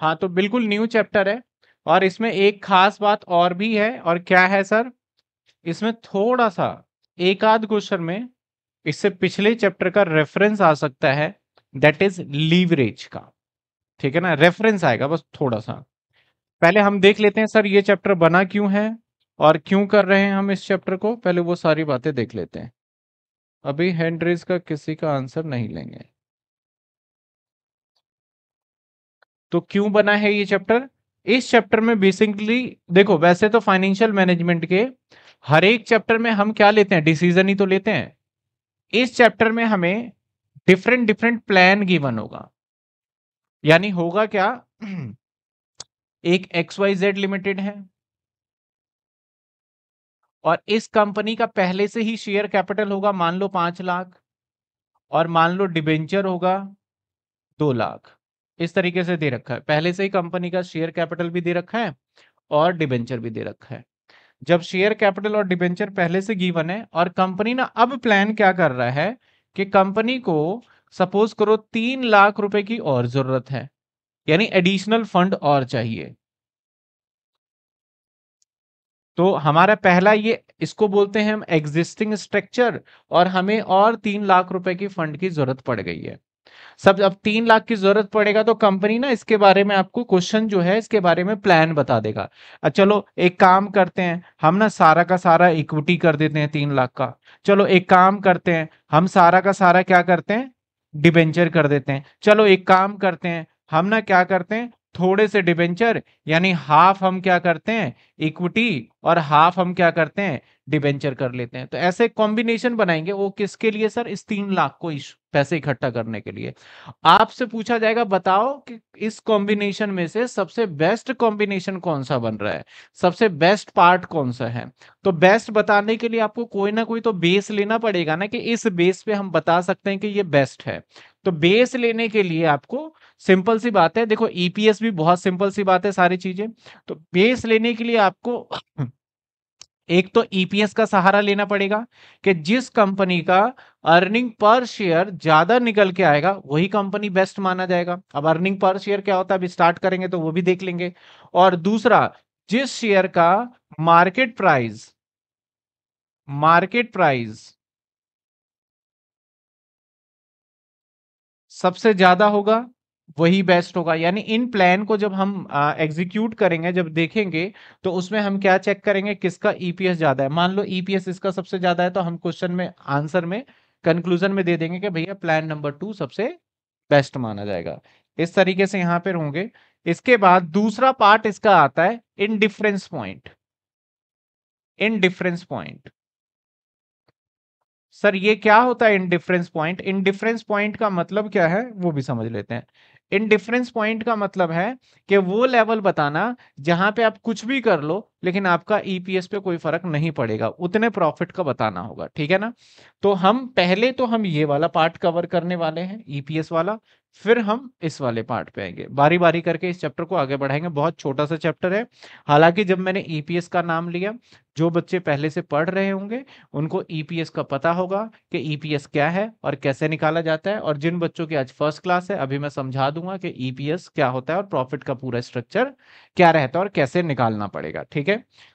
हाँ तो बिल्कुल न्यू चैप्टर है। और इसमें एक खास बात और भी है, और क्या है सर? इसमें थोड़ा सा एक आध क्वेश्चन में इससे पिछले चैप्टर का रेफरेंस आ सकता है दैट इज़ लीवरेज का। ठीक है ना? रेफरेंस आएगा, बस थोड़ा सा पहले हम देख लेते हैं, सर ये चैप्टर बना क्यों है, और क्यों कर रहे हैं हम इस चैप्टर को? पहले वो सारी बातें देख लेते हैं। अभी हैंड्रेज का किसी का आंसर नहीं लेंगे। तो क्यों बना है ये चैप्टर इस चैप्टर में बेसिकली देखो, वैसे तो फाइनेंशियल मैनेजमेंट के हर एक चैप्टर में हम क्या लेते हैं? डिसीज़न ही तो लेते हैं। इस चैप्टर में हमें डिफरेंट डिफरेंट प्लान गिवन होगा। यानी होगा क्या? एक एक्स वाई जेड लिमिटेड है। और इस कंपनी का पहले से ही शेयर कैपिटल होगा, मान लो पाँच लाख। और मान लो डिबेंचर होगा, दो लाख। इस तरीके से दे रखा है। पहले से ही कंपनी का शेयर कैपिटल भी दे रखा है और डिबेंचर भी दे रखा है। जब शेयर कैपिटल और डिबेंचर पहले से गिवन है और कंपनी ना अब प्लान क्या कर रहा है कि कंपनी को सपोज़ करो तीन लाख रुपए की और ज़रूरत है, यानी एडिशनल फंड और चाहिए। तो हमारा पहला ये, इसको बोलते हैं हम एग्जिस्टिंग स्ट्रक्चर और हमें और तीन लाख रुपए की फंड की ज़रूरत पड़ गई है। सब, अब तीन लाख की ज़रूरत पड़ेगा तो कंपनी ना इसके बारे में आपको क्वेश्चन जो है, इसके बारे में प्लान बता देगा। चलो, एक काम करते हैं, हम ना सारा का सारा इक्विटी कर देते हैं तीन लाख का। चलो, एक काम करते हैं, हम सारा का सारा क्या करते हैं? डिबेंचर कर देते हैं। चलो, एक काम करते हैं, हम ना क्या करते हैं? थोड़े से डिबेंचर, यानी हाफ़ हम क्या करते हैं? इक्विटी और हाफ़ हम क्या करते हैं? डिबेंचर कर लेते हैं। तो ऐसे कॉम्बिनेशन बनाएँगे। वो किसके लिए सर? इस तीन लाख को इस पैसे इकट्ठा करने के लिए। आपसे पूछा जाएगा, बताओ कि इस कॉम्बिनेशन में से सबसे बेस्ट कॉम्बिनेशन कौन सा बन रहा है? सबसे बेस्ट पार्ट कौन सा है? तो बेस्ट बताने के लिए आपको कोई ना कोई तो बेस लेना पड़ेगा ना कि इस बेस पे हम बता सकते हैं कि ये बेस्ट है। तो बेस लेने के लिए आपको सिंपल सी बात है। देखो ईपीएस भी बहुत सिंपल सी बात है सारी चीज़ें। तो बेस लेने के लिए आपको एक तो ईपीएस का सहारा लेना पड़ेगा कि जिस कंपनी का अर्निंग पर शेयर ज़्यादा निकल के आएगा, वही कंपनी बेस्ट माना जाएगा। अब अर्निंग पर शेयर क्या होता है? अभी स्टार्ट करेंगे तो वो भी देख लेंगे। और दूसरा, जिस शेयर का मार्केट प्राइस मार्केट प्राइस सबसे ज़्यादा होगा, वही बेस्ट होगा। यानी इन प्लान को जब हम एग्जीक्यूट करेंगे, जब देखेंगे तो उसमें हम क्या चेक करेंगे, किसका ईपीएस ज़्यादा है। मान लो ईपीएस इसका सबसे ज़्यादा है तो हम क्वेश्चन में आंसर में कंक्लूजन में दे देंगे कि भैया प्लान नंबर टू सबसे बेस्ट माना जाएगा। इस तरीके से यहाँ पर होंगे। इसके बाद दूसरा पार्ट इसका आता है indifference point indifference point sir, ये क्या होता है इनडिफरेंस पॉइंट इनडिफरेंस पॉइंट का मतलब क्या है? वो भी समझ लेते हैं। इनडिफरेंस पॉइंट का मतलब है कि वो लेवल बताना जहाँ पे आप कुछ भी कर लो लेकिन आपका ईपीएस पे कोई फ़र्क नहीं पड़ेगा। उतने प्रॉफिट का बताना होगा, ठीक है ना? तो हम, पहले तो हम ये वाला पार्ट कवर करने वाले हैं ईपीएस वाला, फिर हम इस वाले पार्ट पे आएँगे। बारी बारी करके इस चैप्टर को आगे बढ़ाएँगे। बहुत छोटा सा चैप्टर है। हालाँकि जब मैंने ईपीएस का नाम लिया, जो बच्चे पहले से पढ़ रहे होंगे, उनको ईपीएस का पता होगा कि ईपीएस क्या है और कैसे निकाला जाता है। और जिन बच्चों की आज फ़र्स्ट क्लास है, अभी मैं समझा दूँगा कि ईपीएस क्या होता है और प्रॉफिट का पूरा स्ट्रक्चर क्या रहता है और कैसे निकालना पड़ेगा, ठीक है?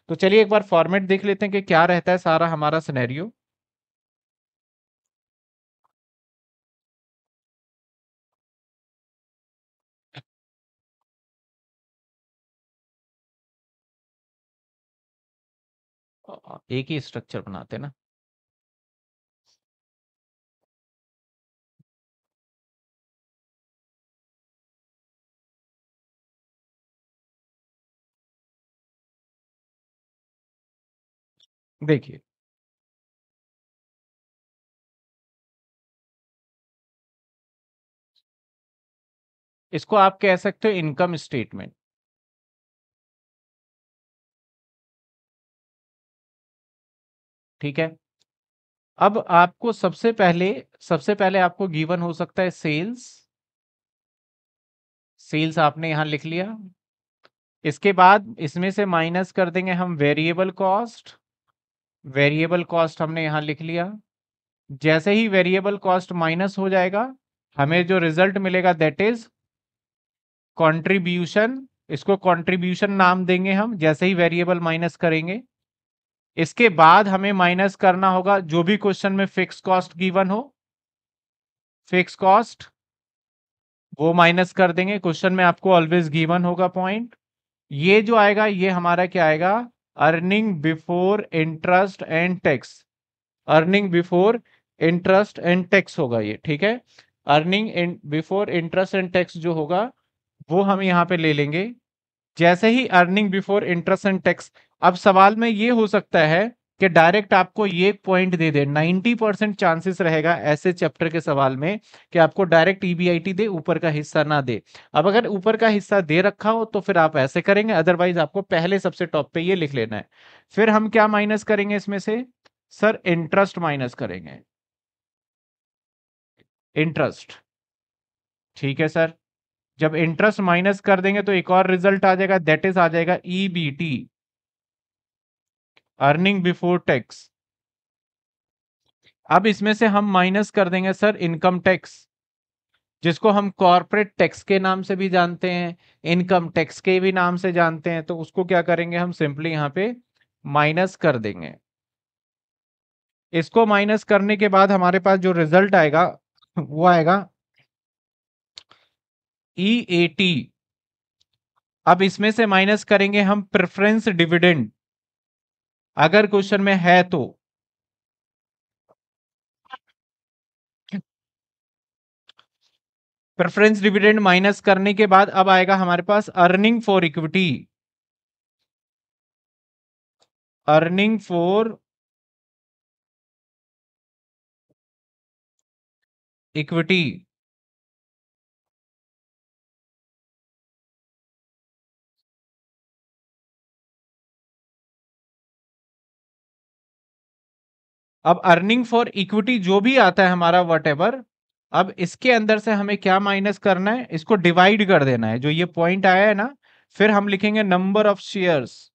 तो चलिए एक बार फॉर्मेट देख लेते हैं कि क्या रहता है सारा हमारा सिनेरियो एक ही स्ट्रक्चर बनाते ना। देखिए। इसको आप कह सकते हो इनकम स्टेटमेंट। ठीक है। अब आपको सबसे पहले सबसे पहले आपको गिवन हो सकता है सेल्स। सेल्स आपने यहाँ लिख लिया। इसके बाद इसमें से माइनस कर देंगे हम वेरिएबल कॉस्ट। वेरिएबल कॉस्ट हमने यहाँ लिख लिया। जैसे ही वेरिएबल कॉस्ट माइनस हो जाएगा, हमें जो रिज़ल्ट मिलेगा दैट इज़ कंट्रीब्यूशन इसको कंट्रीब्यूशन नाम देंगे हम, जैसे ही वेरिएबल माइनस करेंगे। इसके बाद हमें माइनस करना होगा, जो भी क्वेश्चन में फिक्स कॉस्ट गिवन हो। फिक्स कॉस्ट वो माइनस कर देंगे। क्वेश्चन में आपको ऑलवेज गिवन होगा पॉइंट ये जो आएगा, ये हमारा क्या आएगा? Earning before interest and tax earning before interest and tax होगा ये, ठीक है? Earning before interest and tax जो होगा, वो हम यहाँ पे ले लेंगे। जैसे ही earning before interest and tax अब सवाल में ये हो सकता है कि डायरेक्ट आपको ये पॉइंट दे दे। 90 परसेंट चांसेस रहेगा ऐसे चैप्टर के सवाल में कि आपको डायरेक्ट ईबीआईटी दे, ऊपर का हिस्सा ना दे। अब अगर ऊपर का हिस्सा दे रखा हो तो फिर आप ऐसे करेंगे अदरवाइज़ आपको पहले सबसे टॉप पे ये लिख लेना है। फिर हम क्या माइनस करेंगे इसमें से? सर इंटरेस्ट माइनस करेंगे। इंटरेस्ट ठीक है सर जब इंटरेस्ट माइनस कर देंगे तो एक और रिज़ल्ट आ जाएगा दैट इज़ आ जाएगा ईबीटी अर्निंग बिफोर टैक्स। अब इसमें से हम माइनस कर देंगे सर इनकम टैक्स, जिसको हम कॉरपोरेट टैक्स के नाम से भी जानते हैं, इनकम टैक्स के भी नाम से जानते हैं तो उसको क्या करेंगे हम सिंपली यहाँ पे माइनस कर देंगे। इसको माइनस करने के बाद हमारे पास जो रिज़ल्ट आएगा, वो आएगा ई ए टी अब इसमें से माइनस करेंगे हम प्रेफरेंस डिविडेंड अगर क्वेश्चन में है तो। प्रेफरेंस डिविडेंड माइनस करने के बाद अब आएगा हमारे पास earning for equity. Earning for equity. अब अर्निंग फॉर इक्विटी जो भी आता है हमारा वट अब इसके अंदर से हमें क्या माइनस करना है? इसको डिवाइड कर देना है। जो ये पॉइंट आया है ना, फिर हम लिखेंगे नंबर ऑफ़ शेयर्स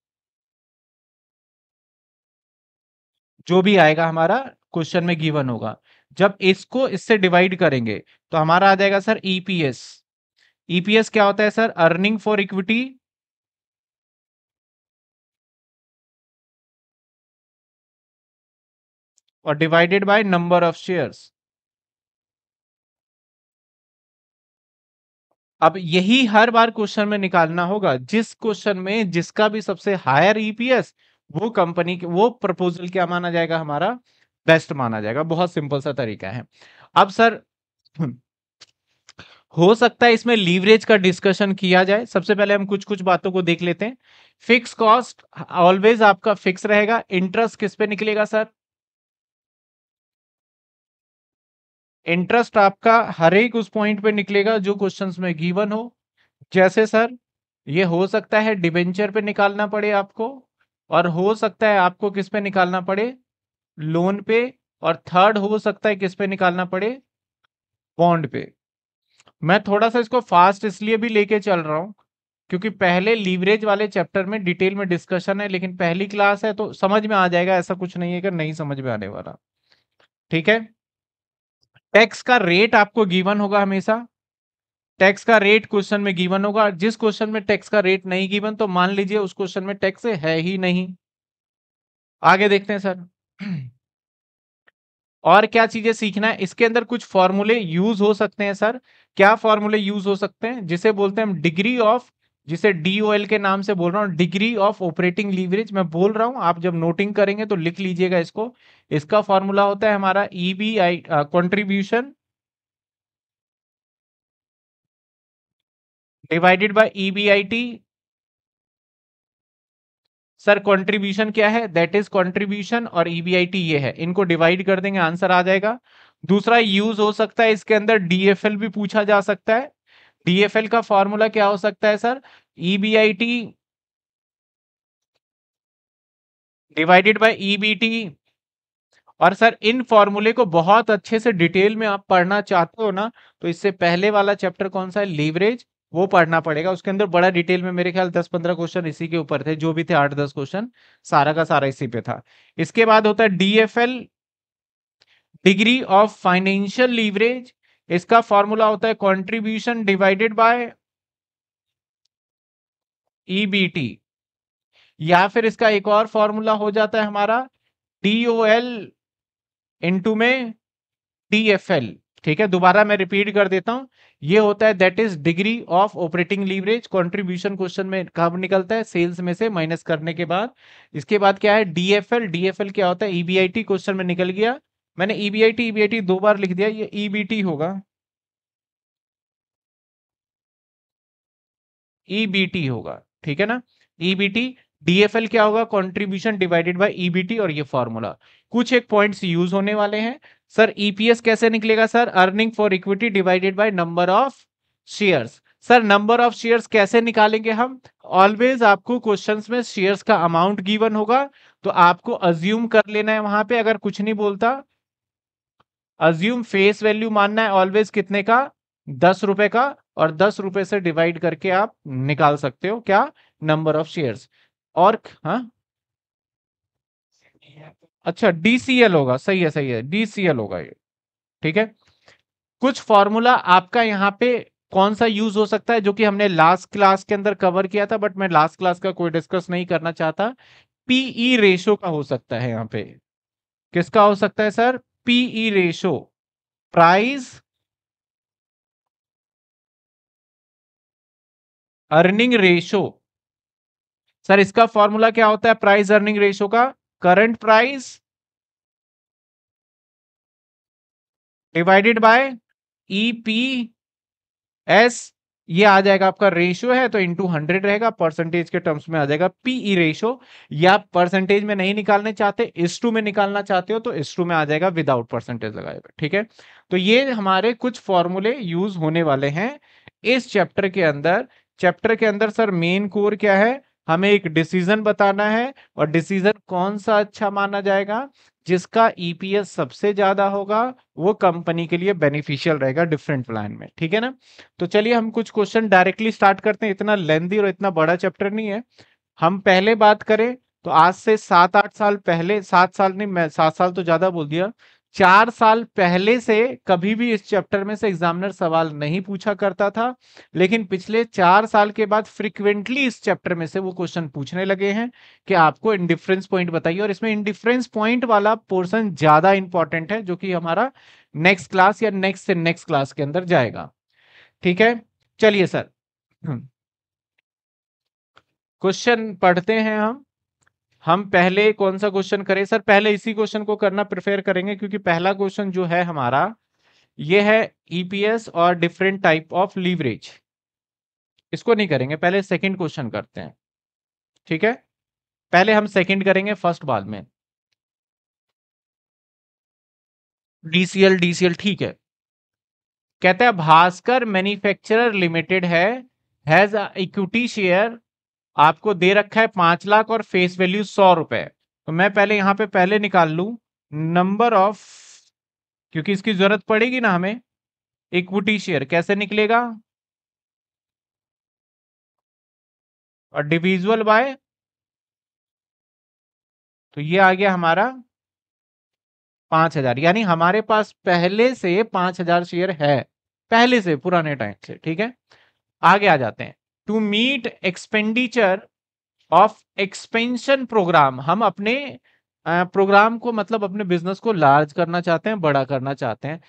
जो भी आएगा हमारा क्वेश्चन में गिवन होगा। जब इसको इससे डिवाइड करेंगे तो हमारा आ जाएगा सर ईपीएस ईपीएस क्या होता है सर अर्निंग फॉर इक्विटी और divided by number of shares अब यही हर बार क्वेश्चन में निकालना होगा। जिस क्वेश्चन में जिसका भी सबसे हायर ईपीएस वो कंपनी वो प्रपोजल क्या माना जाएगा? हमारा बेस्ट माना जाएगा। बहुत सिंपल सा तरीका है। अब सर हो सकता है इसमें लीवरेज का डिस्कशन किया जाए। सबसे पहले हम कुछ कुछ बातों को देख लेते हैं। फिक्स कॉस्ट ऑलवेज आपका फिक्स रहेगा। इंटरेस्ट किस पे निकलेगा सर इंटरेस्ट आपका हर एक उस पॉइंट पे निकलेगा जो क्वेश्चंस में गिवन हो। जैसे सर, ये हो सकता है डिबेंचर पे निकालना पड़े आपको, और हो सकता है आपको किस पे निकालना पड़े? लोन पे, और थर्ड हो सकता है किस पे निकालना पड़े? बॉन्ड पे। मैं थोड़ा सा इसको फास्ट इसलिए भी लेके चल रहा हूँ, क्योंकि पहले लीवरेज वाले चैप्टर में डिटेल में डिस्कशन है, लेकिन पहली क्लास है तो समझ में आ जाएगा, ऐसा कुछ नहीं है कि नहीं समझ में आने वाला। ठीक है? टैक्स का रेट आपको गिवन होगा हमेशा। टैक्स का रेट क्वेश्चन में गिवन होगा। जिस क्वेश्चन में टैक्स का रेट नहीं गिवन तो मान लीजिए उस क्वेश्चन में टैक्स है ही नहीं। आगे देखते हैं सर। और क्या चीज़ें सीखना है? इसके अंदर कुछ फॉर्मूले यूज़ हो सकते हैं, सर। क्या फॉर्मूले यूज़ हो सकते हैं? जिसे बोलते हैं हम डिग्री ऑफ़ जिसे डीओएल के नाम से बोल रहा हूँ डिग्री ऑफ़ ऑपरेटिंग लीवरेज मैं बोल रहा हूँ, आप जब नोटिंग करेंगे तो लिख लीजिएगा इसको। इसका फॉर्मूला होता है हमारा EBIT contribution divided by EBIT sir contribution क्या है? दैट इज़ कंट्रीब्यूशन और ईबीआईटी ये है। इनको डिवाइड कर देंगे आंसर आ जाएगा। दूसरा यूज़ हो सकता है, इसके अंदर डीएफएल भी पूछा जा सकता है। डीएफएल का फॉर्मूला क्या हो सकता है sir EBIT divided by EBT और सर इन फॉर्मूले को बहुत अच्छे से डिटेल में आप पढ़ना चाहते हो ना तो इससे पहले वाला चैप्टर कौन सा है? लीवरेज वो पढ़ना पड़ेगा। उसके अंदर बड़ा डिटेल में मेरे ख्याल दस पंद्रह क्वेश्चन इसी के ऊपर थे, जो भी थे आठ दस क्वेश्चन सारा का सारा इसी पे था। इसके बाद होता है DFL degree of financial leverage इसका फॉर्मूला होता है कंट्रीब्यूशन डिवाइडेड बाय ईबीटी या फिर इसका एक और फॉर्मूला हो जाता है हमारा डीओएल इनटू में डीएफएल ठीक है, दोबारा मैं रिपीट कर देता हूँ। ये होता है that is degree of operating leverage contribution question में कब निकलता है? सेल्स में से माइनस करने के बाद। इसके बाद क्या है? डीएफएल डीएफएल क्या होता है? ईबीआईटी e क्वेश्चन में निकल गया। मैंने ईबीआईटी ईबीआईटी दो बार लिख दिया, ये ईबीटी e होगा ईबीटी होगा, ठीक है ना? ईबीटी डीएफएल क्या होगा? कंट्रीब्यूशन डिवाइडेड बाय ईबीटी और ये फॉर्मूला कुछ एक पॉइंट्स यूज़ होने वाले हैं। सर ईपीएस e कैसे निकलेगा sir? Earning for equity divided by number of shares sir number of shares कैसे निकालेंगे हम? ऑलवेज आपको क्वेश्चंस में शेयर्स का अमाउंट गिवन होगा तो आपको अज्यूम कर लेना है वहाँ पे। अगर कुछ नहीं बोलता अज्यूम फेस वैल्यू मानना है ऑलवेज कितने का? दस रुपए का और दस रुपए से डिवाइड करके आप निकाल सकते हो क्या? नंबर ऑफ़ शेयर्स और हाँ? अच्छा डीसीएल होगा। सही है सही है। डीसीएल होगा ये। ठीक है? कुछ फॉर्मूला आपका यहाँ पे कौन सा यूज़ हो सकता है जो कि हमने लास्ट क्लास के अंदर कवर किया था बट मैं लास्ट क्लास का कोई डिस्कस नहीं करना चाहता। पीई रेशो का हो सकता है यहाँ पे। किसका हो सकता है sir PE ratio price earning ratio sir इसका फॉर्मूला क्या होता है? प्राइस अर्निंग रेशो का? Current price divided by EPS ये आ जाएगा आपका रेशियो है तो इंटू हंड्रेड रहेगा परसेंटेज के टर्म्स में आ जाएगा पीई रेशियो या परसेंटेज में नहीं निकालने चाहते इस टू में निकालना चाहते हो तो इस टू में आ जाएगा विदाउट परसेंटेज लगाए हुए, ठीक है? तो ये हमारे कुछ फॉर्मूले यूज़ होने वाले हैं इस चैप्टर के अंदर। चैप्टर के अंदर सर मेन कोर क्या है? हमें एक डिसीज़न बताना है और डिसीज़न कौन सा अच्छा माना जाएगा? जिसका ईपीएस e सबसे ज़्यादा होगा, वो कंपनी के लिए बेनिफिशियल रहेगा डिफरेंट प्लान में, ठीक है ना? तो चलिए हम कुछ क्वेश्चन डायरेक्टली स्टार्ट करते हैं। इतना लेंदी और इतना बड़ा चैप्टर नहीं है। हम पहले बात करें तो आज से सात आठ साल पहले, सात साल नहीं, मैं सात साल तो ज़्यादा बोल दिया। चार साल पहले से कभी भी इस चैप्टर में से एग्जामिनर सवाल नहीं पूछा करता था, लेकिन पिछले चार साल के बाद फ्रिक्वेंटली इस चैप्टर में से वो क्वेश्चन पूछने लगे हैं कि आपको इंडिफरेंस पॉइंट बताइए। और इसमें इंडिफरेंस पॉइंट वाला पोर्शन ज़्यादा इंपॉर्टेंट है, जो कि हमारा नेक्स्ट क्लास या नेक्स्ट से नेक्स्ट क्लास के अंदर जाएगा। ठीक है? चलिए सर क्वेश्चन पढ़ते हैं हम। हम पहले कौन सा क्वेश्चन करें? सर, पहले इसी क्वेश्चन को करना प्रेफर करेंगे क्योंकि पहला क्वेश्चन जो है हमारा, ये है ईपीएस e और डिफरेंट टाइप ऑफ़ लीवरेज इसको नहीं करेंगे, पहले सेकंड क्वेश्चन करते हैं। ठीक है? पहले हम सेकंड करेंगे फ़र्स्ट बाद में। डीसीएल डीसीएल ठीक है। कहते हैं, भास्कर मैन्युफैक्चरर लिमिटेड है हैज़ इक्विटी शेयर आपको दे रखा है पाँच लाख और फेस वैल्यू सौ रुपए। तो मैं पहले यहाँ पे पहले निकाल लू। नंबर ऑफ़ क्योंकि इसकी ज़रूरत पड़ेगी ना हमें इक्विटी शेयर कैसे निकलेगा? और डिविजुअल बाय तो ये आ गया हमारा पाँच हज़ार। यानी हमारे पास पहले से पाँच हज़ार शेयर है। पहले से, पुराने टाइम से, ठीक है? आगे आ जाते हैं। To meet expenditure of expansion program हम अपने प्रोग्राम को मतलब अपने बिज़नेस को लार्ज करना चाहते हैं, बड़ा करना चाहते हैं।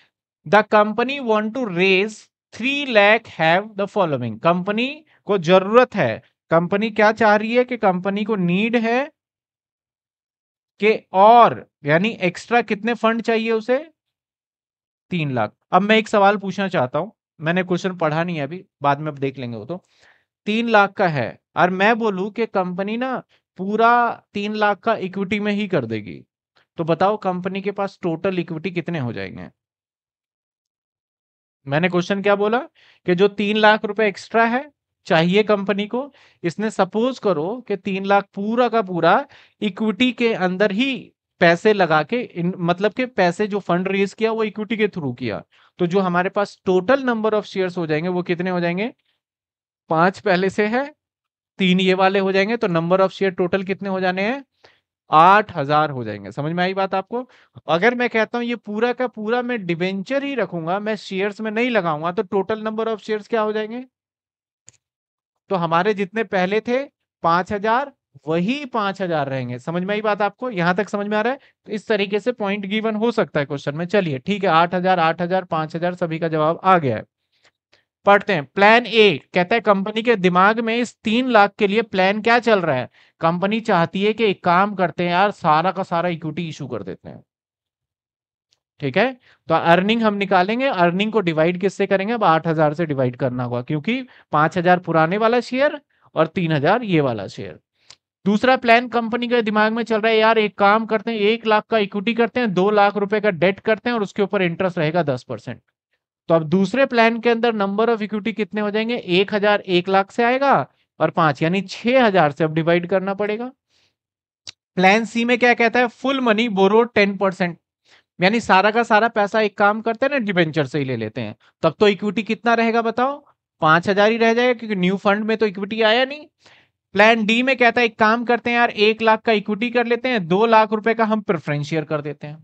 The company want to raise three lakh have the following company को ज़रूरत है। कंपनी क्या चाह रही है कि कंपनी को नीड है कि और, यानी एक्स्ट्रा कितने फंड चाहिए उसे? तीन लाख। अब मैं एक सवाल पूछना चाहता हूँ। मैंने क्वेश्चन पढ़ा नहीं है अभी, बाद में अब देख लेंगे वो तो। तीन लाख का है। और मैं बोलूँ कि कंपनी ना पूरा तीन लाख का इक्विटी में ही कर देगी। तो बताओ कंपनी के पास टोटल इक्विटी कितने हो जाएँगे? मैंने क्वेश्चन क्या बोला? कि जो तीन लाख रुपए एक्स्ट्रा है, चाहिए कंपनी को, इसने सपोज़ करो कि तीन लाख पूरा का पूरा इक्विटी के अंदर ही पैसे लगा के इन मतलब के पैसे जो फंड रेज किया वो इक्विटी के थ्रू किया। तो जो हमारे पास टोटल नंबर ऑफ़ शेयर्स हो जाएँगे वो कितने हो जाएँगे? पाँच पहले से है, तीन ये वाले हो जाएँगे तो नंबर ऑफ़ शेयर टोटल कितने हो जाने हैं? आठ हज़ार हो जाएँगे। समझ में आई बात आपको? अगर मैं कहता हूँ ये पूरा का पूरा मैं डिवेंचर ही रखूँगा, मैं शेयर्स में नहीं लगाऊँगा तो टोटल नंबर ऑफ़ शेयर्स क्या हो जाएँगे? तो हमारे जितने पहले थे, पाँच हज़ार, वही पाँच हज़ार रहेंगे। समझ में आई बात आपको? यहाँ तक समझ में आ रहा है? तो इस तरीके से पॉइंट गिवन हो सकता है क्वेश्चन में। चलिए, ठीक है, आठ हज़ार आठ हज़ार, पाँच हज़ार, सभी का जवाब आ गया है। पढ़ते हैं। प्लान ए कहता है कंपनी के दिमाग में इस तीन लाख के लिए प्लान क्या चल रहा है? कंपनी चाहती है कि एक काम करते हैं यार, सारा का सारा इक्विटी इशू कर देते हैं। ठीक है? तो अर्निंग हम निकालेंगे अर्निंग को डिवाइड किससे करेंगे? अब आठ हज़ार से डिवाइड करना होगा, क्योंकि पाँच हज़ार पुराने वाला शेयर और तीन हज़ार ये वाला शेयर दूसरा प्लान कंपनी के दिमाग में चल रहा है, यार एक काम करते हैं, एक लाख का इक्विटी करते हैं, दो लाख रुपए का डेट करते हैं और उसके ऊपर इंटरेस्ट रहेगा दस परसेंट। तो अब दूसरे प्लान के अंदर नंबर ऑफ़ इक्विटी कितने हो जाएँगे? एक हज़ार एक लाख से आएगा और पाँच, यानी छह हज़ार से अब डिवाइड करना पड़ेगा। प्लान सी में क्या कहता है? Full money borrow ten percent यानी सारा का सारा पैसा एक काम करते हैं ना डिवेंचर से ही ले लेते हैं। तब तो इक्विटी कितना रहेगा बताओ? पाँच हज़ार ही रह जाएगा, क्योंकि न्यू फंड में तो इक्विटी आया नहीं। प्लान डी में कहता है, एक काम करते हैं यार, एक लाख का इक्विटी कर लेते हैं, दो लाख रुपए का हम प्रेफरेंस शेयर कर देते हैं।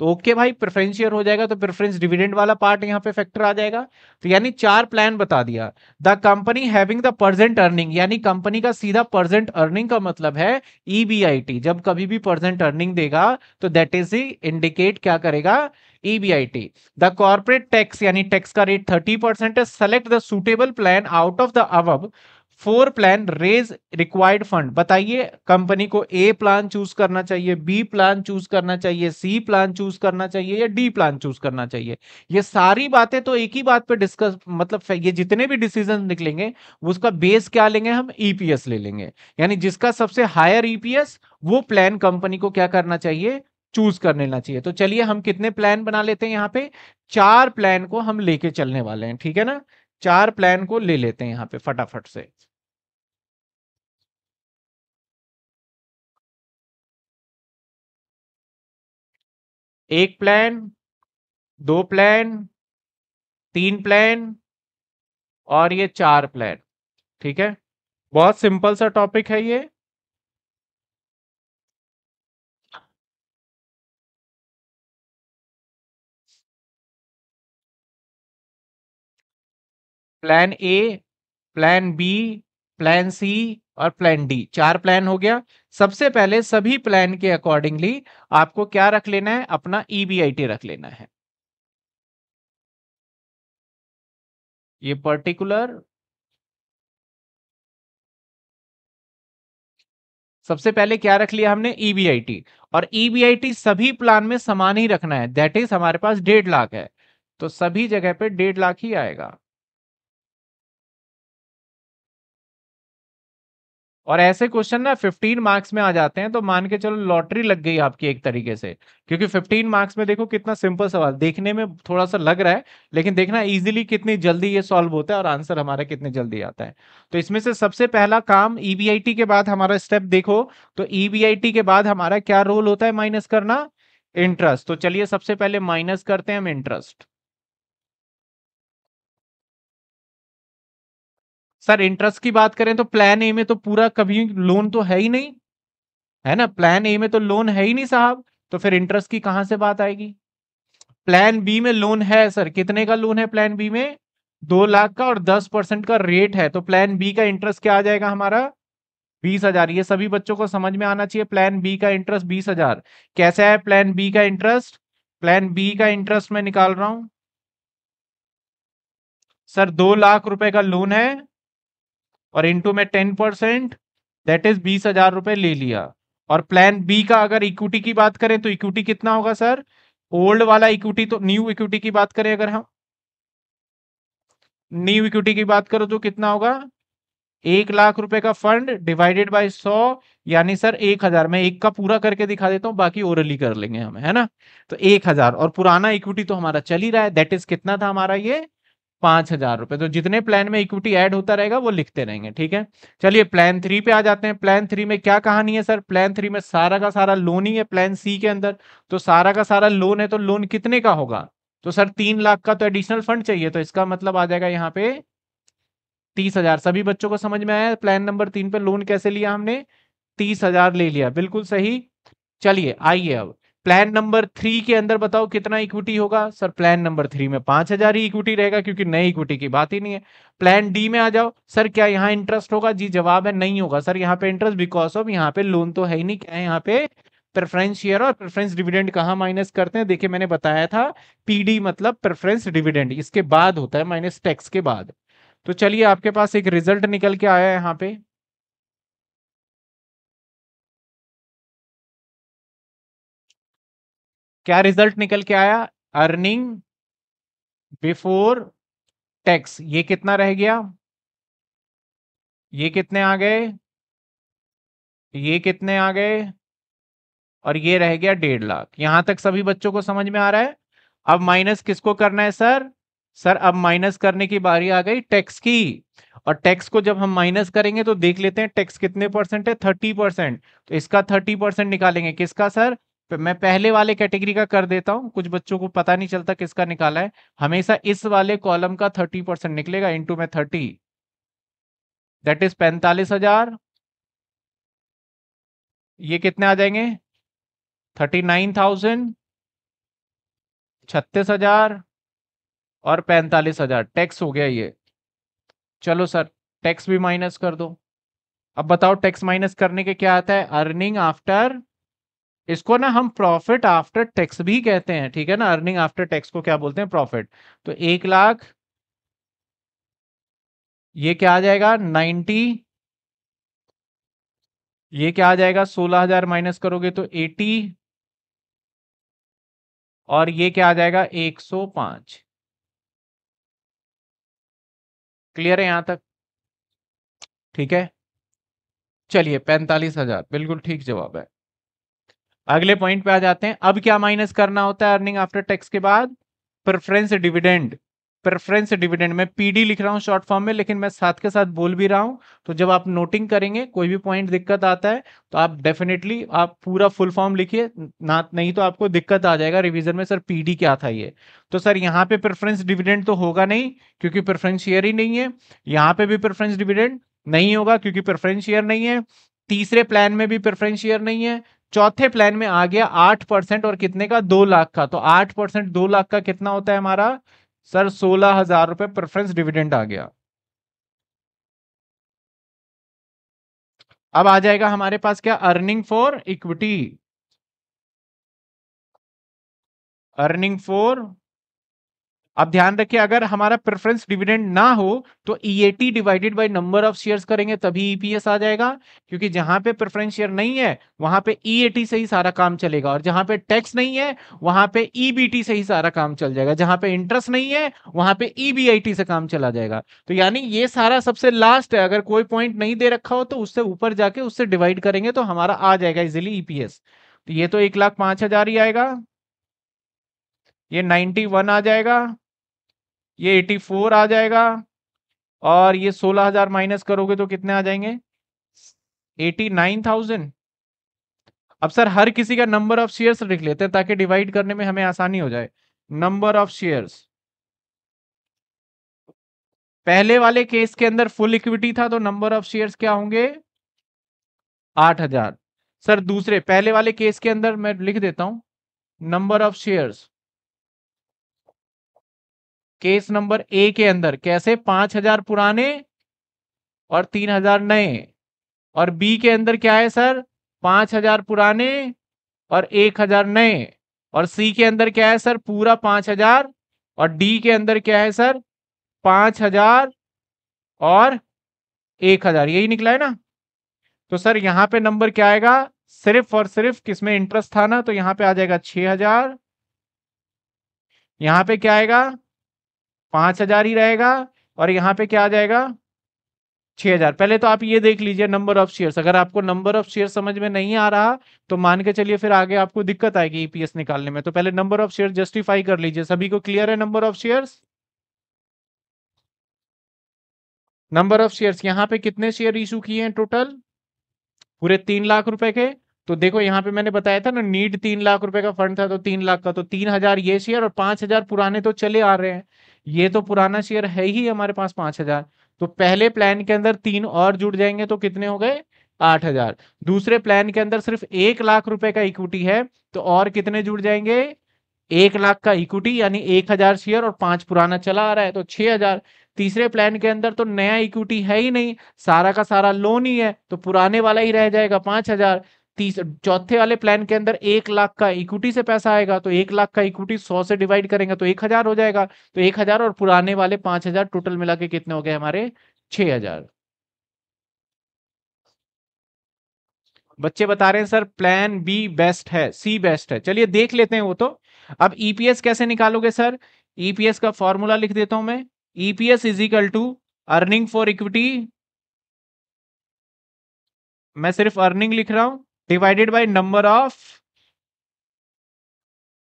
तो ओके भाई प्रेफरेंस शेयर हो जाएगा तो प्रेफरेंस डिविडेंड वाला पार्ट यहाँ पे फैक्टर आ जाएगा। तो यानी चार प्लान बता दिया। The company having the present earning यानी कंपनी का सीधा परजेंट अर्निंग का मतलब है ईबीआईटी जब कभी भी परजेंट अर्निंग देगा तो दैट इज़ इंडिकेट क्या करेगा? ईबीआईटी द कॉर्पोरेट टैक्स यानी टैक्स का रेट थर्टी परसेंट है। Select the suitable plan out of the अब four plan raise required fund बताइए कंपनी को ए प्लान चूज़ करना चाहिए बी प्लान चूज़ करना चाहिए सी प्लान चूज़ करना चाहिए या डी प्लान चूज़ करना चाहिए? ये सारी बातें तो एक ही बात पे डिस्कस मतलब ये जितने भी डिसीज़न निकलेंगे, उसका बेस क्या लेंगे हम? ईपीएस ले लेंगे। यानी जिसका सबसे हायर ईपीएस वो प्लान कंपनी को क्या करना चाहिए? चूज़ कर लेना चाहिए। तो चलिए हम कितने प्लान बना लेते हैं यहाँ पे? चार प्लान को हम लेके चलने वाले हैं, ठीक है ना? चार प्लान को ले लेते हैं यहाँ पे फटाफट से। एक प्लान दो प्लान तीन प्लान और ये चार प्लान ठीक है? बहुत सिंपल सा टॉपिक है ये। Plan A plan B plan C और प्लान डी चार प्लान हो गया। सबसे पहले सभी प्लान के अकॉर्डिंगली आपको क्या रख लेना है? अपना ईबीआईटी e रख लेना है। ये पर्टिकुलर सबसे पहले क्या रख लिया हमने? ईबीआईटी e और ईबीआईटी e सभी प्लान में समान ही रखना है। दैट इज़ हमारे पास डेढ़ लाख है। तो सभी जगह पे डेढ़ लाख ही आएगा। और ऐसे क्वेश्चन ना 15 मार्क्स में आ जाते हैं तो मान के चलो लॉटरी लग गई आपकी एक तरीके से। क्योंकि 15 मार्क्स में देखो कितना सिंपल सवाल, देखने में थोड़ा सा लग रहा है, लेकिन देखना इजीली कितनी जल्दी ये सॉल्व होता है और आंसर हमारा कितनी जल्दी आता है। तो इसमें से सबसे पहला काम ईबीआईटी e के बाद हमारा स्टेप देखो तो ईबीआईटी e के बाद हमारा क्या रोल होता है माइनस करना? इंटरेस्ट तो चलिए सबसे पहले माइनस करते हैं हम इंटरेस्ट सर इंटरेस्ट की बात करें तो प्लान ए में तो पूरा कभी लोन तो है ही नहीं, है ना? प्लान ए में तो लोन है ही नहीं साहब तो फिर इंटरेस्ट की कहाँ से बात आएगी? प्लान बी में लोन है सर, कितने का लोन है प्लान बी में? दो लाख का और दस परसेंट का रेट है तो प्लान बी का इंटरेस्ट क्या आ जाएगा हमारा? बीस हज़ार, ये सभी बच्चों को समझ में आना चाहिए प्लान बी का इंटरेस्ट बीस हज़ार। कैसा है प्लान बी का इंटरेस्ट प्लान बी का इंटरेस्ट मैं निकाल रहा हूँ। सर, दो लाख रुपए का लोन है और इंटू में टेन परसेंट दैट इज़ बीस हज़ार रुपए ले लिया। और प्लान बी का अगर इक्विटी की बात करें तो इक्विटी कितना होगा सर ओल्ड वाला इक्विटी तो न्यू इक्विटी की बात करें अगर हम। न्यू इक्विटी की बात करो तो कितना होगा? एक लाख रुपए का फंड डिवाइडेड बाय सौ, यानी सर एक हज़ार। मैं एक का पूरा करके दिखा देता हूँ, बाकी ओरली कर लेंगे हम, है ना? तो एक हज़ार। और पुराना इक्विटी तो हमारा चल ही रहा है। दैट इज़ कितना था हमारा ये? पाँच हज़ार रुपए। तो जितने प्लान में इक्विटी ऐड होता रहेगा, वो लिखते रहेंगे, ठीक है? चलिए प्लान थ्री पे आ जाते हैं। प्लान थ्री में क्या कहानी है सर प्लान थ्री में सारा का सारा लोन ही है प्लान सी के अंदर। तो सारा का सारा लोन है तो लोन कितने का होगा? तो सर तीन लाख का तो एडिशनल फंड चाहिए तो इसका मतलब आ जाएगा यहाँ पे तीस हज़ार। सभी बच्चों को समझ में आया? प्लान नंबर तीन पे लोन कैसे लिया हमने? तीस हज़ार ले लिया। बिल्कुल सही। चलिए, आइए अब। प्लान नंबर थ्री के अंदर बताओ कितना इक्विटी होगा? सर प्लान नंबर थ्री में पाँच हज़ार ही इक्विटी रहेगा क्योंकि नई इक्विटी की बात ही नहीं है। प्लान डी में आ जाओ। सर क्या यहाँ इंटरेस्ट होगा? जी, जवाब है नहीं होगा। सर यहाँ पे इंटरेस्ट बिकॉज़ ऑफ़ यहाँ पे लोन तो है ही नहीं। क्या है यहाँ पे प्रेफरेंस शेयर और प्रेफरेंस डिविडेंड कहाँ माइनस करते हैं? देखिए, मैंने बताया था पीडी मतलब प्रेफरेंस डिविडेंड इसके बाद होता है माइनस टैक्स के बाद। तो चलिए, आपके पास एक रिज़ल्ट निकल के आया है यहाँ पे। क्या रिज़ल्ट निकल के आया? Earning before tax. ये कितना रह गया? ये कितने आ गए? ये कितने आ गए? और ये रह गया डेढ़ लाख। यहाँ तक सभी बच्चों को समझ में आ रहा है? अब माइनस किसको करना है, सर? सर, अब माइनस करने की बारी आ गई टैक्स की। और टैक्स को जब हम माइनस करेंगे तो देख लेते हैं टैक्स कितने परसेंट है? Thirty percent. तो इसका थर्टी परसेंट निकालेंगे। किसका, सर? मैं पहले वाले कैटेगरी का कर देता हूँ। कुछ बच्चों को पता नहीं चलता किसका निकाला है। हमेशा इस वाले कॉलम का थर्टी परसेंट निकलेगा इंटू में थर्टी। दैट इज़ पैंतालीस हज़ार। ये कितने आ जाएँगे? Thirty nine thousand. छत्तीस हज़ार और पैंतालीस हज़ार। टैक्स हो गया ये। चलो सर टैक्स भी माइनस कर दो। अब बताओ टैक्स माइनस करने के क्या आता है? अर्निंग आफ्टर इसको ना हम प्रॉफिट आफ्टर टैक्स भी कहते हैं, ठीक है ना? अर्निंग आफ्टर टैक्स को क्या बोलते हैं? प्रॉफिट तो एक लाख, ये क्या आ जाएगा? नाइन्टी, ये क्या आ जाएगा? सोलह हज़ार माइनस करोगे तो एटी, और ये क्या आ जाएगा? एक सौ पाँच। क्लियर है यहाँ तक? ठीक है? चलिए, पैंतालीस हज़ार। बिल्कुल ठीक जवाब है। अगले पॉइंट पे आ जाते हैं। अब क्या माइनस करना होता है अर्निंग आफ्टर टैक्स के बाद? प्रेफरेंस डिविडेंड प्रेफरेंस डिविडेंड मैं पीडी लिख रहा हूँ शॉर्ट फॉर्म में, लेकिन मैं साथ के साथ बोल भी रहा हूँ। तो जब आप नोटिंग करेंगे, कोई भी पॉइंट दिक्कत आता है तो आप डेफिनेटली आप पूरा फुल फॉर्म लिखिए। ना, नहीं तो आपको दिक्कत आ जाएगा। रिवीजन में सर पीडी क्या था ये? तो सर यहाँ पे प्रेफरेंस डिविडेंड तो होगा नहीं, क्योंकि प्रेफरेंस शेयर ही नहीं है। यहाँ पे भी प्रेफरेंस डिविडेंड नहीं होगा, क्योंकि प्रेफरेंस शेयर नहीं है। तीसरे प्लान में भी प्रेफरेंस शेयर नहीं है। चौथे प्लान में आ गया आठ परसेंट और कितने का? दो लाख का। तो आठ परसेंट दो लाख का कितना होता है हमारा? सर, सोलह हज़ार रुपए प्रेफरेंस डिविडेंड आ गया। अब आ जाएगा हमारे पास क्या? Earning for equity earning for अब ध्यान रखिए, अगर हमारा प्रेफरेंस डिविडेंड ना हो तो EAT divided by number of shares करेंगे, तभी ईपीएस आ जाएगा, क्योंकि जहाँ पे प्रेफरेंस शेयर नहीं है, वहाँ पे ईएटी से ही सारा काम चलेगा, और जहाँ पे टैक्स नहीं है, वहाँ पे ईबीटी से ही सारा काम चल जाएगा, जहाँ पे इंटरेस्ट नहीं है, वहाँ पे ईबीआईटी से काम चला जाएगा। तो यानी ये सारा सबसे लास्ट है, अगर कोई पॉइंट नहीं दे रखा हो तो उससे ऊपर जाके उससे डिवाइड करेंगे तो हमारा आ जाएगा इजिली ईपीएस तो ये तो एक लाख पाँच हज़ार ही आएगा, ये नाइनटी वन आ जाएगा ये 84 आ जाएगा और ये 16000 माइनस करोगे तो कितने आ जाएँगे? 89,000 अब सर हर किसी का नंबर ऑफ़ शेयर्स लिख लेते हैं ताकि डिवाइड करने में हमें आसानी हो जाए। नंबर ऑफ़ शेयर्स पहले वाले केस के अंदर फुल इक्विटी था तो नंबर ऑफ़ शेयर्स क्या होंगे? आठ हज़ार। सर दूसरे पहले वाले केस के अंदर मैं लिख देता हूँ। Number of shares case number A के अंदर, कैसे? पाँच हज़ार पुराने और तीन हज़ार नए। और बी के अंदर क्या है, सर? पाँच हज़ार पुराने और एक हज़ार नए। और सी के अंदर क्या है, सर? पूरा पाँच हज़ार। और डी के अंदर क्या है, सर? पाँच हज़ार और एक हज़ार। यही निकला है ना? तो सर, यहाँ पे नंबर क्या आएगा? सिर्फ़ और सिर्फ़ किसमें इंटरेस्ट था ना? तो यहाँ पे आ जाएगा छह हज़ार। यहाँ पे क्या आएगा? पाँच हज़ार ही रहेगा और यहाँ पे क्या आ जाएगा? छह हज़ार। पहले तो आप ये देख लीजिए नंबर ऑफ़ शेयर्स अगर आपको नंबर ऑफ़ शेयर समझ में नहीं आ रहा तो मान के चलिए फिर आगे आपको दिक्कत आएगी ईपीएस e निकालने में। तो पहले नंबर ऑफ़ शेयर जस्टिफाई कर लीजिए। सभी को क्लियर है number of shares number of shares यहाँ पे कितने शेयर इशू किए हैं टोटल पूरे तीन लाख रुपए के। तो देखो यहाँ पे मैंने बताया था ना नीड तीन लाख रुपए का फंड था तो तीन लाख का। तो तीन हज़ार ये शेयर और पाँच हज़ार पुराने तो चले आ रहे हैं। ये तो पुराना शेयर है ही हमारे पास पाँच हज़ार। तो पहले प्लान के अंदर तीन और जुड़ जाएँगे तो कितने हो गए? आठ हज़ार। दूसरे प्लान के अंदर सिर्फ़ एक लाख रुपए का इक्विटी है तो और कितने जुड़ जाएँगे? एक लाख का इक्विटी यानी एक हज़ार शेयर और पाँच पुराना चला आ रहा है तो छह हज़ार। तीसरे प्लान के अंदर तो नया इक्विटी है ही नहीं, सारा का सारा लोन ही है तो पुराने वाला ही रह जाएगा पाँच हज़ार। चौथे वाले प्लान के अंदर एक लाख का इक्विटी से पैसा आएगा तो एक लाख का इक्विटी सौ से डिवाइड करेंगे तो एक हज़ार हो जाएगा। तो एक हज़ार और पुराने वाले पाँच हज़ार टोटल मिला के कितने हो गए हमारे? छह हज़ार। बच्चे बता रहे हैं, सर प्लान बी बेस्ट है सी बेस्ट है। चलिए देख लेते हैं वो तो। अब ईपीएस कैसे निकालोगे, सर? ईपीएस का फॉर्मूला लिख देता हूँ मैं। EPS is equal to earning for equity मैं सिर्फ़ अर्निंग लिख रहा हूँ। डिवाइडेड बाय नंबर ऑफ़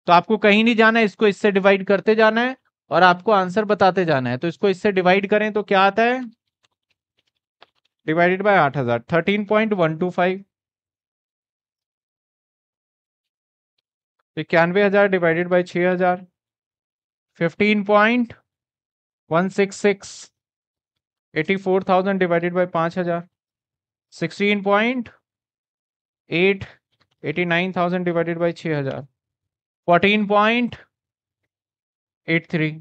तो आपको कहीं नहीं जाना है, इसको इससे डिवाइड करते जाना है और आपको आंसर बताते जाना है। तो इसको इससे डिवाइड करें तो क्या आता है? डिवाइडेड बाय आठ हज़ार thirteen point one two five इक्यानवे हज़ार डिवाइडेड बाई छ हज़ार fifteen point one six six eighty four thousand divided by पाँच हज़ार sixteen point eight eighty nine thousand divided by छ हज़ार फोर्टीन पॉइंट एट थ्री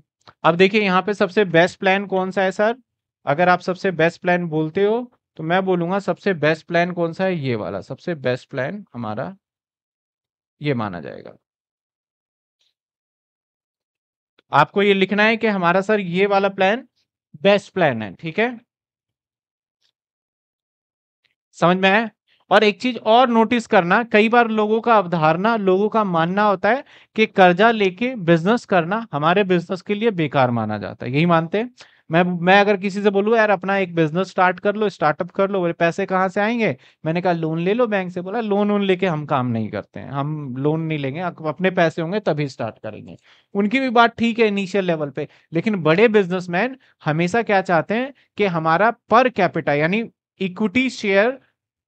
अब देखिए, यहाँ पे सबसे बेस्ट प्लान कौन सा है सर अगर आप सबसे बेस्ट प्लान बोलते हो तो मैं बोलूँगा सबसे बेस्ट प्लान कौन सा है? ये वाला, सबसे बेस्ट प्लान हमारा ये माना जाएगा। आपको ये लिखना है कि हमारा सर ये वाला प्लान बेस्ट प्लान है, ठीक है? समझ में आया? और एक चीज़ और नोटिस करना, कई बार लोगों का अवधारणा, लोगों का मानना होता है कि कर्जा लेके बिज़नेस करना हमारे बिज़नेस के लिए बेकार माना जाता है। यही मानते हैं। मैं मैं अगर किसी से बोलूँ, यार, अपना एक बिज़नेस स्टार्ट कर लो स्टार्टअप कर लो, बोले, पैसे कहाँ से आएँगे? मैंने कहा, लोन ले लो बैंक से। बोला, लोन वोन लेके हम काम नहीं करते हैं। हम लोन नहीं लेंगे अपने पैसे होंगे तभी स्टार्ट करेंगे। उनकी भी बात ठीक है इनिशियल लेवल पे, लेकिन बड़े बिजनेसमैन हमेशा क्या चाहते हैं कि हमारा पर कैपिटा यानी इक्विटी शेयर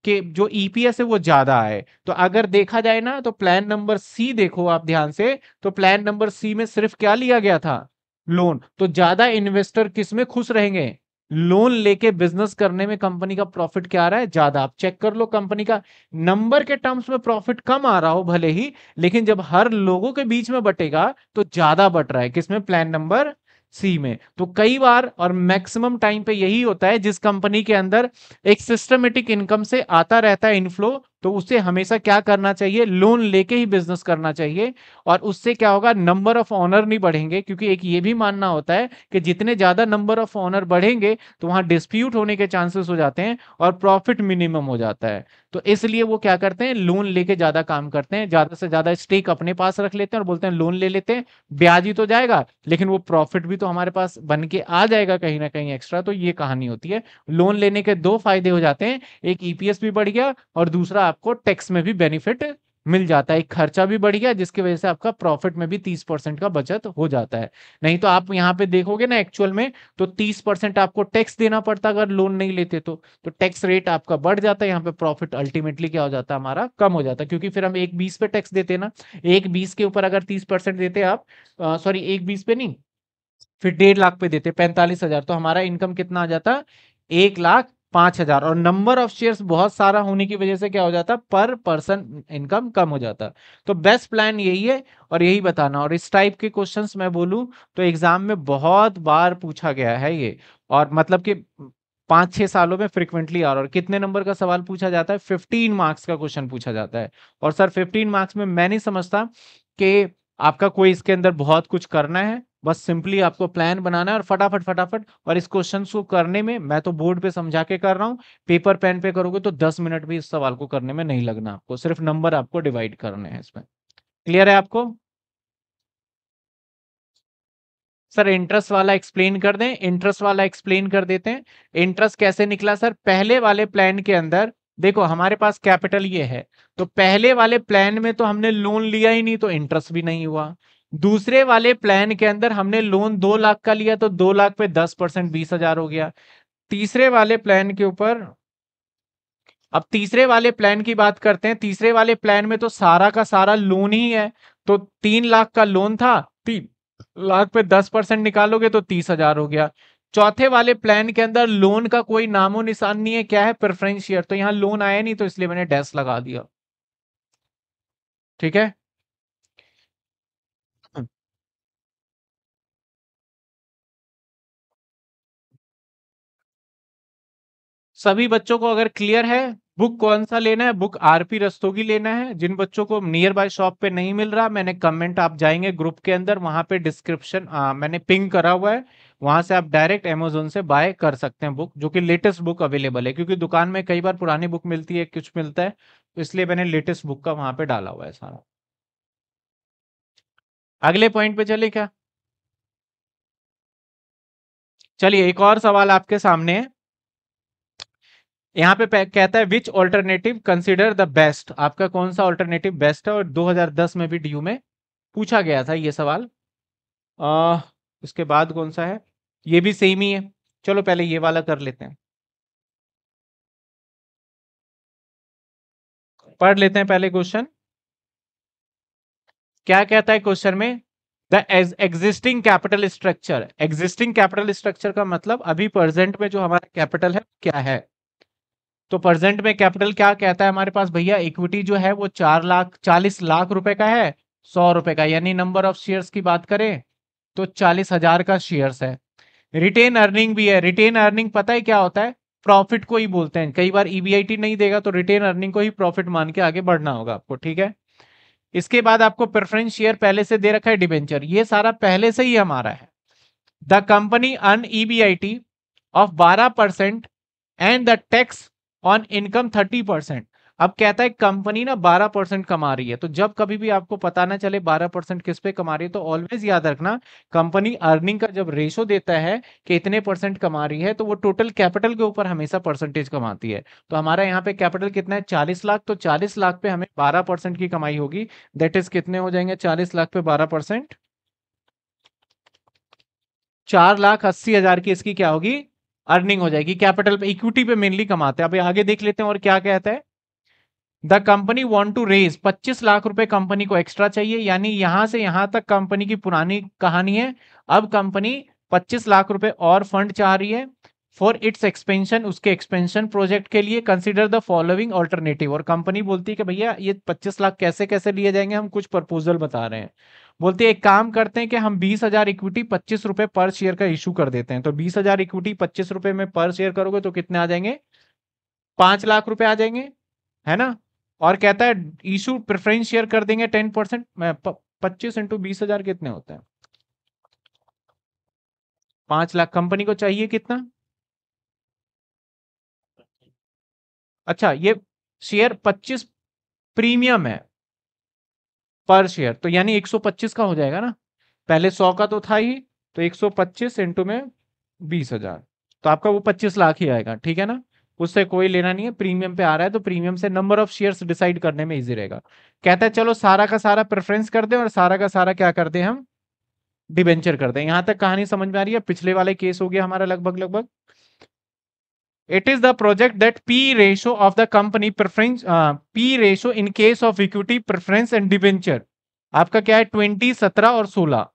के जो ईपीएस है वो ज़्यादा है तो अगर देखा जाए ना तो प्लान नंबर सी देखो आप ध्यान से तो प्लान नंबर सी में सिर्फ़ क्या लिया गया था? लोन तो ज़्यादा इन्वेस्टर किसमें? खुश रहेंगे। लोन लेके बिज़नेस करने में कंपनी का प्रॉफिट क्या आ रहा है? ज़्यादा। आप चेक कर लो कंपनी का। नंबर के टर्म्स में प्रॉफिट कम आ रहा हो भले ही, लेकिन जब हर लोगों के बीच में बटेगा तो ज़्यादा बट रहा है। किसमें प्लान नंबर सी में। तो कई बार और मैक्सिमम टाइम पे यही होता है जिस कंपनी के अंदर एक सिस्टमेटिक इनकम से आता रहता है इनफ्लो तो उसे हमेशा क्या करना चाहिए? लोन लेके ही बिज़नेस करना चाहिए। और उससे क्या होगा? नंबर ऑफ़ ऑनर नहीं बढ़ेंगे, क्योंकि एक ये भी मानना होता है कि जितने ज़्यादा नंबर ऑफ़ ऑनर बढ़ेंगे तो वहाँ डिस्प्यूट होने के चांसेस हो जाते हैं और प्रॉफिट मिनिमम हो जाता है। तो इसलिए वो क्या करते हैं? लोन लेके ज़्यादा काम करते हैं, ज़्यादा से ज़्यादा स्टेक अपने पास रख लेते हैं और बोलते हैं लोन ले लेते हैं, ब्याज ही तो जाएगा, लेकिन वो प्रॉफिट भी तो हमारे पास बन के आ जाएगा कहीं ना कहीं एक्स्ट्रा तो ये कहानी होती है। लोन लेने के दो फ़ायदे हो जाते हैं। एक ईपीएस भी बढ़ गया और दूसरा आपको टैक्स में भी बेनिफिट मिल जाता है। खर्चा भी बढ़ गया, जिसकी वजह से आपका प्रॉफिट में भी तीस परसेंट का बचत हो जाता है। नहीं तो आप यहाँ पे देखोगे ना एक्चुअल में तो तीस परसेंट आपको टैक्स देना पड़ता अगर लोन नहीं लेते तो। तो टैक्स रेट आपका बढ़ जाता है, यहाँ पे प्रॉफिट अल्टीमेटली क्या हो जाता है? हमारा कम हो जाता है। क्योंकि फिर हम एक बीस पे टैक्स देते ना, एक बीस के ऊपर अगर तीस परसेंट देते आप सॉरी एक बीस पे नहीं, फिर डेढ़ लाख पे देते पैंतालीस हज़ार। तो हमारा इनकम कितना आ जाता? एक लाख पाँच हज़ार। और नंबर ऑफ़ शेयर्स बहुत सारा होने की वजह से क्या हो जाता पर पर्सन इनकम कम हो जाता तो बेस्ट प्लान यही है और यही बताना। और इस टाइप के क्वेश्चंस मैं बोलूँ तो एग्ज़ाम में बहुत बार पूछा गया है ये। और मतलब कि पाँच छह सालों में फ्रिक्वेंटली आ रहा और कितने नंबर का सवाल पूछा जाता है? फिफ्टीन मार्क्स का क्वेश्चन पूछा जाता है। और सर फिफ्टीन मार्क्स में मैं नहीं समझता कि आपका कोई इसके अंदर बहुत कुछ करना है। बस सिंपली आपको प्लान बनाना है और फटाफट फटाफट, और इस क्वेश्चन को करने में मैं तो बोर्ड पे समझा के कर रहा हूँ पेपर पेन पे करोगे तो दस मिनट भी इस सवाल को करने में नहीं लगना आपको, सिर्फ़ नंबर आपको डिवाइड करने हैं इसमें। क्लियर है आपको? सर इंटरेस्ट वाला एक्सप्लेन कर दें इंटरेस्ट वाला एक्सप्लेन कर देते हैं। इंटरेस्ट कैसे निकला सर पहले वाले प्लान के अंदर, देखो हमारे पास कैपिटल ये है तो पहले वाले प्लान में तो हमने लोन लिया ही नहीं तो इंटरेस्ट भी नहीं हुआ। दूसरे वाले प्लान के अंदर हमने लोन दो लाख का लिया तो दो लाख पे दस परसेंट बीस हज़ार हो गया। तीसरे वाले प्लान के ऊपर, अब तीसरे वाले प्लान की बात करते हैं, तीसरे वाले प्लान में तो सारा का सारा लोन ही है तो तीन लाख का लोन था, तीन लाख पे दस परसेंट निकालोगे तो तीस हज़ार हो गया। चौथे वाले प्लान के अंदर लोन का कोई नामो निशान नहीं है, क्या है? प्रेफरेंस शेयर तो यहाँ लोन आया नहीं तो इसलिए मैंने डैश लगा दिया। ठीक है? सभी बच्चों को अगर क्लियर है बुक कौन सा लेना है? बुक आरपी रस्तोगी लेना है। जिन बच्चों को नियर बाय शॉप पे नहीं मिल रहा, मैंने कमेंट आप जाएँगे ग्रुप के अंदर, वहाँ पे डिस्क्रिप्शन मैंने पिंग करा हुआ है। वहाँ से आप डायरेक्ट अमेजोन से बाय कर सकते हैं बुक जो कि लेटेस्ट बुक अवेलेबल है। क्योंकि दुकान में कई बार पुरानी बुक मिलती है, कुछ मिलता है तो इसलिए मैंने लेटेस्ट बुक का वहाँ पे डाला हुआ है सारा। अगले पॉइंट पे चले क्या? चलिए, एक और सवाल आपके सामने है। यहाँ पे कहता है which alternative consider the best आपका कौन सा ऑल्टरनेटिव बेस्ट है? और 2010 में भी डीयू में पूछा गया था ये सवाल। आ, इसके बाद कौन सा है? ये भी सेम ही है। चलो पहले ये वाला कर लेते हैं। पढ़ लेते हैं पहले क्वेश्चन क्या कहता है क्वेश्चन में? The existing capital structure existing capital structure का मतलब अभी प्रेजेंट में जो हमारा कैपिटल है क्या है? तो प्रेजेंट में कैपिटल क्या कहता है हमारे पास? भैया इक्विटी जो है वो चार लाख, चालीस लाख रुपए का है, सौ रुपए का। यानी नंबर ऑफ़ शेयर्स की बात करें तो चालीस हज़ार का शेयर्स है। रिटेन अर्निंग भी है। रिटेन अर्निंग पता है क्या होता है? प्रॉफिट को ही बोलते हैं। कई बार ईबीआईटी नहीं देगा तो रिटेन अर्निंग को ही प्रॉफिट मान के आगे बढ़ना होगा आपको, ठीक है? इसके बाद आपको प्रेफरेंस शेयर पहले से दे रखा है डिबेंचर ये सारा पहले से ही हमारा है। The company earn EBIT of बारह percent and the tax on income thirty percent अब कहता है कंपनी ना बारह परसेंट कमा रही है तो जब कभी भी आपको पता ना चले बारह परसेंट किस पे कमा रही है तो ऑलवेज याद रखना कंपनी अर्निंग का जब रेशो देता है कि इतने परसेंट कमा रही है तो वो टोटल कैपिटल के ऊपर हमेशा परसेंटेज कमाती है। तो हमारा यहाँ पे कैपिटल कितना है? चालीस लाख तो चालीस लाख पे हमें बारह की कमाई होगी। दैट इज़ कितने हो जाएँगे? चालीस लाख पे बारह परसेंट लाख अस्सी की इसकी क्या होगी? अर्निंग हो जाएगी, कैपिटल पे, इक्विटी पे मेनली कमाते हैं। अभी आगे देख लेते हैं और क्या कहता है? The company want to raise 25 lakh रुपए कंपनी को एक्स्ट्रा चाहिए, यानी यहाँ से यहाँ तक कंपनी की पुरानी कहानी है। अब कंपनी 25 लाख रुपए और फंड चाह रही है फॉर इट्स एक्सपेंशन उसके एक्सपेंशन प्रोजेक्ट के लिए कंसिडर द फॉलोइंग ऑल्टरनेटिव और कंपनी बोलती है कि भैया ये 25 लाख कैसे कैसे लिए जाएँगे, हम कुछ प्रपोजल बता रहे हैं। बोलते हैं, एक काम करते हैं कि हम बीस हज़ार इक्विटी पच्चीस रुपए पर शेयर का इशू कर देते हैं। तो बीस हज़ार इक्विटी पच्चीस रुपए में पर शेयर करोगे तो कितने आ जाएँगे? पाँच लाख रुपए आ जाएँगे, है ना? और कहता है इशू प्रेफरेंस शेयर कर देंगे टेन परसेंट पच्चीस इंटू बीस हज़ार कितने होते हैं? पाँच लाख कंपनी को चाहिए कितना? अच्छा ये शेयर पच्चीस प्रीमियम है। पर शेयर तो यानी 125 का हो जाएगा ना। पहले 100 का तो था ही तो 125 पच्चीस इंटू में बीस हज़ार। तो आपका वो 25 लाख ही आएगा, ठीक है ना? उससे कोई लेना नहीं है प्रीमियम पे आ रहा है तो प्रीमियम से नंबर ऑफ़ शेयर्स डिसाइड करने में इजी रहेगा। कहता है, चलो सारा का सारा प्रेफरेंस कर दे और सारा का सारा क्या कर दे हम? डिबेंचर कर दें। यहाँ तक कहानी समझ में आ रही है, पिछले वाले केस हो गया हमारा लगभग लगभग it is the project that P ratio of the company preference uh, P ratio in case of equity preference and debenture. आपका क्या है? ट्वेंटी सत्रह और सोलह।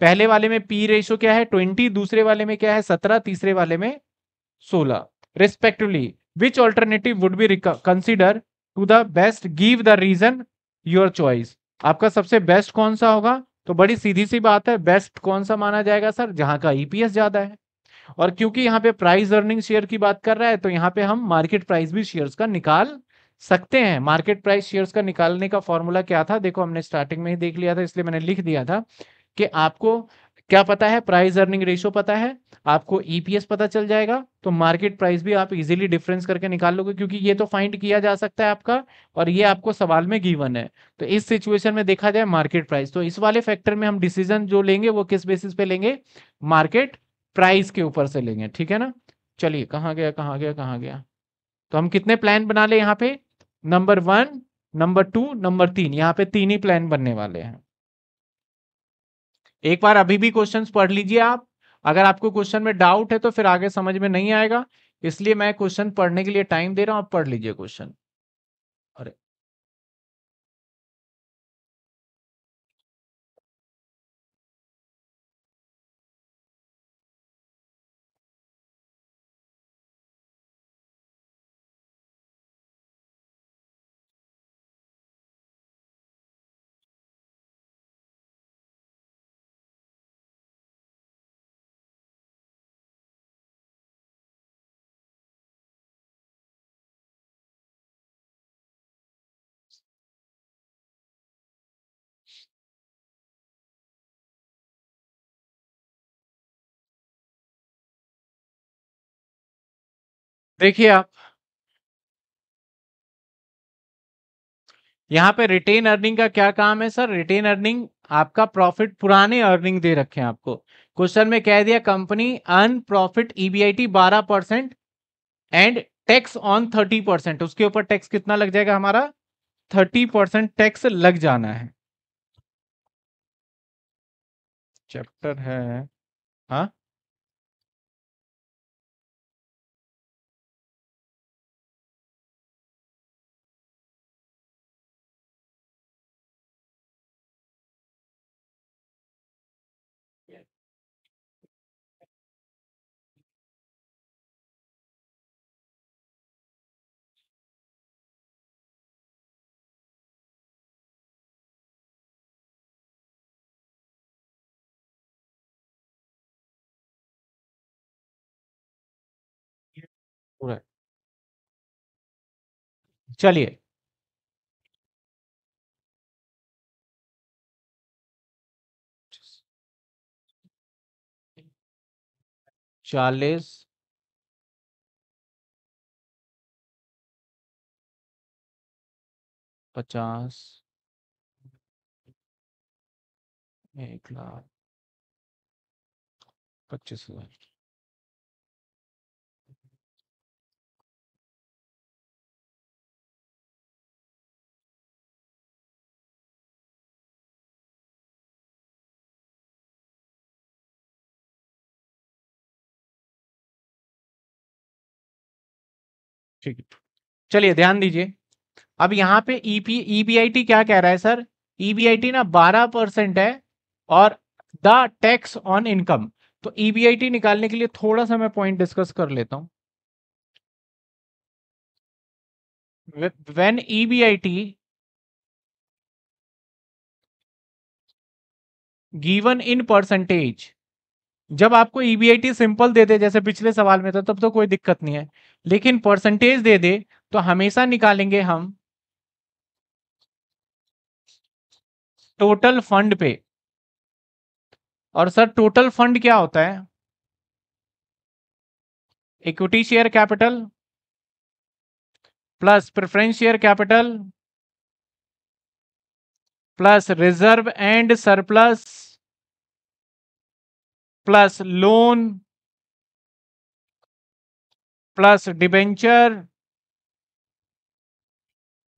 पहले वाले में पी रेशियो क्या है? ट्वेंटी दूसरे वाले में क्या है? सत्रह तीसरे वाले में सोलह। Respectively which alternative would be consider to the best give the reason your choice आपका सबसे बेस्ट कौन सा होगा? तो बड़ी सीधी सी बात है बेस्ट कौन सा माना जाएगा सर जहाँ का ईपीएस ज़्यादा है। और क्योंकि यहाँ पे प्राइस अर्निंग शेयर की बात कर रहा है तो यहाँ पे हम मार्केट प्राइस भी शेयर्स का निकाल सकते हैं। मार्केट प्राइस शेयर्स का निकालने का फॉर्मूला क्या था? देखो, हमने स्टार्टिंग में ही देख लिया था, इसलिए मैंने लिख दिया था कि आपको क्या पता है? प्राइस अर्निंग रेशियो पता है, आपको ईपीएस e पता चल जाएगा तो मार्केट प्राइस भी आप इजीली डिफरेंस करके निकाल लोगे, क्योंकि ये तो फाइंड किया जा सकता है आपका और ये आपको सवाल में गिवन है। तो इस सिचुएशन में देखा जाए मार्केट प्राइस तो इस वाले फैक्टर में हम डिसीज़न जो लेंगे, वो किस बेसिस पे लेंगे? मार्केट प्राइस के ऊपर से लेंगे, ठीक है ना? चलिए, कहाँ गया कहाँ गया कहाँ गया? तो हम कितने प्लान बना ले यहाँ पे? Number one, number two, number तीन, यहाँ पे तीन ही प्लान बनने वाले हैं। एक बार अभी भी क्वेश्चंस पढ़ लीजिए आप। अगर आपको क्वेश्चन में डाउट है तो फिर आगे समझ में नहीं आएगा, इसलिए मैं क्वेश्चन पढ़ने के लिए टाइम दे रहा हूँ, आप पढ़ लीजिए क्वेश्चन देखिए आप यहाँ पे रिटेन अर्निंग का क्या काम है सर? रिटेन अर्निंग आपका प्रॉफिट पुराने अर्निंग दे रखे हैं आपको। क्वेश्चन में कह दिया company earn profit EBIT 12 percent and tax on 30 percent. उसके ऊपर टैक्स कितना लग जाएगा हमारा? 30 परसेंट टैक्स लग जाना है। चैप्टर है हाँ? चलिए। चालीस। पचास। एक लाख। पच्चीस हज़ार। ठीक है। चलिए, ध्यान दीजिए। अब यहाँ पे ईबीआईटी क्या कह रहा है, सर? ईबीआईटी ना 12 परसेंट है और द टैक्स ऑन इनकम। तो ईबीआईटी निकालने के लिए थोड़ा सा मैं पॉइंट डिस्कस कर लेता हूँ। When EBIT given in percentage जब आपको ईबीआईटी सिंपल दे दे, जैसे पिछले सवाल में था, तब तो कोई दिक्कत नहीं है। लेकिन परसेंटेज दे दे तो हमेशा निकालेंगे हम टोटल फंड पे। और सर टोटल फंड क्या होता है? Equity share capital plus preference share capital plus reserve and surplus plus loan plus debenture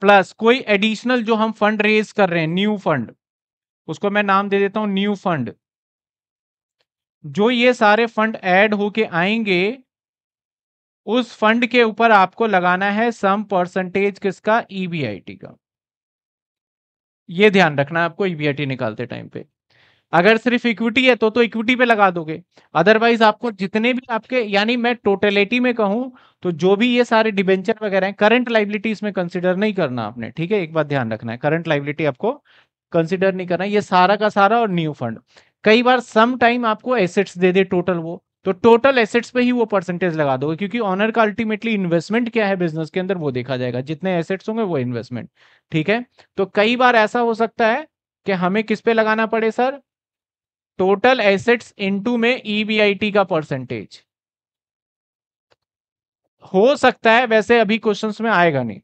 plus कोई एडिशनल जो हम फंड रेज कर रहे हैं न्यू फंड उसको मैं नाम दे देता हूँ न्यू फंड जो ये सारे फंड ऐड होके आएँगे, उस फंड के ऊपर आपको लगाना है सम परसेंटेज किसका? ईबीआईटी का. ये ध्यान रखना है आपको ईबीआईटी निकालते टाइम पे. अगर सिर्फ़ इक्विटी है तो तो इक्विटी पे लगा दोगे। अदरवाइज़ आपको जितने भी आपके, यानी मैं टोटलिटी में कहूँ तो जो भी ये सारे डिबेंचर वगैरह हैं करंट लाइबिलिटी इसमें कंसिडर नहीं करना आपने, ठीक है? एक बात ध्यान रखना है करंट लाइबिलिटी आपको कंसिडर नहीं करना, ये सारा का सारा और न्यू फंड कई बार सम टाइम आपको एसेट्स दे दे टोटल वो तो टोटल एसेट्स पे ही वो परसेंटेज लगा दोगे, क्योंकि ऑनर का अल्टीमेटली इन्वेस्टमेंट क्या है बिज़नेस के अंदर, वो देखा जाएगा। जितने एसेट्स होंगे, वो इन्वेस्टमेंट ठीक है? तो कई बार ऐसा हो सकता है कि हमें किस पे लगाना पड़े सर टोटल एसेट्स इनटू में ईबीआईटी का परसेंटेज हो सकता है, वैसे अभी क्वेश्चंस में आएगा नहीं।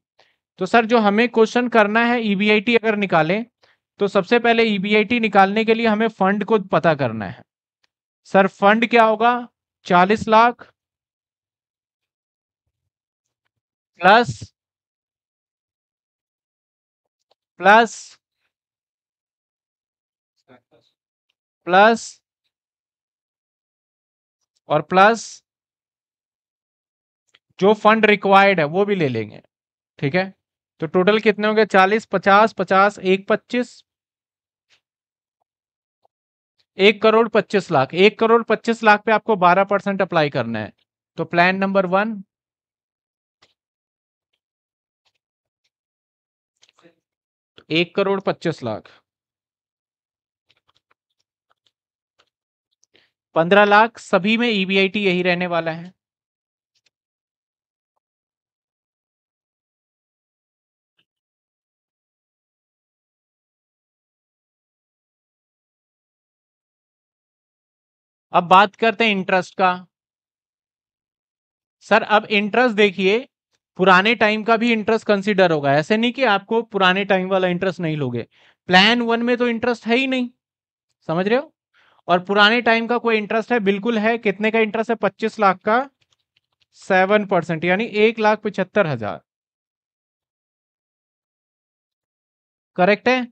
तो सर, जो हमें क्वेश्चन करना है ईबीआईटी अगर निकालें तो सबसे पहले ईबीआईटी निकालने के लिए हमें फंड को पता करना है। सर फंड क्या होगा? चालीस लाख प्लस प्लस प्लस और प्लस जो फंड रिक्वायर्ड है, वो भी ले लेंगे, ठीक है? तो टोटल कितने होंगे? चालीस, पचास पचास, एक पच्चीस। एक करोड़ पच्चीस लाख। एक करोड़ पच्चीस लाख पे आपको बारह परसेंट अप्लाई करना है। तो प्लान नंबर वन, एक करोड़ पच्चीस लाख। पंद्रह लाख, सभी में ईबीआईटी यही रहने वाला है। अब बात करते हैं इंटरेस्ट का। सर, अब इंटरेस्ट देखिए, पुराने टाइम का भी इंटरेस्ट कंसीडर होगा। ऐसे नहीं कि आपको पुराने टाइम वाला इंटरेस्ट नहीं लोगे। प्लान वन में तो इंटरेस्ट है ही नहीं। समझ रहे हो? और पुराने टाइम का कोई इंटरेस्ट है? बिल्कुल है। कितने का इंटरेस्ट है? पच्चीस लाख का। सेवन परसेंट, यानी एक लाख पिछहत्तर हज़ार। करेक्ट है?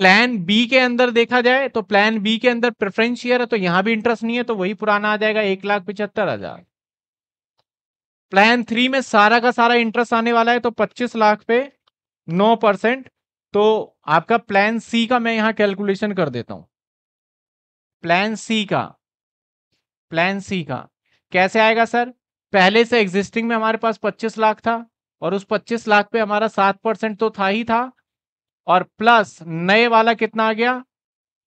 प्लान बी के अंदर देखा जाए तो प्लान बी के अंदर प्रेफरेंस शेयर है तो यहाँ भी इंटरेस्ट नहीं है तो वही पुराना आ जाएगा, एक लाख पिछहत्तर हज़ार। प्लान थ्री में सारा का सारा इंटरेस्ट आने वाला है तो पच्चीस लाख पे नौ परसेंट। तो आपका प्लान सी का मैं यहाँ कैलकुलेशन कर देता हूँ। प्लान सी का। प्लान सी का। कैसे आएगा, सर? पहले से एग्जिस्टिंग में हमारे पास 25 लाख था और उस 25 लाख पे हमारा सात परसेंट तो था ही था और प्लस नए वाला कितना आ गया?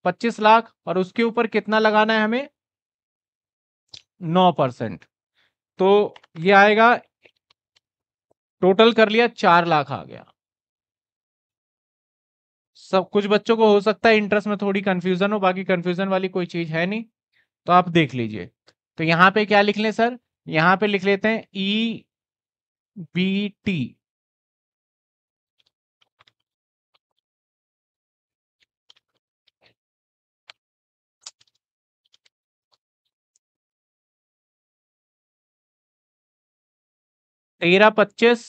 25 लाख और उसके ऊपर कितना लगाना है हमें? 9 परसेंट। तो ये आएगा टोटल कर लिया, चार लाख आ गया। सब, कुछ बच्चों को हो सकता है इंटरेस्ट में थोड़ी कंफ्यूजन हो, बाकी कंफ्यूजन वाली कोई चीज़ है नहीं तो आप देख लीजिए। तो यहाँ पे क्या लिख लें सर? यहाँ पे लिख लेते हैं ई बी टी तेरह पच्चीस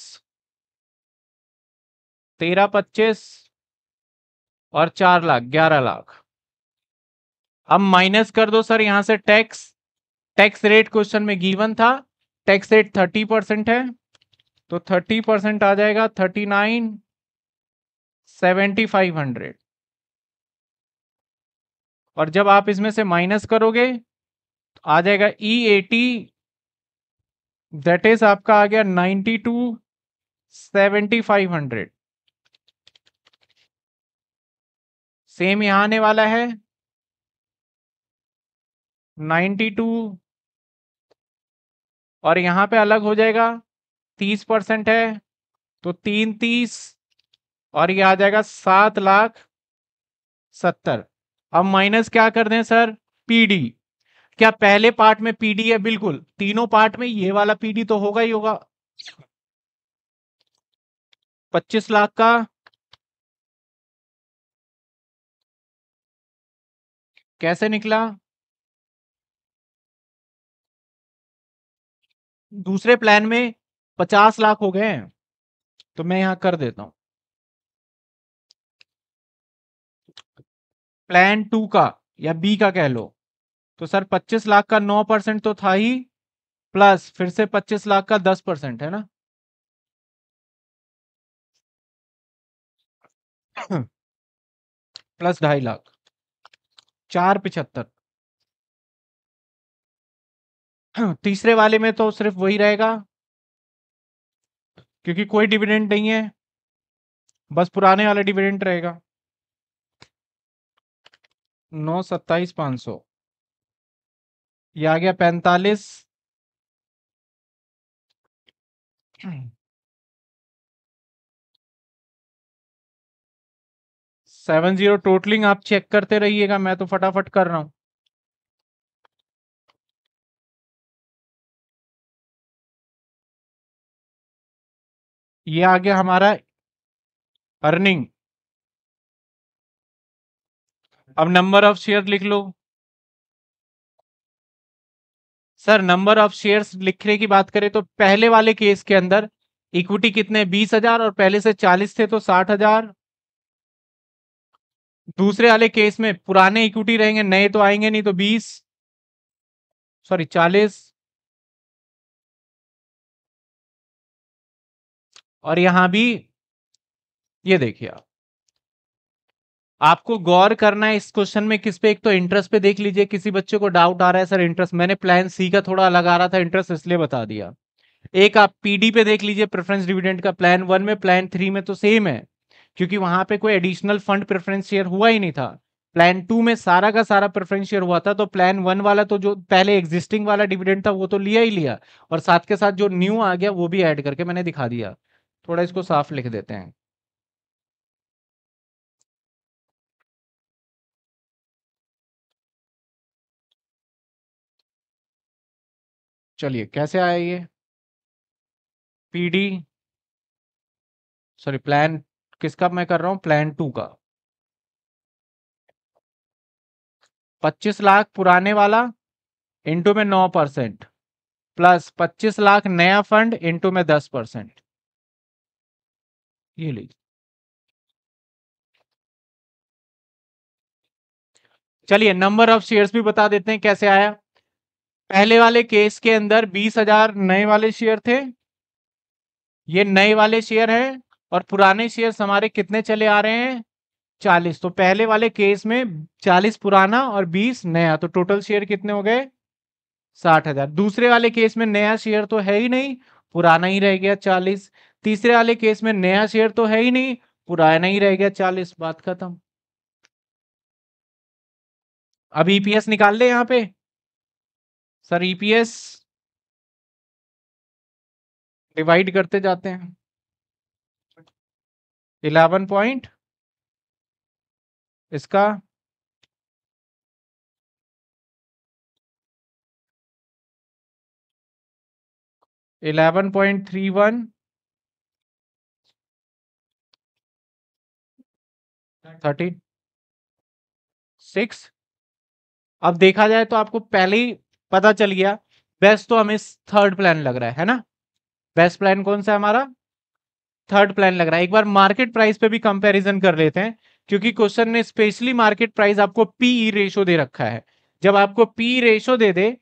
तेरह पच्चीस और चार लाख, ग्यारह लाख। अब माइनस कर दो सर यहाँ से टैक्स। टैक्स रेट क्वेश्चन में गिवन था। टैक्स रेट थर्टी परसेंट है। तो थर्टी परसेंट आ जाएगा thirty nine, seventy five hundred. और जब आप इसमें से माइनस करोगे तो आ जाएगा ई एटी दैट इज़ आपका आ गया ninety two, seventy five hundred. Same यहाँ आने वाला है। Ninety two. और यहाँ पे अलग हो जाएगा, तीस परसेंट है तो तीन तीस, और ये आ जाएगा सात लाख सत्तर। अब माइनस क्या कर दें सर? पीडी क्या पहले पार्ट में पीडी है? बिल्कुल। तीनों पार्ट में ये वाला पीडी तो होगा ही होगा। पच्चीस लाख का कैसे निकला? दूसरे प्लान में पचास लाख हो गए तो मैं यहाँ कर देता हूँ। प्लान टू का या बी का कह लो तो सर पच्चीस लाख का नौ परसेंट तो था ही, प्लस फिर से पच्चीस लाख का दस परसेंट, है ना? प्लस ढाई लाख। चार पिछहत्तर। तीसरे वाले में तो सिर्फ़ वही रहेगा, क्योंकि कोई डिविडेंड नहीं है, बस पुराने वाला डिविडेंड रहेगा। नौ, सत्ताईस, पाँच सौ। ये आ गया पैंतालीस। सेवन ज़ीरो टोटलिंग आप चेक करते रहिएगा, मैं तो फटाफट कर रहा हूँ। ये आ गया हमारा अर्निंग। अब नंबर ऑफ़ शेयर लिख लो। सर, नंबर ऑफ़ शेयर्स लिखने की बात करें तो पहले वाले केस के अंदर इक्विटी कितने? बीस हज़ार और पहले से चालीस थे तो साठ हज़ार। दूसरे वाले केस में पुराने इक्विटी रहेंगे, नए तो आएँगे नहीं तो बीस सॉरी चालीस। और यहाँ भी ये देखिए आप। आपको गौर करना है इस क्वेश्चन में किस पे, एक तो इंटरेस्ट पे देख लीजिए, किसी बच्चे को डाउट आ रहा है, सर इंटरेस्ट मैंने प्लान सी का थोड़ा अलग आ रहा था इंटरेस्ट इसलिए बता दिया। एक आप पीडी पे देख लीजिए प्रेफरेंस डिविडेंड का प्लान वन में प्लान थ्री में तो सेम है। क्योंकि वहाँ पे कोई एडिशनल फंड प्रेफरेंस शेयर हुआ ही नहीं था। प्लान टू में सारा का सारा प्रेफरेंस शेयर हुआ था तो प्लान वन वाला तो जो पहले एग्जिस्टिंग वाला डिविडेंड था, वो तो लिया ही लिया। और साथ के साथ जो न्यू आ गया, वो भी ऐड करके मैंने दिखा दिया। थोड़ा इसको साफ़ लिख देते हैं। चलिए, कैसे आया ये? पीडी सॉरी प्लान किसका मैं कर रहा हूँ? प्लान टू का। पच्चीस लाख पुराने वाला इंटू में नौ परसेंट प्लस पच्चीस लाख नया फंड इंटू में दस परसेंट। ये लीजिए। चलिए नंबर ऑफ़ शेयर्स भी बता देते हैं कैसे आया। पहले वाले केस के अंदर बीस हज़ार नए वाले शेयर थे। ये नए वाले शेयर हैं। और पुराने शेयर्स हमारे कितने चले आ रहे हैं? चालीस। तो पहले वाले केस में चालीस पुराना और बीस नया। तो टोटल शेयर कितने हो गए? साठ हज़ार। दूसरे वाले केस में नया शेयर तो है ही नहीं, पुराना ही रह गया चालीस। तीसरे वाले केस में नया शेयर तो है ही नहीं, पुराना ही रह गया चालीस। बात खत्म। अब ईपीएस निकाल ले यहाँ पे। सर ईपीएस डिवाइड करते जाते हैं। इलेवन पॉइंट, इसका eleven point three one thirteen six. अब देखा जाए तो आपको पहले ही पता चल गया, बेस्ट तो हमें थर्ड प्लान लग रहा है है ना? बेस्ट प्लान कौन सा हमारा? थर्ड प्लान लग रहा है। एक बार मार्केट प्राइस पे भी कंपैरिजन कर लेते हैं, क्योंकि क्वेश्चन ने स्पेशली मार्केट प्राइस आपको पीई रेशो दे रखा है। जब आपको पी रेशो दे दे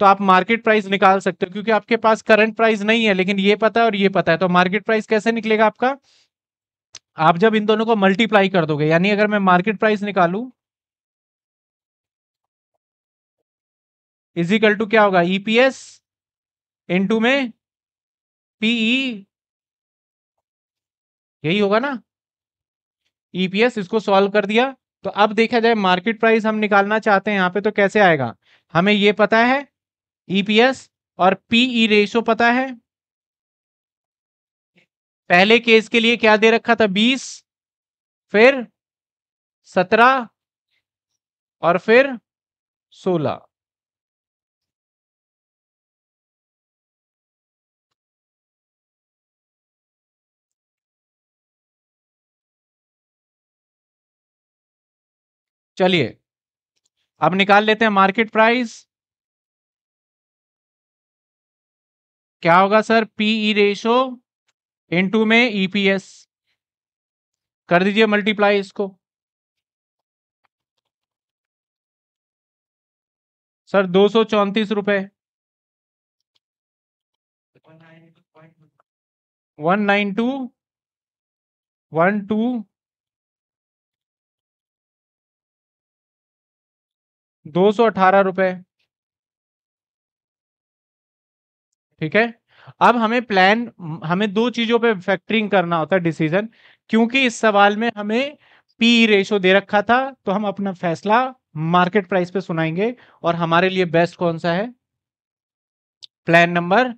तो आप मार्केट प्राइस निकाल सकते हो, क्योंकि आपके पास करंट प्राइस नहीं है, लेकिन ये पता है और ये पता है। तो मार्केट प्राइस कैसे निकलेगा आपका? आप जब इन दोनों को मल्टीप्लाई कर दोगे, यानी अगर मैं मार्केट प्राइस निकालू इजिकल टू क्या होगा? ईपीएस इनटू में पीई यही होगा ना? ईपीएस इसको सॉल्व कर दिया। तो अब देखा जाए मार्केट प्राइस हम निकालना चाहते हैं, यहाँ पे तो कैसे आएगा? हमें ये पता है ईपीएस और पीई रेशो पता है। पहले केस के लिए क्या दे रखा था? 20 फिर 17 और फिर 16 चलिए, अब निकाल लेते हैं मार्केट प्राइस क्या होगा सर? पीई रेशो इनटू में ईपीएस कर दीजिए मल्टीप्लाई इसको। सर, दो सौ चौंतीस रुपए। One nine two, one two दो सौ अठारह रुपए। ठीक है? अब हमें प्लान हमें दो चीज़ों पे फैक्टरिंग करना होता है डिसीज़न क्योंकि इस सवाल में हमें पी रेशो दे रखा था तो हम अपना फैसला मार्केट प्राइस पे सुनाएँगे, और हमारे लिए बेस्ट कौन सा है? Plan number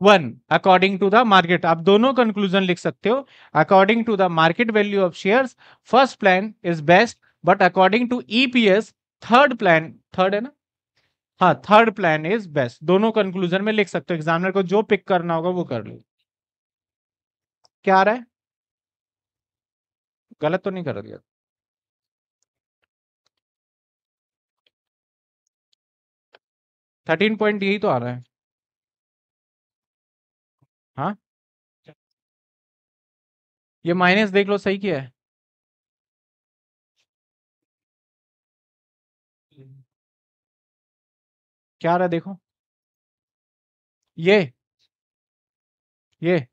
one according to the market आप दोनों कंक्लूजन लिख सकते हो। According to the market value of shares first plan is best but according to EPS third plan third है ना? हाँ थर्ड प्लान इज़ बेस्ट दोनों कंक्लूजन में लिख सकते हो. एग्जामिनर को जो पिक करना होगा, वो कर लो। क्या आ रहा है? गलत तो नहीं कर दिया थर्टीन पॉइंट यही तो आ रहा है। हाँ? ये माइनस देख लो, सही किया है। क्या आ रहा है देखो? ये। ये।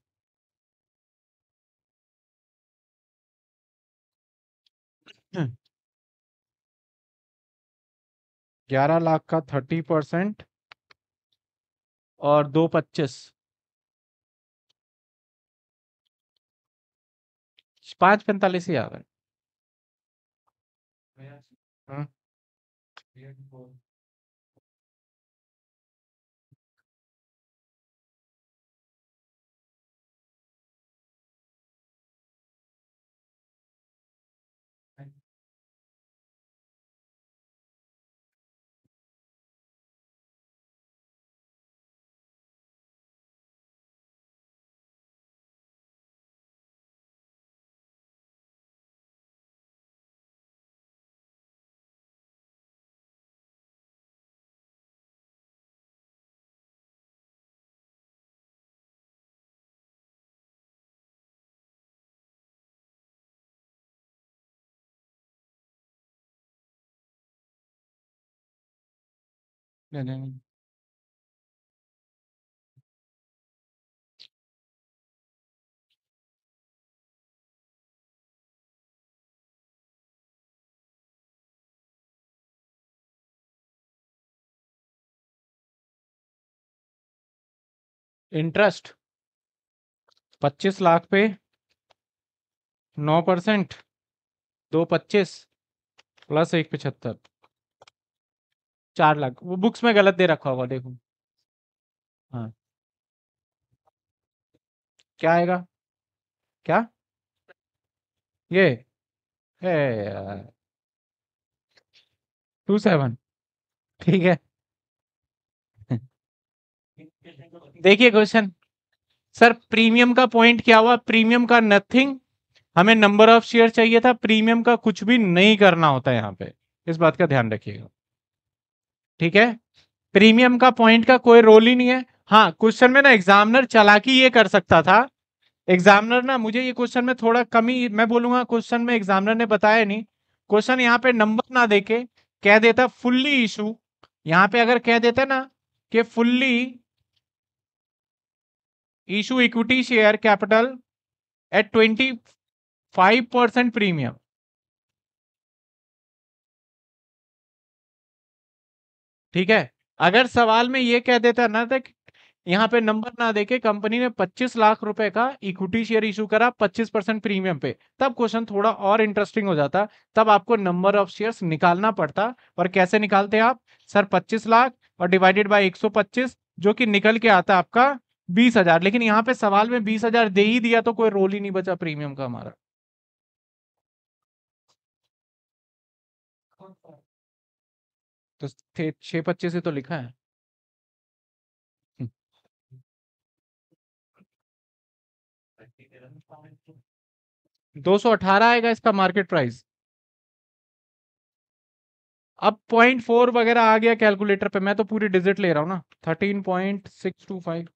ग्यारह लाख का थर्टी परसेंट और दो पच्चीस। पाँच पैंतालीस ही आ रहा इंटरेस्ट पच्चीस लाख पे नौ परसेंट दो पच्चीस प्लस एक पचहत्तर। चार लाख, वो बुक्स में गलत दे रखा होगा, देखो। हाँ। क्या आएगा? क्या? ये टू सेवन, ठीक है। देखिए क्वेश्चन, सर प्रीमियम का पॉइंट क्या हुआ? प्रीमियम का नथिंग, हमें नंबर ऑफ़ शेयर चाहिए था, प्रीमियम का कुछ भी नहीं करना होता है यहाँ पे। इस बात का ध्यान रखिएगा। ठीक है? प्रीमियम का पॉइंट का कोई रोल ही नहीं है। हाँ क्वेश्चन में ना एग्जामिनर चालाकी ये कर सकता था। एग्जामिनर ना, मुझे ये क्वेश्चन में थोड़ा कमी, मैं बोलूँगा क्वेश्चन में एग्जामिनर ने बताया नहीं। क्वेश्चन यहाँ पे नंबर ना देके कह देता फुल्ली इशू यहाँ पे अगर कह देता ना कि fully issue equity share capital at twenty five percent premium ठीक है? अगर सवाल में ये कह देता ना तक यहाँ पे नंबर ना देके कंपनी ने 25 लाख रुपए का इक्विटी शेयर इशू करा 25 परसेंट प्रीमियम पे, तब क्वेश्चन थोड़ा और इंटरेस्टिंग हो जाता, तब आपको नंबर ऑफ़ शेयर्स निकालना पड़ता। और कैसे निकालते आप? सर 25 लाख और डिवाइडेड बाय 125 जो कि निकल के आता आपका बीस हज़ार। लेकिन यहाँ पे सवाल में बीस हज़ार दे ही दिया तो कोई रोल ही नहीं बचा प्रीमियम का हमारा। तो छह पच्चीस से तो लिखा है। दो सौ अठारह आएगा इसका मार्केट प्राइस अब पॉइंट फोर वगैरह आ गया कैलकुलेटर पे, मैं तो पूरी डिजिट ले रहा हूँ ना thirteen point six two five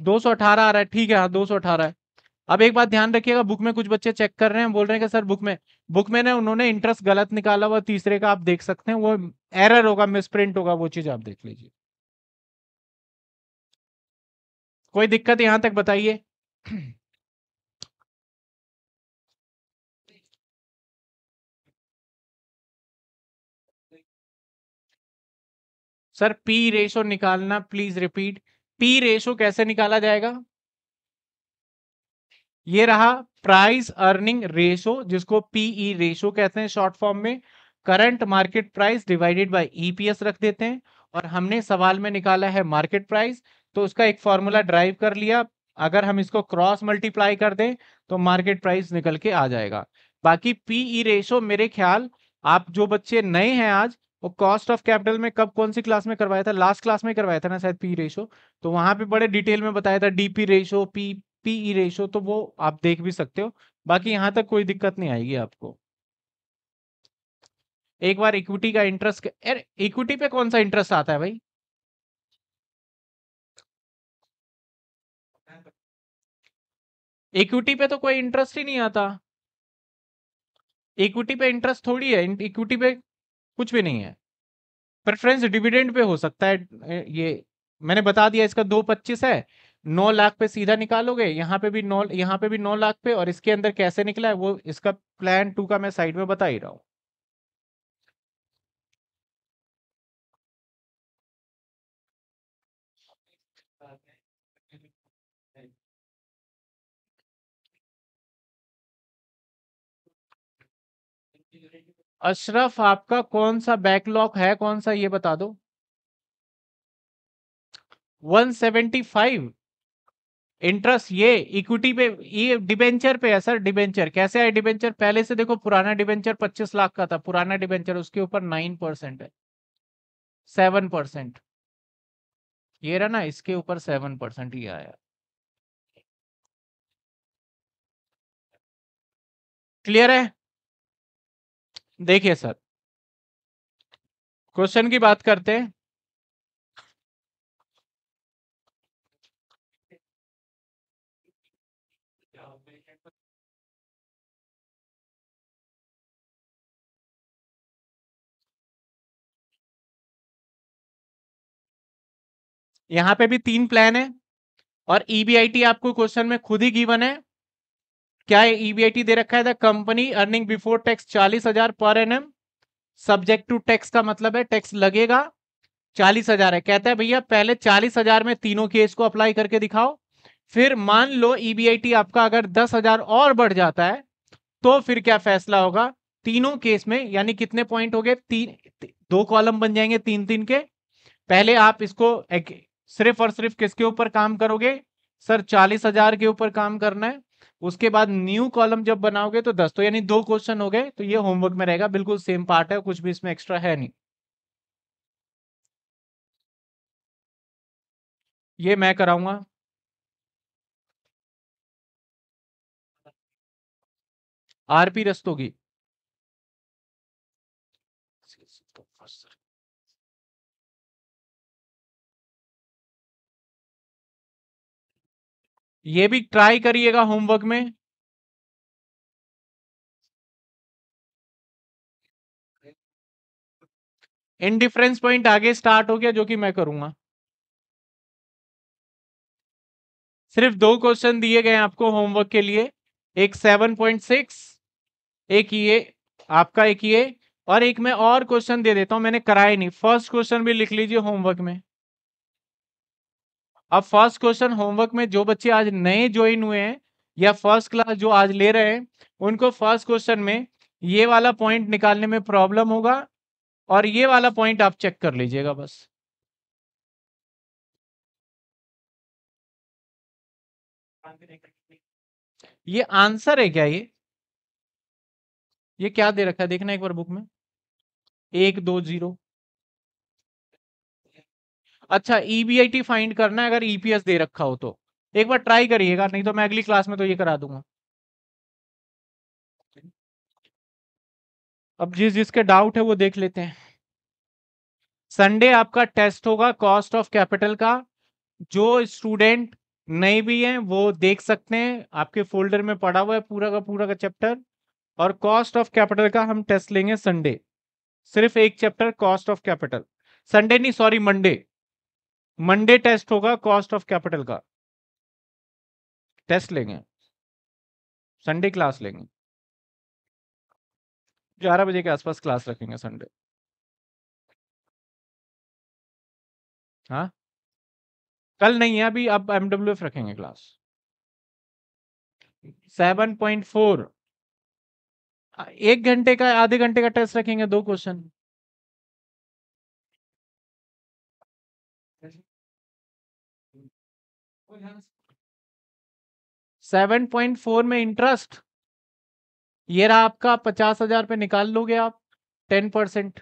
दो सौ अठारह आ रहा है, ठीक है हाँ दो सौ अठारह है। अब एक बात ध्यान रखिएगा बुक में कुछ बच्चे चेक कर रहे हैं, बोल रहे हैं कि, सर बुक में बुक में ना उन्होंने इंटरेस्ट गलत निकाला हुआ तीसरे का आप देख सकते हैं, वो एरर होगा मिसप्रिंट होगा, वो चीज़ आप देख लीजिए. कोई दिक्कत यहाँ तक बताइए? सर पी रेशो निकालना प्लीज़ रिपीट पी रेशो कैसे निकाला जाएगा? ये रहा प्राइस अर्निंग रेशो जिसको पीई रेशो कहते हैं शॉर्ट फॉर्म में। Current market price divided by EPS रख देते हैं और हमने सवाल में निकाला है मार्केट प्राइस तो उसका एक फॉर्मूला ड्राइव कर लिया। अगर हम इसको क्रॉस मल्टीप्लाई कर दें तो मार्केट प्राइस निकल के आ जाएगा। बाकी पीई रेशो मेरे ख्याल, आप जो बच्चे नए हैं आज, वो कॉस्ट ऑफ़ कैपिटल में कब, कौन सी क्लास में करवाया था? लास्ट क्लास में करवाया था ना शायद पी रेशो तो वहाँ पे बड़े डिटेल में बताया था DP ratio P PE ratio तो वो आप देख भी सकते हो। बाकी यहाँ तक कोई दिक्कत नहीं आएगी आपको। एक बार इक्विटी का इंटरेस्ट यार इक्विटी पे कौन सा इंटरेस्ट आता है भाई? इक्विटी पे तो कोई इंटरेस्ट ही नहीं आता। इक्विटी पे इंटरेस्ट थोड़ी है इक्विटी पे कुछ भी नहीं है। प्रेफरेंस डिविडेंड पे हो सकता है ये मैंने बता दिया इसका दो पच्चीस है। नौ लाख पे सीधा निकालोगे, यहाँ पे भी नौ, यहाँ पे भी नौ लाख पे, और इसके अंदर कैसे निकला है वो, इसका प्लान टू का मैं साइड में बता ही रहा हूँ। अशरफ, आपका कौन सा बैकलॉग है? कौन सा, ये बता दो। 175 इंटरेस्ट, ये इक्विटी पे, ये डिबेंचर पे है सर डिबेंचर कैसे है डिबेंचर पहले से देखो, पुराना डिबेंचर 25 लाख का था, पुराना डिबेंचर उसके ऊपर 9 परसेंट है। 7 परसेंट ये रहा ना, इसके ऊपर 7 परसेंट ही आया। क्लियर है? देखिए सर क्वेश्चन की बात करते हैं। यहाँ पे भी तीन प्लान है और ईबीआईटी आपको क्वेश्चन में खुद ही गिवन है। क्या ईबीआईटी दे रखा है? The company earning before tax चालीस हज़ार पर एन सब्जेक्ट टू टैक्स का मतलब है टैक्स लगेगा, चालीस हज़ार है। कहता है, भैया, पहले चालीस हज़ार में तीनों केस को अप्लाई करके दिखाओ, फिर मान लो ईबीआईटी आपका अगर दस हज़ार और बढ़ जाता है तो फिर क्या फैसला होगा? तीनों केस में, यानी कितने पॉइंट हो गए? तीन, दो कॉलम बन जाएँगे तीन तीन के। पहले आप इसको सिर्फ़ और सिर्फ़ किसके ऊपर काम करोगे? सर, चालीस हज़ार के ऊपर काम करना है। उसके बाद न्यू कॉलम जब बनाओगे तो दस तो यानी दो क्वेश्चन हो गए तो ये होमवर्क में रहेगा। बिल्कुल सेम पार्ट है, कुछ भी इसमें एक्स्ट्रा है नहीं। ये मैं कराऊँगा। आरपी रस्तोगी। ये भी ट्राई करिएगा होमवर्क में। इनडिफरेंस पॉइंट आगे स्टार्ट हो गया, जो कि मैं करूँगा। सिर्फ़ दो क्वेश्चन दिए गए आपको होमवर्क के लिए। एक 7.6 एक ये, आपका एक ये, और एक मैं और क्वेश्चन दे देता हूँ, मैंने कराया नहीं। फ़र्स्ट क्वेश्चन भी लिख लीजिए होमवर्क में। अब फ़र्स्ट क्वेश्चन होमवर्क में जो बच्चे आज नए ज्वाइन हुए हैं, या फ़र्स्ट क्लास जो आज ले रहे हैं, उनको फ़र्स्ट क्वेश्चन में ये वाला पॉइंट निकालने में प्रॉब्लम होगा और ये वाला पॉइंट आप चेक कर लीजिएगा बस। ये आंसर है क्या ये? ये क्या दे रखा है? देखना एक बार बुक में। एक दो ज़ीरो। अच्छा ईबीआईटी फाइंड करना है अगर ईपीएस दे रखा हो तो। एक बार ट्राई करिएगा, नहीं तो मैं अगली क्लास में तो ये करा दूँगा। अब जिस जिसके डाउट है वो देख लेते हैं। संडे आपका टेस्ट होगा कॉस्ट ऑफ़ कैपिटल का। जो स्टूडेंट नहीं भी हैं, वो देख सकते हैं। आपके फोल्डर में पड़ा हुआ है पूरा का पूरा का चैप्टर और कॉस्ट ऑफ़ कैपिटल का हम टेस्ट लेंगे संडे सिर्फ़ एक chapter cost of capital Sunday नहीं सॉरी मंडे मंडे टेस्ट होगा, कॉस्ट ऑफ़ कैपिटल का। टेस्ट लेंगे। संडे क्लास लेंगे। ग्यारह बजे के आसपास क्लास रखेंगे संडे। हाँ? कल नहीं है, अभी अब एमडब्ल्यू एफ़ रखेंगे क्लास। Seven point four. एक घंटे का, आधे घंटे का टेस्ट रखेंगे, दो क्वेश्चन। सेवन पॉइंट फोर में इंटरेस्ट ये रहा आपका पचास हज़ार पे निकाल लोगे आप टेन परसेंट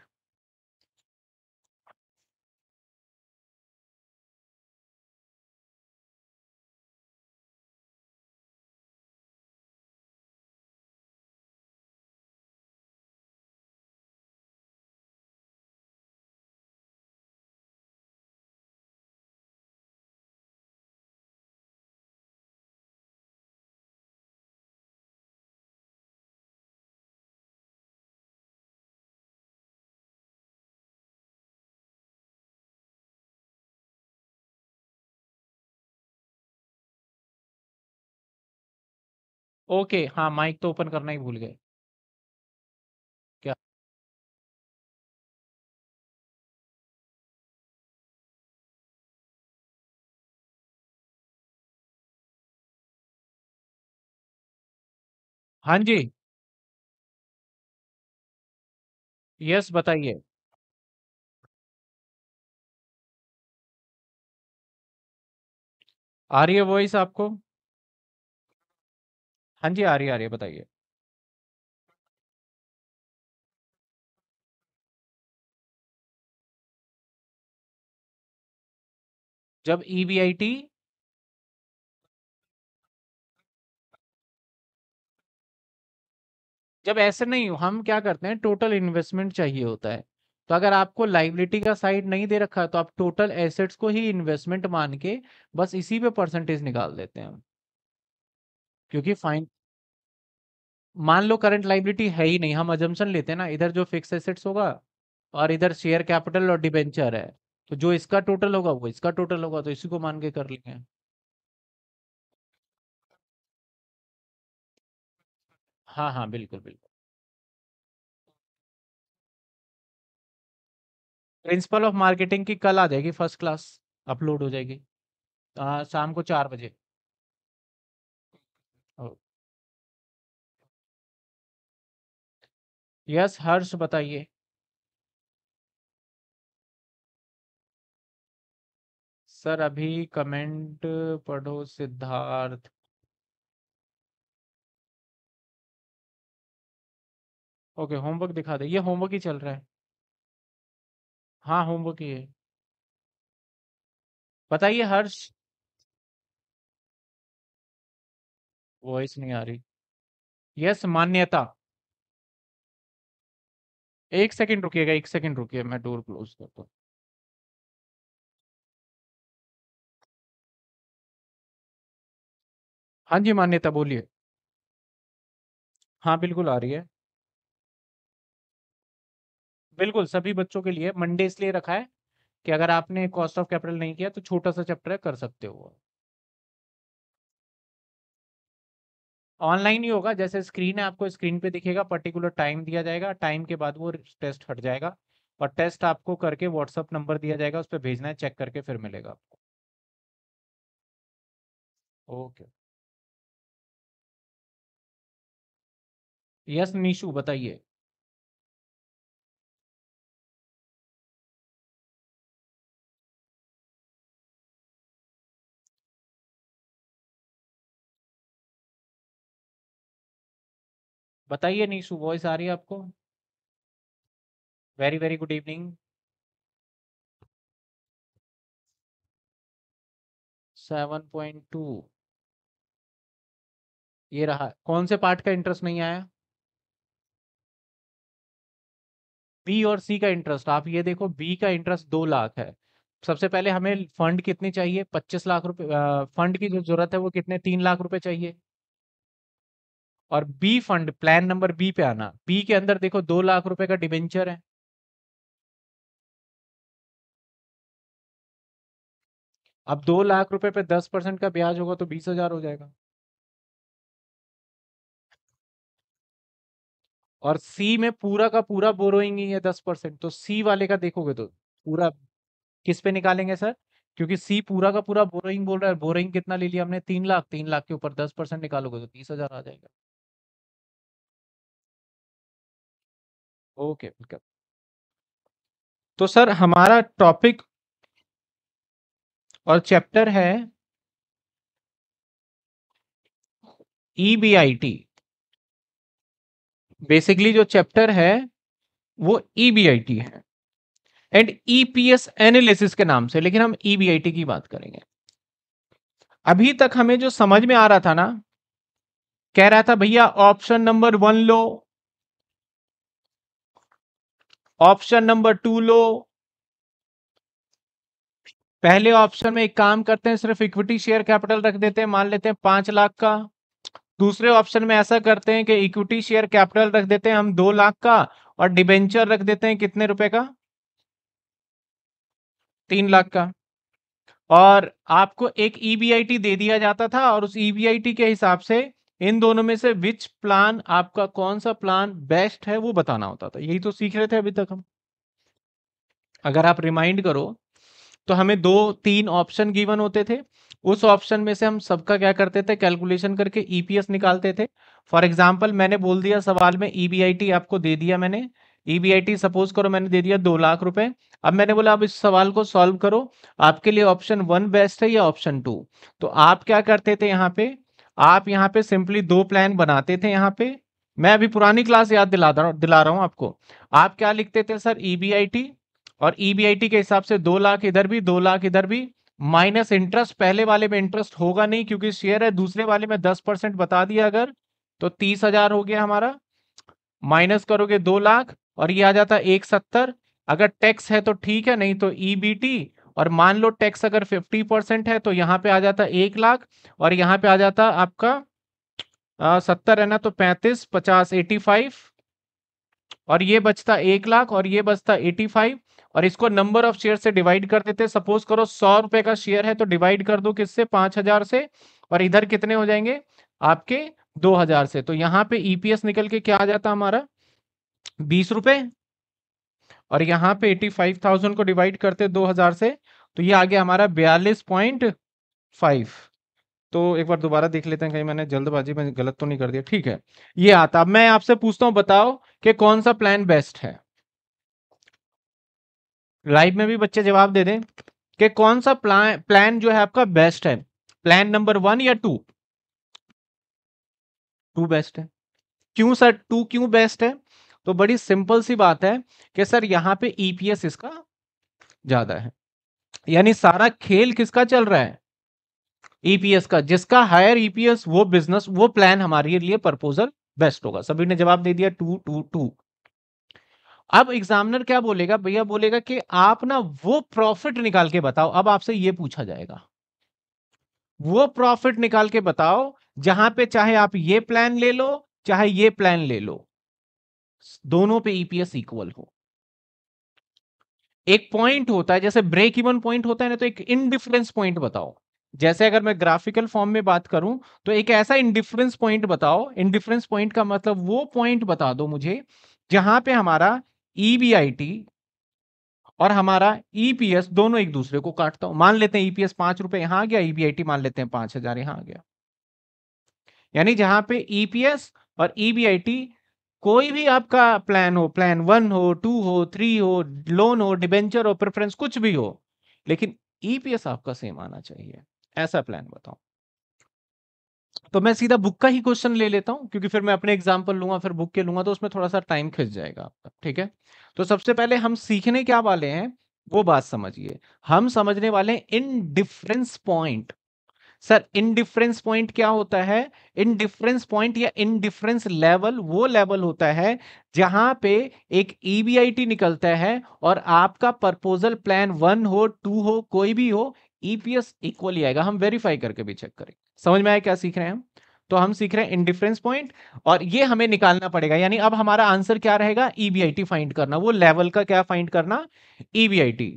ओके हाँ माइक तो ओपन करना ही भूल गए। क्या? हाँ जी। यस, बताइए। आ रही है वॉइस आपको? हाँ जी, आ रही आ रही है, बताइए। जब ईवीआईटी जब ऐसे नहीं हो, हम क्या करते हैं, टोटल इन्वेस्टमेंट चाहिए होता है। तो अगर आपको लाइबिलिटी का साइड नहीं दे रखा है तो आप टोटल एसेट्स को ही इन्वेस्टमेंट मान के बस इसी पे परसेंटेज निकाल देते हैं क्योंकि फाइन मान लो करंट लाइबिलिटी है ही नहीं हम अजम्पन लेते हैं ना इधर जो फिक्स एसेट्स होगा और इधर शेयर कैपिटल और डिबेंचर है तो जो इसका टोटल होगा वो इसका टोटल होगा तो इसी को मान के कर लेंगे। हाँ हाँ बिल्कुल बिल्कुल। प्रिंसिपल ऑफ़ मार्केटिंग की कल आ जाएगी फ़र्स्ट क्लास अपलोड हो जाएगी आ, शाम को चार बजे। यस, हर्ष बताइए। सर, अभी कमेंट पढ़ो सिद्धार्थ। ओके, होमवर्क दिखा दे। ये होमवर्क ही चल रहा है। हाँ होमवर्क ही है। बताइए, हर्ष। वॉइस नहीं आ रही। यस, मान्यता। एक सेकंड रुकिएगा, एक सेकंड रुकिए, मैं डोर क्लोज करता हूँ। हाँ जी, मान्यता, बोलिए। हाँ बिल्कुल आ रही है। बिल्कुल, सभी बच्चों के लिए, मंडे इसलिए रखा है कि अगर आपने कॉस्ट ऑफ़ कैपिटल नहीं किया तो छोटा सा चैप्टर कर सकते हो ऑनलाइन ही होगा, जैसे स्क्रीन है, आपको स्क्रीन पे दिखेगा, पर्टिकुलर टाइम दिया जाएगा, टाइम के बाद वो टेस्ट हट जाएगा और टेस्ट आपको करके व्हाट्सअप नंबर दिया जाएगा उस पर भेजना है, चेक करके फिर मिलेगा आपको। ओके। यस निशु बताइए। बताइए निशु वॉइस आ रही है आपको? Very very good evening seven point two ये रहा, कौन से पार्ट का इंटरेस्ट नहीं आया? बी और सी का इंटरेस्ट आप ये देखो बी का इंटरेस्ट दो लाख है। सबसे पहले हमें फंड कितनी चाहिए? पच्चीस लाख रुपए फंड की जो ज़रूरत है वो कितने? तीन लाख रुपए चाहिए। और B fund plan number B पे आना। बी के अंदर देखो दो लाख रुपए का डिबेंचर है। अब दो लाख रुपए पे दस परसेंट का ब्याज होगा तो बीस हज़ार हो जाएगा। और सी में पूरा का पूरा बोरोइंग ही है दस परसेंट तो सी वाले का देखोगे तो पूरा किस पे निकालेंगे सर? क्योंकि सी पूरा का पूरा बोरोइंग बोल रहा है बोरोइंग कितना ले लिया हमने? तीन लाख। तीन लाख के ऊपर दस परसेंट निकालोगे तो तीस हज़ार आ जाएगा। ओके वेलकम तो सर, हमारा टॉपिक और चैप्टर है ईबीआईटी बेसिकली जो चैप्टर है, वो ईबीआईटी है। एंड ईपीएस एनालिसिस के नाम से, लेकिन हम ईबीआईटी की बात करेंगे। अभी तक हमें जो समझ में आ रहा था ना, कह रहा था, भैया, ऑप्शन नंबर वन लो ऑप्शन नंबर टू लो। पहले ऑप्शन में एक काम करते हैं, सिर्फ़ इक्विटी शेयर कैपिटल रख देते हैं, मान लेते हैं पाँच लाख का। दूसरे ऑप्शन में ऐसा करते हैं कि इक्विटी शेयर कैपिटल रख देते हैं हम दो लाख का और डिबेंचर रख देते हैं कितने रुपए का? तीन लाख का। और आपको एक ईबीआईटी e दे दिया जाता था और उस ईबीआईटी e के हिसाब से इन दोनों में से विच प्लान आपका कौन सा प्लान बेस्ट है वो बताना होता था। यही तो सीख रहे थे अभी तक हम। अगर आप रिमाइंड करो तो हमें दो, तीन ऑप्शन गिवन होते थे। उस ऑप्शन में से हम सबका क्या करते थे? कैलकुलेशन करके ईपीएस निकालते थे। फॉर एग्जांपल मैंने बोल दिया सवाल में ईबीआईटी आपको दे दिया मैंने। ईबीआईटी सपोज़ करो मैंने दे दिया दो लाख रुपए। अब मैंने बोला अब इस सवाल को सॉल्व करो। आपके लिए ऑप्शन वन बेस्ट है या ऑप्शन टू तो आप क्या करते थे यहाँ पे? आप यहाँ पे सिंपली दो प्लान बनाते थे यहाँ पे। मैं अभी पुरानी क्लास याद दिला दिला रहा हूँ आपको। आप क्या लिखते थे सर? ईबीआईटी e और ईबीआईटी e के हिसाब से दो लाख इधर भी, दो लाख इधर भी। माइनस इंटरेस्ट, पहले वाले में इंटरेस्ट होगा नहीं क्योंकि शेयर है, दूसरे वाले में दस परसेंट बता दिया अगर तो तीस हज़ार हो गया हमारा। माइनस करोगे दो लाख और ये आ जाता है एक सत्तर। अगर टैक्स है तो ठीक है, नहीं तो ईबीटी e और मान लो टैक्स अगर 50 परसेंट है तो यहाँ पे आ जाता एक लाख और यहाँ पे आ जाता आपका सत्तर है ना तो पैंतीस, पचास एटी फाइव और ये बचता एक लाख और ये बचता एटी फाइव और इसको नंबर ऑफ़ शेयर से डिवाइड कर देते सपोज़ करो सौ रुपए का शेयर है तो डिवाइड कर दो किससे? पाँच हज़ार से और इधर कितने हो जाएँगे? आपके दो हज़ार से। तो यहाँ पे ईपीएस निकल के क्या आ जाता हमारा? बीस रुपए और यहाँ पे एटी फाइव थाउज़ेंड को डिवाइड करते दो हज़ार से तो ये आ गया हमारा बयालीस पॉइंट फाइव। तो एक बार दोबारा देख लेते हैं, कहीं मैंने जल्दबाजी में गलत तो नहीं कर दिया। ठीक है, ये आता अब मैं आपसे पूछता हूँ, बताओ कि कौन सा प्लान बेस्ट है? लाइव में भी बच्चे जवाब दे दें कि कौन सा प्लान प्लान जो है आपका बेस्ट है? प्लान नंबर वन या टू टू बेस्ट है। क्यों सर टू क्यों बेस्ट है? तो बड़ी सिंपल सी बात है कि सर यहाँ पे ईपीएस इसका ज़्यादा है। यानी सारा खेल किसका चल रहा है? ईपीएस का। जिसका हायर ईपीएस वो बिज़नेस वो प्लान हमारे लिए प्रपोजल बेस्ट होगा। सभी ने जवाब दे दिया टू टू टू अब एग्जामिनर क्या बोलेगा? भैया बोलेगा कि आप ना वो प्रॉफिट निकाल के बताओ। अब आपसे ये पूछा जाएगा। वो प्रॉफिट निकाल के बताओ जहाँ पे चाहे आप ये प्लान ले लो, चाहे ये प्लान ले लो। दोनों पे ईपीएस इक्वल हो। एक पॉइंट होता है, जैसे ब्रेक इवन पॉइंट होता है ना तो एक इनडिफरेंस पॉइंट बताओ। जैसे अगर मैं ग्राफिकल फॉर्म में बात करूँ तो एक ऐसा इंडिफरेंस पॉइंट बताओ। इंडिफरेंस पॉइंट का मतलब वो पॉइंट बता दो मुझे, जहाँ पे हमारा ईबीआईटी e और हमारा ईपीएस e दोनों एक दूसरे को काटता हूँ। मान लेते हैं ईपीएस e पाँच रुपए यहाँ आ गया ईबीआईटी मान लेते हैं पाँच हज़ार यहाँ आ गया। यानी जहाँ पे ईपीएस और ईबीआईटी कोई भी आपका प्लान हो प्लान वन हो टू हो थ्री हो लोन हो डिबेंचर हो प्रेफरेंस कुछ भी हो, लेकिन ईपीएस आपका सेम आना चाहिए। ऐसा प्लान बताओ। तो मैं सीधा बुक का ही क्वेश्चन ले लेता हूँ, क्योंकि फिर मैं अपने एग्ज़ाम्पल लूँगा, फिर बुक के लूँगा तो उसमें थोड़ा सा टाइम खिंच जाएगा आपका, ठीक है? तो सबसे पहले हम सीखने क्या वाले हैं, वो बात समझिए। हम समझने वाले हैं indifference point sir indifference point क्या होता है? इनडिफरेंस पॉइंट या इनडिफरेंस लेवल वो लेवल होता है जहाँ पे एक ईबीआईटी e निकलता है और आपका प्रपोजल प्लान वन हो टू हो, कोई भी हो ईपीएस e इक्वली आएगा। हम वेरीफाई करके भी चेक करें। समझ में आया क्या सीख रहे हैं हम? तो हम सीख रहे हैं इंडिफरेंस पॉइंट और ये हमें निकालना पड़ेगा। यानी अब हमारा आंसर क्या रहेगा? ईबीआईटी e फाइंड करना। वो लेवल का क्या फाइंड करना? ईबीआईटी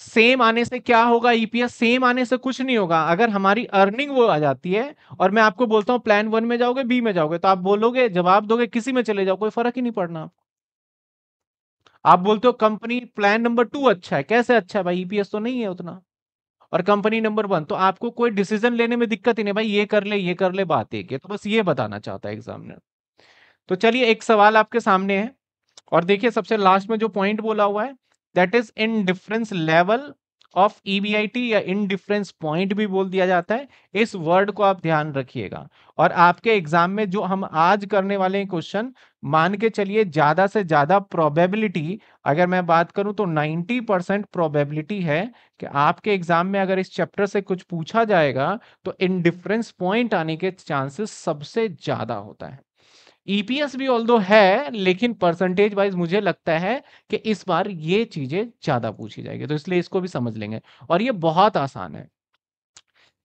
सेम आने से क्या होगा? ईपीएस सेम आने से कुछ नहीं होगा। अगर हमारी अर्निंग वो आ जाती है और मैं आपको बोलता हूँ प्लान वन में जाओगे बी में जाओगे तो आप बोलोगे, जवाब दोगे, किसी में चले जाओ, कोई फ़र्क ही नहीं पड़ना आपको। आप बोलते हो, कंपनी प्लान नंबर टू अच्छा है। कैसे अच्छा है भाई? ईपीएस तो नहीं है उतना। और कंपनी नंबर वन तो आपको कोई डिसीज़न लेने में दिक्कत ही नहीं भाई, ये कर ले, ये कर ले, बात एक है। तो बस ये बताना चाहता है एग्जामिनर तो चलिए, एक सवाल आपके सामने है। और देखिए, सबसे लास्ट में जो पॉइंट बोला हुआ है that is indifference level of EBIT या इन डिफरेंस पॉइंट भी बोल दिया जाता है। इस वर्ड को आप ध्यान रखिएगा। और आपके एग्ज़ाम में जो हम आज करने वाले हैं क्वेश्चन, मान के चलिए ज़्यादा से ज़्यादा प्रोबेबिलिटी अगर मैं बात करूँ तो 90 परसेंट प्रोबेबिलिटी है कि आपके एग्ज़ाम में अगर इस चैप्टर से कुछ पूछा जाएगा तो इन डिफरेंस पॉइंट आने के चांसेस सबसे ज़्यादा होता है। ईपीएस e भी ऑल है, लेकिन परसेंटेज वाइज मुझे लगता है कि इस बार ये चीज़ें ज़्यादा पूछी जाएगी तो इसलिए इसको भी समझ लेंगे। और ये बहुत आसान है।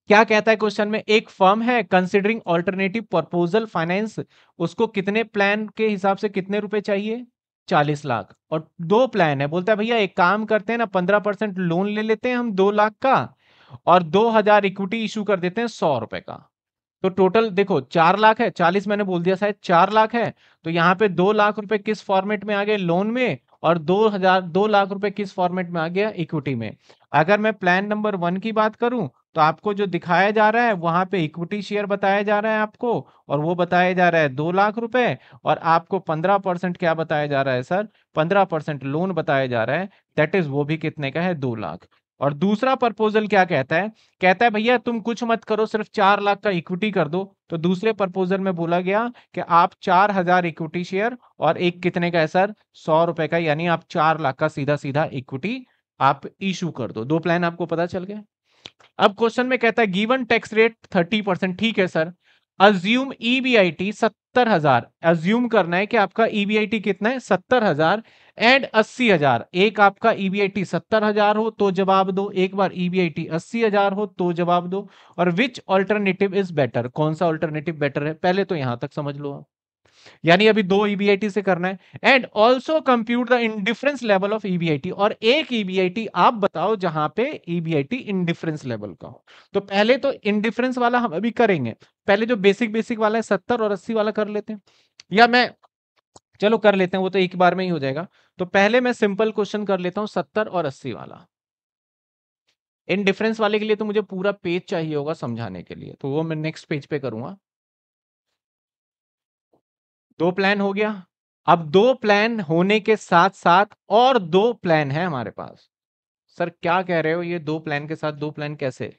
क्या कहता है क्वेश्चन में, एक फर्म है कंसिडरिंग ऑल्टरनेटिव प्रपोजल फाइनेंस उसको कितने प्लान के हिसाब से कितने रुपए चाहिए? चालीस लाख। और दो प्लान है, बोलता है, भैया, एक काम करते हैं ना, पंद्रह परसेंट लोन ले लेते हैं हम दो लाख का, और दो हज़ार इक्विटी इशू कर देते हैं सौ रुपए का। तो टोटल देखो, चार लाख है, चालीस मैंने बोल दिया शायद, चार लाख है। तो यहाँ पे दो लाख रुपए किस फॉर्मेट में आ गए? लोन में और दो हज़ार, दो लाख रुपए किस फॉर्मेट में आ गया? इक्विटी में। अगर मैं प्लान नंबर वन की बात करूँ तो आपको जो दिखाया जा रहा है, वहाँ पे इक्विटी शेयर बताया जा रहा है आपको, और वो बताया जा रहा है दो लाख रुपए, और आपको पंद्रह परसेंट क्या बताया जा रहा है, सर? पंद्रह परसेंट लोन बताया जा रहा है दैट इज़ वो भी कितने का है? दो लाख। और दूसरा प्रपोजल क्या कहता है? कहता है, भैया, तुम कुछ मत करो, सिर्फ़ चार लाख का इक्विटी कर दो। तो दूसरे प्रपोजल में बोला गया कि आप चार हज़ार इक्विटी शेयर और एक कितने का है, सर? सौ रुपए का, यानी आप चार लाख का सीधा सीधा इक्विटी आप इशू कर दो। दो प्लान आपको पता चल गया अब क्वेश्चन में कहता है given tax rate thirty percent ठीक है, सर। अज्यूम ईबीआईटी सत्तर हज़ार। एज्यूम करना है कि आपका ईबीआईटी कितना है? सत्तर हज़ार एंड अस्सी हज़ार। एक आपका ईबीआईटी सत्तर हज़ार हो तो जवाब दो। एक बार ईबीआईटी अस्सी हज़ार हो तो जवाब दो। और विच ऑल्टरनेटिव इज़ बेटर कौन सा ऑल्टरनेटिव बेटर है? पहले तो यहाँ तक समझ लो आप। यानी अभी दो ईबीआईटी से करना है। And also compute the indifference level of EBIT और एक ईबीआईटी आप बताओ जहाँ पे ईबीआईटी इंडिफरेंस लेवल का हो। तो पहले तो इंडिफरेंस वाला हम अभी करेंगे। पहले जो बेसिक बेसिक वाला है, सत्तर और अस्सी वाला कर लेते हैं। या मैं, चलो कर लेते हैं, वो तो एक बार में ही हो जाएगा। तो पहले मैं सिंपल क्वेश्चन कर लेता हूँ, सत्तर और अस्सी वाला। इन डिफरेंस वाले के लिए तो मुझे पूरा पेज चाहिए होगा समझाने के लिए। तो वो मैं नेक्स्ट पेज पे करूँगा। दो प्लान हो गया। अब दो प्लान होने के साथ साथ और दो प्लान है हमारे पास। सर, क्या कह रहे हो? ये दो प्लान के साथ दो प्लान कैसे?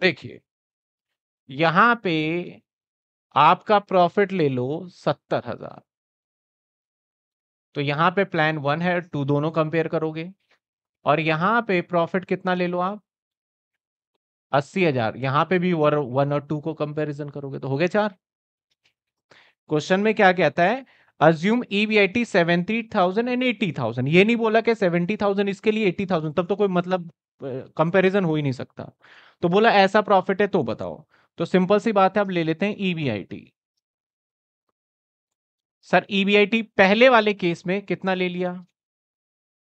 देखिए, यहाँ पे आपका प्रॉफिट ले लो सत्तर हज़ार। तो यहाँ पे प्लान वन है टू दोनों कंपेयर करोगे। और यहाँ पे प्रॉफिट कितना ले लो आप? अस्सी हज़ार, यहाँ पे भी वन और टू को कंपैरिजन करोगे तो हो गए चार। क्वेश्चन में क्या कहता है? Assume EBIT seventy thousand and eighty thousand ये नहीं बोला कि सेवेंटी थाउज़ेंड इसके लिए एटी थाउज़ेंड तब तो कोई मतलब कंपैरिजन हो ही नहीं सकता। तो बोला ऐसा प्रॉफिट है तो बताओ। तो सिंपल सी बात है, अब ले लेते हैं ईबीआईटी सर ईबीआईटी पहले वाले केस में कितना ले लिया?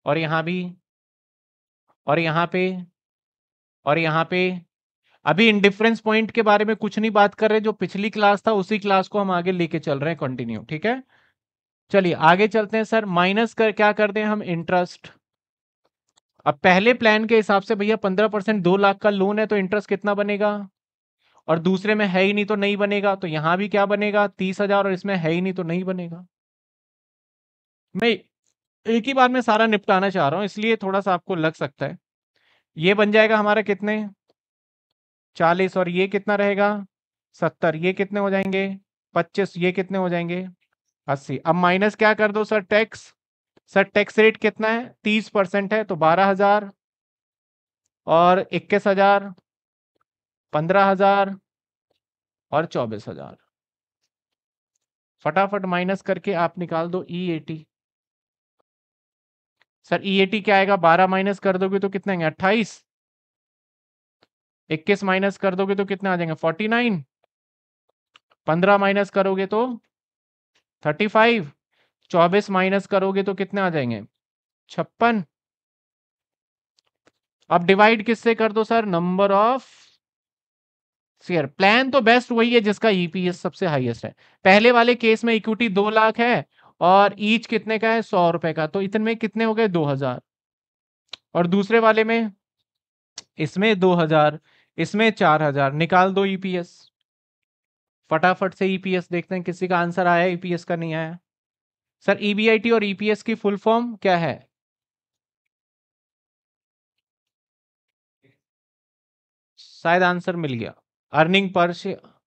और यहाँ भी? और यहाँ पे? और यहाँ पे? अभी इंडिफरेंस पॉइंट के बारे में कुछ नहीं बात कर रहे, जो पिछली क्लास था, उसी क्लास को हम आगे लेके चल रहे हैं कंटिन्यू ठीक है? चलिए, आगे चलते हैं सर माइनस कर, क्या कर दें हम? इंटरेस्ट अब पहले प्लान के हिसाब से भैया पंद्रह परसेंट दो लाख का लोन है तो इंटरेस्ट कितना बनेगा? और दूसरे में है ही नहीं तो नहीं बनेगा तो यहाँ भी क्या बनेगा? तीस हज़ार और इसमें है ही नहीं तो नहीं बनेगा। मैं एक ही बार में सारा निपटाना चाह रहा हूँ, इसलिए थोड़ा सा आपको लग सकता है। ये बन जाएगा हमारा कितने? चालीस और ये कितना रहेगा? सत्तर। ये कितने हो जाएँगे? पच्चीस। ये कितने हो जाएँगे? अस्सी। अब माइनस क्या कर दो sir? Tax. Sir, tax rate कितना है? तीस परसेंट है तो बारह हज़ार। और इक्कीस हज़ार, पंद्रह हज़ार और चौबीस हज़ार। फटाफट माइनस करके आप निकाल दो E AT sir E AT क्या आएगा? बारह माइनस कर दोगे तो कितने आएँगे? अट्ठाईस। इक्कीस माइनस कर दोगे तो कितने आ जाएँगे? Forty nine. पंद्रह माइनस करोगे तो थर्टी फाइव। चौबीस माइनस करोगे तो कितने आ जाएँगे? छप्पन। अब डिवाइड किससे कर दो sir? Number of share. Plan तो बेस्ट वही है जिसका ईपीएस सबसे हाईएस्ट है। पहले वाले केस में इक्विटी दो लाख है और ईच कितने का है? सौ रुपए का। तो इतने में कितने हो गए? दो हज़ार। और दूसरे वाले में? इसमें दो हज़ार। इसमें चार हज़ार, निकाल दो ईपीएस फटाफट से ईपीएस देखते हैं, किसी का आंसर आया ईपीएस का नहीं आया। सर ईबीआईटी और ईपीएस की फुल फॉर्म क्या है? शायद आंसर मिल गया। अर्निंग पर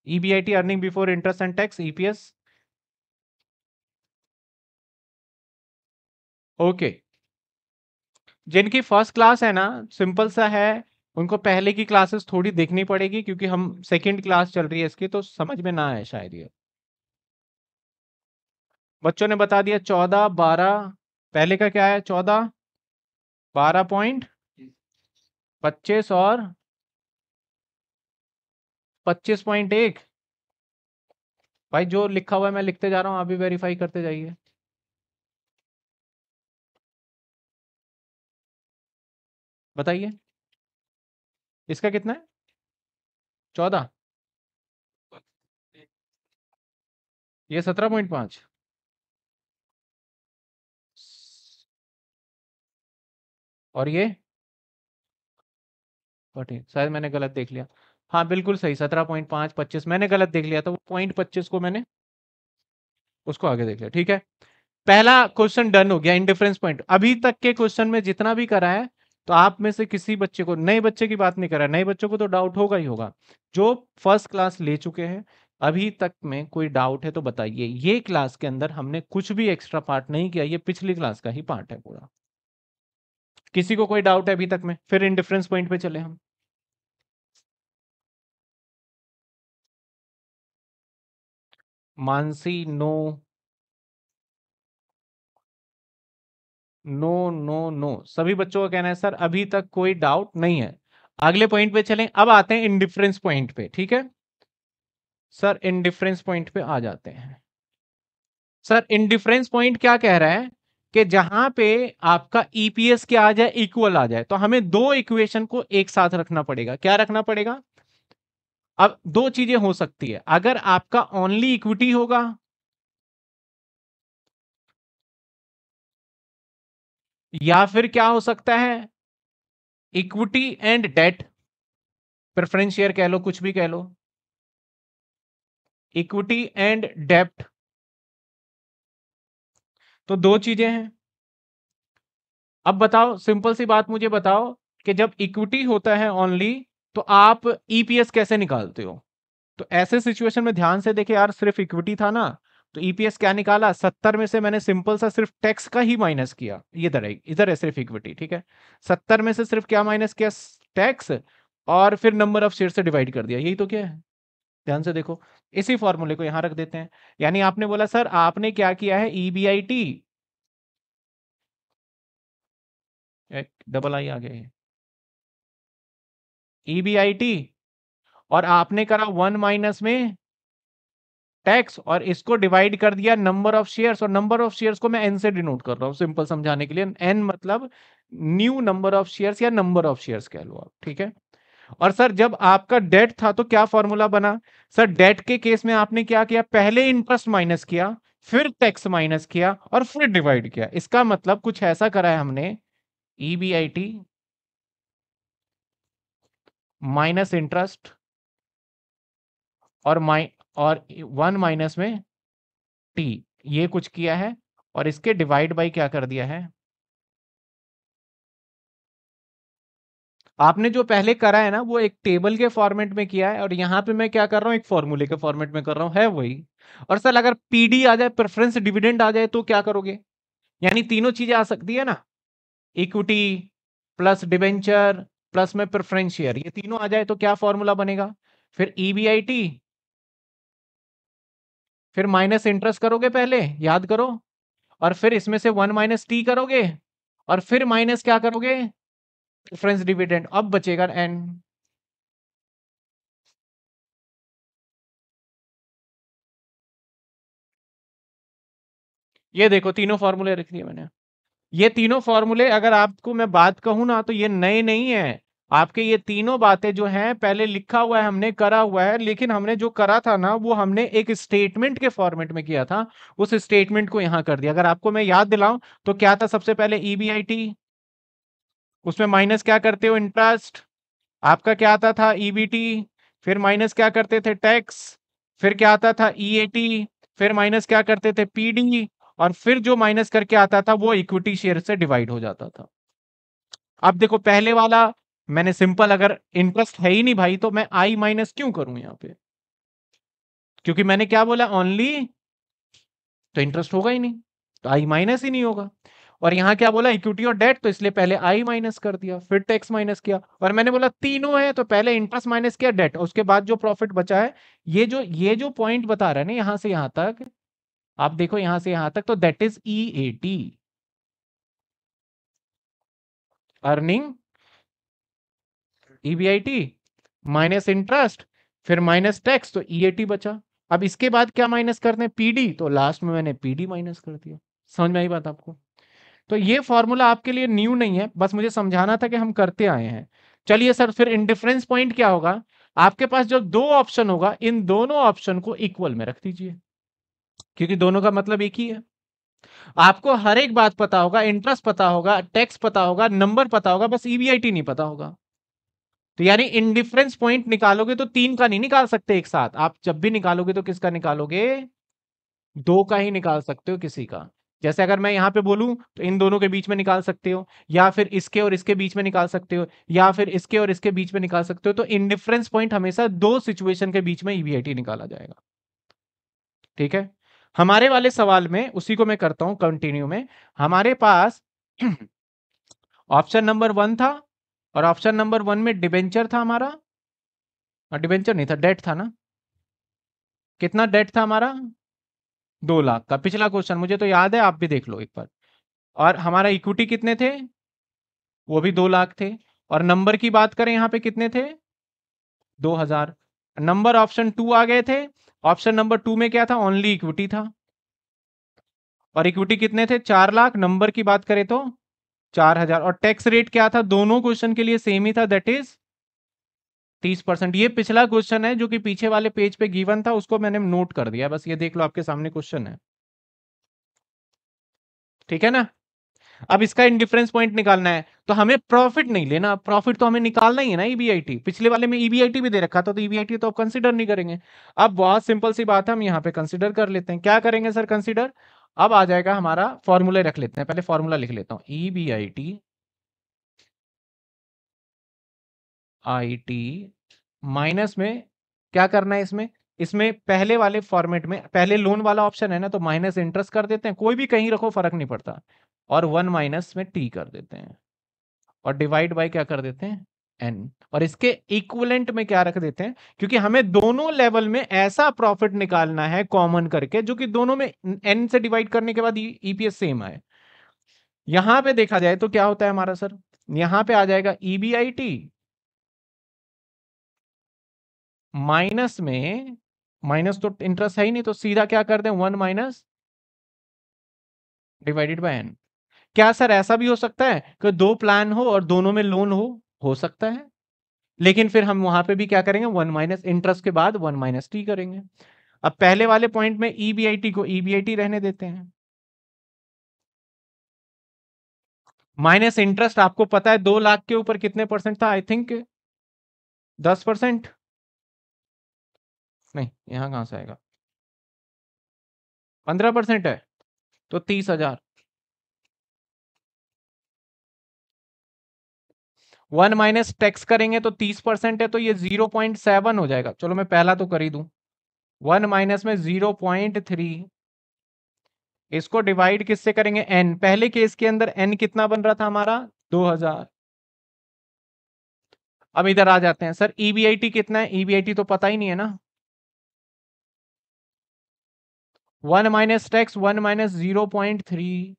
EBIT earning before interest and tax EPS okay. जिनकी फ़र्स्ट क्लास है ना, सिंपल सा है उनको पहले की क्लासेस थोड़ी देखनी पड़ेगी क्योंकि हम सेकंड क्लास चल रही है इसकी तो समझ में ना आए शायद ये। बच्चों ने बता दिया चौदह, बारह, पहले का क्या है? चौदह, बारह पॉइंट पच्चीस और पच्चीस पॉइंट एक। भाई जो लिखा हुआ है मैं लिखते जा रहा हूँ, आप भी वेरीफाई करते जाइए। बताइए। इसका कितना है? चौदह। ये सत्रह पॉइंट पाँच। और ये? फोर्टीन। शायद मैंने गलत देख लिया। हाँ बिल्कुल सही, सत्रह पॉइंट पाँच, पच्चीस। मैंने गलत देख लिया तो पॉइंट पच्चीस को मैंने उसको आगे देख लिया, ठीक है? पहला क्वेश्चन डन हो गया, इंडिफरेंस पॉइंट। अभी तक के क्वेश्चन में जितना भी करा है तो आप में से किसी बच्चे को, नए बच्चे की बात नहीं कर रहा नए बच्चों को तो डाउट होगा ही होगा। जो फ़र्स्ट क्लास ले चुके हैं, अभी तक में कोई डाउट है तो बताइए, ये क्लास के अंदर हमने कुछ भी एक्स्ट्रा पार्ट नहीं किया, ये पिछली क्लास का ही पार्ट है पूरा। किसी को कोई डाउट है अभी तक में? फिर इंडिफरेंस पॉइंट पे चले हम। Mansi, no no no no. सभी बच्चों का कहना है, सर, अभी तक कोई डाउट नहीं है। अगले पॉइंट पे चलें, अब आते हैं इंडिफरेंस पॉइंट पे, ठीक है? सर इंडिफरेंस पॉइंट पे आ जाते हैं। सर इंडिफरेंस पॉइंट क्या कह रहा है? कि जहाँ पे आपका ईपीएस क्या आ जाए इक्वल आ जाए तो हमें दो इक्वेशन को एक साथ रखना पड़ेगा। क्या रखना पड़ेगा? अब दो चीज़ें हो सकती है। अगर आपका ओनली इक्विटी होगा या फिर क्या हो सकता है? Equity and debt preference share कह लो, कुछ भी कह लो। इक्विटी एंड डेप्ट तो दो चीज़ें हैं। अब बताओ सिंपल सी बात मुझे बताओ कि जब इक्विटी होता है ओनली तो आप ईपीएस कैसे निकालते हो? तो ऐसे सिचुएशन में ध्यान से देखे यार, सिर्फ़ इक्विटी था ना। तो ईपीएस क्या निकाला? सत्तर में से मैंने सिंपल सा सिर्फ़ टैक्स का ही माइनस किया। इधर है इधर है सिर्फ़ इक्विटी ठीक है? सत्तर में से सिर्फ़ क्या माइनस किया? टैक्स और फिर नंबर ऑफ़ शेयर से डिवाइड कर दिया। यही तो क्या है? ध्यान से देखो। इसी फॉर्मूले को यहाँ रख देते हैं। यानी आपने बोला, सर, आपने क्या किया है? ईबीआईटी डबल आई आ गया ईबीआईटी और आपने करा वन माइनस में टैक्स और इसको डिवाइड कर दिया नंबर ऑफ़ शेयर्स, और नंबर ऑफ़ शेयर्स को मैं एन से डिनोट कर रहा हूँ, सिंपल समझाने के लिए। एन मतलब न्यू नंबर ऑफ़ शेयर्स या नंबर ऑफ़ शेयर्स कह लो आप, ठीक है? और सर, जब आपका डेट था तो क्या फॉर्मूला बना? सर, डेट के केस में आपने क्या किया? पहले इंटरेस्ट माइनस किया, फिर टैक्स माइनस किया और फिर डिवाइड किया। इसका मतलब कुछ ऐसा करा है हमने ईबीआईटी माइनस इंटरेस्ट और माइ और वन माइनस में टी, ये कुछ किया है और इसके डिवाइड बाई क्या कर दिया है? आपने जो पहले करा है ना, वो एक टेबल के फॉर्मेट में किया है और यहाँ पे मैं क्या कर रहा हूँ, एक फॉर्मूले के फॉर्मेट में कर रहा हूँ, है वही। और सर, अगर पीडी आ जाए प्रेफरेंस डिविडेंड आ जाए तो क्या करोगे? यानी तीनों चीज़ें आ सकती है ना? इक्विटी प्लस डिवेंचर प्लस में प्रेफरेंस शेयर ये तीनों आ जाए तो क्या फॉर्मूला बनेगा? फिर ईबीआईटी फिर माइनस इंटरेस्ट करोगे पहले, याद करो। और फिर इसमें से वन माइनस टी करोगे, और फिर माइनस क्या करोगे? Preference dividend. अब बचेगा एन। ये देखो, तीनों फॉर्मूले रख दिए मैंने। ये तीनों फॉर्मूले, अगर आपको मैं बात कहूँ ना तो ये नए नहीं है। आपके ये तीनों बातें जो हैं, पहले लिखा हुआ है, हमने करा हुआ है, लेकिन हमने जो करा था ना, वो हमने एक स्टेटमेंट के फॉर्मेट में किया था। उस स्टेटमेंट को यहाँ कर दिया। अगर आपको मैं याद दिलाऊं तो क्या था सबसे पहले ईबीआईटी उसमें माइनस क्या करते हो? इंटरेस्ट आपका क्या आता था? ईबीटी फिर माइनस क्या करते थे? टैक्स फिर क्या आता था? ईएटी फिर माइनस क्या करते थे? पीडी और फिर जो माइनस करके आता था, वो इक्विटी शेयर से डिवाइड हो जाता था। अब देखो, पहले वाला मैंने सिंपल अगर इंटरेस्ट है ही नहीं भाई तो मैं आई माइनस क्यों करूँ यहाँ पे? क्योंकि मैंने क्या बोला? ओनली तो इंटरेस्ट होगा ही नहीं तो आई माइनस ही नहीं होगा। और यहाँ क्या बोला? इक्विटी और डेट तो इसलिए पहले आई माइनस कर दिया, फिर टैक्स माइनस किया। और मैंने बोला तीनों है तो पहले इंटरेस्ट माइनस किया डेट उसके बाद जो प्रॉफिट बचा है, ये जो ये जो पॉइंट बता रहा है ना यहाँ से यहाँ तक, आप देखो यहाँ से यहाँ तक तो that is E A T earning EBIT minus interest फिर माइनस टैक्स तो ईएटी बचा। अब इसके बाद क्या माइनस करते हैं? पीडी तो लास्ट में मैंने पीडी माइनस कर दिया। समझ में आई बात आपको? तो ये फॉर्मूला आपके लिए न्यू नहीं है, बस मुझे समझाना था कि हम करते आए हैं। चलिए सर फिर इंडिफरेंस पॉइंट क्या होगा? आपके पास जो दो ऑप्शन होगा, इन दोनों ऑप्शन को इक्वल में रख दीजिए। क्योंकि दोनों का मतलब एक ही है। आपको हर एक बात पता होगा इंटरेस्ट पता होगा टैक्स पता होगा नंबर पता होगा, बस ईबीआईटी नहीं पता होगा। तो यानी इंडिफरेंस पॉइंट निकालोगे तो तीन का नहीं निकाल सकते एक साथ। आप जब भी निकालोगे तो किसका निकालोगे? दो का ही निकाल सकते हो किसी का। जैसे अगर मैं यहाँ पे बोलूँ तो इन दोनों के बीच में निकाल सकते हो, या फिर इसके और इसके बीच में निकाल सकते हो, या फिर इसके और इसके बीच में निकाल सकते हो तो इनडिफरेंस पॉइंट हमेशा दो सिचुएशन के बीच में ईवीआईटी निकाला जाएगा। ठीक है? हमारे वाले सवाल में, उसी को मैं करता हूँ कंटिन्यू में। हमारे पास ऑप्शन नंबर वन था और ऑप्शन नंबर वन में डिबेंचर था हमारा। डिबेंचर नहीं था डेट था ना। कितना डेट था हमारा? दो लाख का पिछला क्वेश्चन मुझे तो याद है, आप भी देख लो एक बार। और हमारा इक्विटी कितने थे? वो भी दो लाख थे। और नंबर की बात करें, यहाँ पे कितने थे? 2000 नंबर ऑप्शन टू आ गए थे। ऑप्शन नंबर टू में क्या था? ओनली इक्विटी था। और इक्विटी कितने थे? चार लाख। नंबर की बात करें तो? चार हज़ार। और टैक्स रेट क्या था? दोनों क्वेश्चन के लिए सेम ही था दैट इज़ तीस परसेंट। ये पिछला क्वेश्चन है, जो कि पीछे वाले पेज पे गिवन था, उसको मैंने नोट कर दिया। बस ये देख लो, आपके सामने क्वेश्चन है। ठीक है ना? अब इसका इंडिफरेंस पॉइंट निकालना है। तो हमें प्रॉफिट नहीं लेना। प्रॉफिट तो हमें निकालना ही है ना ईबीआईटी पिछले वाले में ईबीआईटी भी दे रखा था तो ईबीआईटी तो आप कंसिडर नहीं करेंगे। अब बहुत सिंपल सी बात है, हम यहाँ पे कंसिडर कर लेते हैं। क्या करेंगे सर कंसिडर अब आ जाएगा हमारा फॉर्मूला रख लेते हैं। पहले फॉर्मूला लिख लेता हूँ। E B I T I T minus में क्या करना है इसमें? इसमें पहले वाले फॉर्मेट में, पहले लोन वाला ऑप्शन है ना तो माइनस इंटरेस्ट कर देते हैं। कोई भी कहीं रखो, फ़र्क नहीं पड़ता। और वन माइनस में टी कर देते हैं। और डिवाइड बाय क्या कर देते हैं? एन और इसके इक्वलेंट में क्या रख देते हैं? क्योंकि हमें दोनों लेवल में ऐसा प्रॉफिट निकालना है कॉमन करके, जो कि दोनों में एन से डिवाइड करने के बाद ईपीएस सेम आए। यहाँ पे देखा जाए तो क्या होता है हमारा सर यहाँ पे आ जाएगा ईबीआईटी माइनस में, माइनस तो इंटरेस्ट है ही नहीं तो सीधा क्या कर दें? One minus divided by N क्या सर ऐसा भी हो सकता है कि दो प्लान हो और दोनों में लोन हो? हो सकता है। लेकिन फिर हम वहाँ पे भी क्या करेंगे? वन माइनस इंटरेस्ट के बाद वन माइनस टी करेंगे। अब पहले वाले पॉइंट में ईबीआईटी को ईबीआईटी रहने देते हैं। माइनस इंटरेस्ट आपको पता है दो लाख के ऊपर कितने परसेंट था? आई थिंक दस परसेंट। नहीं, यहाँ कहाँ से आएगा? पंद्रह परसेंट है तो तीस हज़ार। वन माइनस टैक्स करेंगे तो तीस परसेंट है तो ये ज़ीरो पॉइंट सेवन हो जाएगा। चलो मैं पहला तो कर ही दू। वन माइनस में ज़ीरो पॉइंट थ्री, इसको डिवाइड किससे करेंगे? एन पहले केस के अंदर एन कितना बन रहा था हमारा? दो हज़ार। अब इधर आ जाते हैं। सर ईबीआईटी कितना है? ईबीआईटी तो पता ही नहीं है ना। One minus tax, one minus zero point three.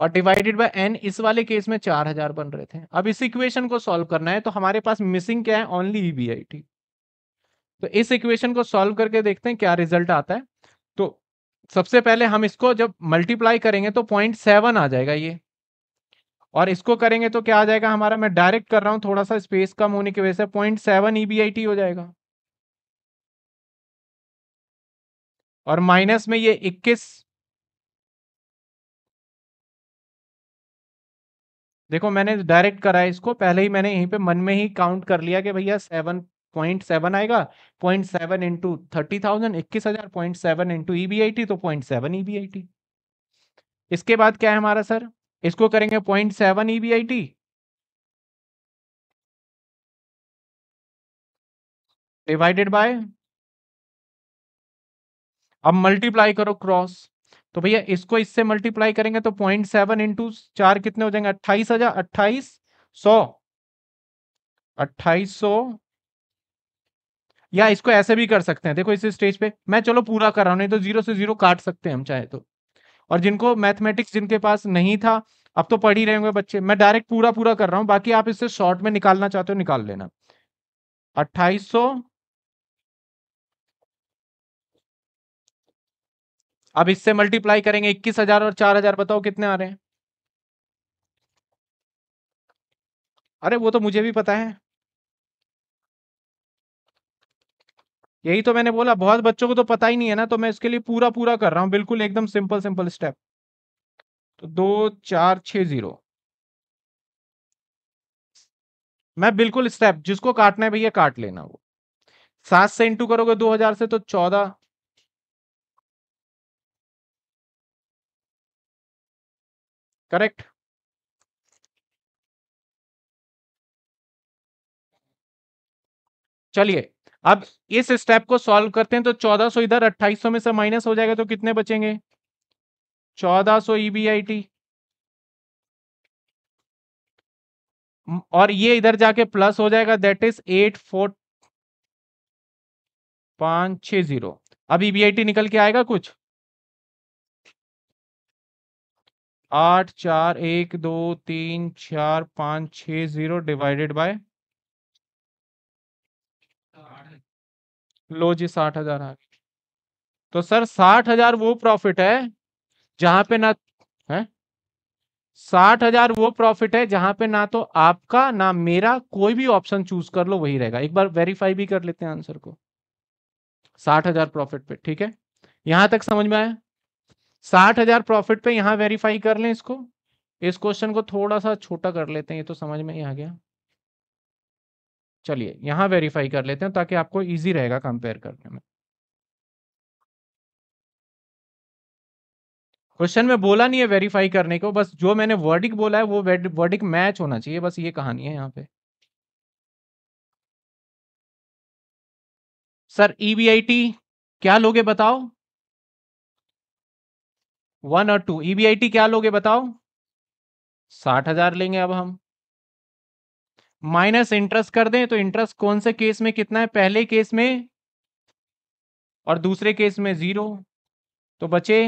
और डिवाइडेड बाय एन इस वाले केस में चार हज़ार बन रहे थे। अब इस इक्वेशन को सॉल्व करना है तो हमारे पास मिसिंग क्या है? ओनली ईबीआईटी तो इस इक्वेशन को सॉल्व करके देखते हैं क्या रिज़ल्ट आता है। तो सबसे पहले हम इसको जब मल्टीप्लाई करेंगे तो पॉइंट सेवन आ जाएगा ये। और इसको करेंगे तो क्या आ जाएगा हमारा? मैं डायरेक्ट कर रहा हूँ थोड़ा सा स्पेस कम होने की वजह से पॉइंट सेवन ईबीआईटी हो जाएगा। और माइनस में ये इक्कीस देखो, मैंने डायरेक्ट करा है इसको। पहले ही मैंने यहीं पे मन में ही काउंट कर लिया कि भैया सेवन पॉइंट सेवन आएगा। Point seven into thirty thousand इक्कीस हज़ार पॉइंट सेवन इंटू ईबीआईटी तो पॉइंट सेवन ईबीआईटी इसके बाद क्या है हमारा सर इसको करेंगे point seven EBIT divided by अब मल्टीप्लाई करो क्रॉस तो भैया इसको इससे मल्टीप्लाई करेंगे तो पॉइंट सेवन इंटू चार कितने हो जाएँगे? अट्ठाईस हज़ार, अट्ठाईस सौ। अट्ठाईस सौ। या इसको ऐसे भी कर सकते हैं। देखो इस स्टेज पे मैं चलो पूरा कर रहा हूँ, नहीं तो ज़ीरो से ज़ीरो काट सकते हैं हम चाहे तो। और जिनको मैथमेटिक्स जिनके पास नहीं था, अब तो पढ़ ही रहे होंगे बच्चे। मैं डायरेक्ट पूरा पूरा कर रहा हूँ, बाकी आप इससे शॉर्ट में निकालना चाहते हो, निकाल लेना। अट्ठाईस सौ। अब इससे मल्टीप्लाई करेंगे इक्कीस हज़ार और चार हज़ार, बताओ कितने आ रहे हैं? अरे, वो तो मुझे भी पता है। यही तो मैंने बोला, बहुत बच्चों को तो पता ही नहीं है ना तो मैं इसके लिए पूरा पूरा कर रहा हूँ, बिल्कुल एकदम सिंपल सिंपल स्टेप तो दो, चार छ ज़ीरो मैं बिल्कुल स्टेप जिसको काटना है भैया काट लेना वो। सात से इंटू करोगे दो हज़ार से तो चौदह। करेक्ट चलिए, अब इस स्टेप को सॉल्व करते हैं तो 1400 इधर 2800 में से माइनस हो जाएगा तो कितने बचेंगे? 1400 ईबीआईटी और ये इधर जाके प्लस हो जाएगा दैट इज़ एट फोर पाँच छ ज़ीरो अब ईबीआईटी निकल के आएगा कुछ? आठ, चार, एक, दो, तीन, चार, पाँच छ ज़ीरो डिवाइडेड बाय लो जी, साठ हज़ार आ गई तो सर, साठ हज़ार वो प्रॉफिट है जहाँ पे ना, है? साठ हज़ार वो प्रॉफिट है जहाँ पे ना तो आपका, ना मेरा कोई भी ऑप्शन चूज़ कर लो, वही रहेगा। एक बार वेरीफाई भी कर लेते हैं आंसर को। साठ हज़ार प्रॉफिट पे, ठीक है? यहाँ तक समझ में आया? साठ हज़ार प्रॉफिट पे यहाँ वेरीफाई कर लें इसको। इस क्वेश्चन को थोड़ा सा छोटा कर लेते हैं, ये तो समझ में ही आ गया। चलिए, यहाँ वेरीफाई कर लेते हैं ताकि आपको इजी रहेगा कंपेयर करने में। क्वेश्चन में बोला नहीं है वेरीफाई करने को, बस जो मैंने वर्डिक बोला है, वो वर्डिक मैच होना चाहिए, बस ये कहानी है यहाँ पे। सर ईबीआईटी e क्या लोगे बताओ? वन और टू ईबीआईटी क्या लोगे बताओ? साठ हज़ार लेंगे अब हम। माइनस इंटरेस्ट कर दें तो इंटरेस्ट कौन से केस में कितना है? पहले केस में और दूसरे केस में ज़ीरो तो बचे?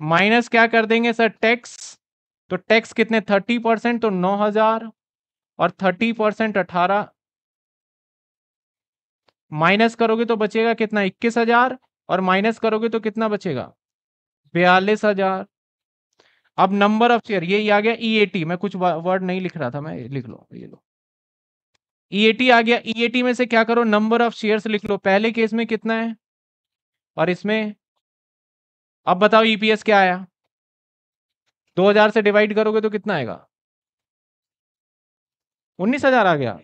माइनस क्या कर देंगे सर? टैक्स तो टैक्स कितने? थर्टी परसेंट तो नौ हज़ार। और थर्टी परसेंट अठारह। माइनस करोगे तो बचेगा कितना? इक्कीस हज़ार। और माइनस करोगे तो कितना बचेगा? बयालीस हज़ार। अब नंबर ऑफ़ शेयर ये आ गया ईएटी e मैं कुछ वर्ड नहीं लिख रहा था, मैं लिख लो, ये लो। ईएटी e आ गया। ईएटी e में से क्या करो? नंबर ऑफ़ शेयर्स लिख लो। पहले केस में कितना है? और इसमें, अब बताओ ईपीएस क्या आया? 2000 से डिवाइड करोगे तो कितना आएगा? उन्नीस हज़ार आ गया।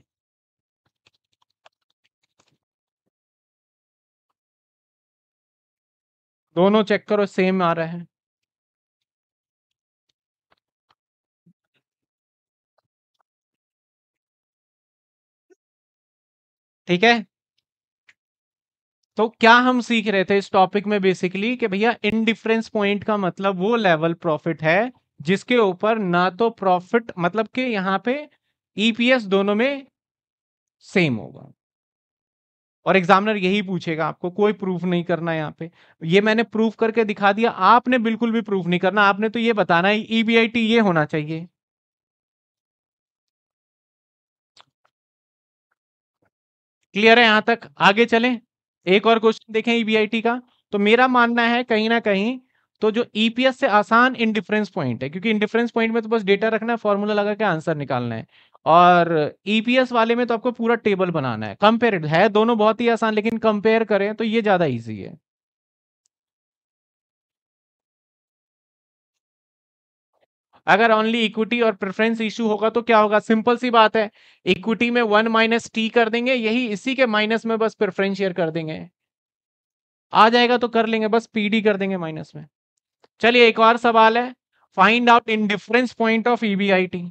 दोनों चेक करो, सेम आ रहे हैं। ठीक है? तो क्या हम सीख रहे थे इस टॉपिक में बेसिकली कि भैया इनडिफरेंस पॉइंट का मतलब वो लेवल प्रॉफिट है, जिसके ऊपर ना तो प्रॉफिट मतलब कि यहाँ पे ईपीएस e दोनों में सेम होगा। और एग्जामिनर यही पूछेगा आपको, कोई प्रूफ नहीं करना यहाँ पे? ये मैंने प्रूफ करके दिखा दिया। आपने बिल्कुल भी प्रूफ नहीं करना। आपने तो ये बताना है ईबीआईटी e ये होना चाहिए। क्लियर है यहाँ तक? आगे चलें। एक और क्वेश्चन देखें ईबीआईटी e का। तो मेरा मानना है कहीं ना कहीं तो जो ईपीएस से आसान इंडिफरेंस पॉइंट है, क्योंकि इंडिफरेंस पॉइंट में तो बस डेटा रखना है फॉर्मूला लगा के आंसर निकालना है। और ईपीएस वाले में तो आपको पूरा टेबल बनाना है। कंपेयर है दोनों बहुत ही आसान, लेकिन कंपेयर करें तो ये ज़्यादा इजी है। अगर ओनली इक्विटी और प्रेफरेंस इशू होगा तो क्या होगा? सिंपल सी बात है। इक्विटी में वन माइनस टी कर देंगे, यही इसी के माइनस में बस प्रेफरेंस शेयर कर देंगे। आ जाएगा तो कर लेंगे, बस पीडी कर देंगे माइनस में। चलिए एक और सवाल है। Find out indifference point of EBIT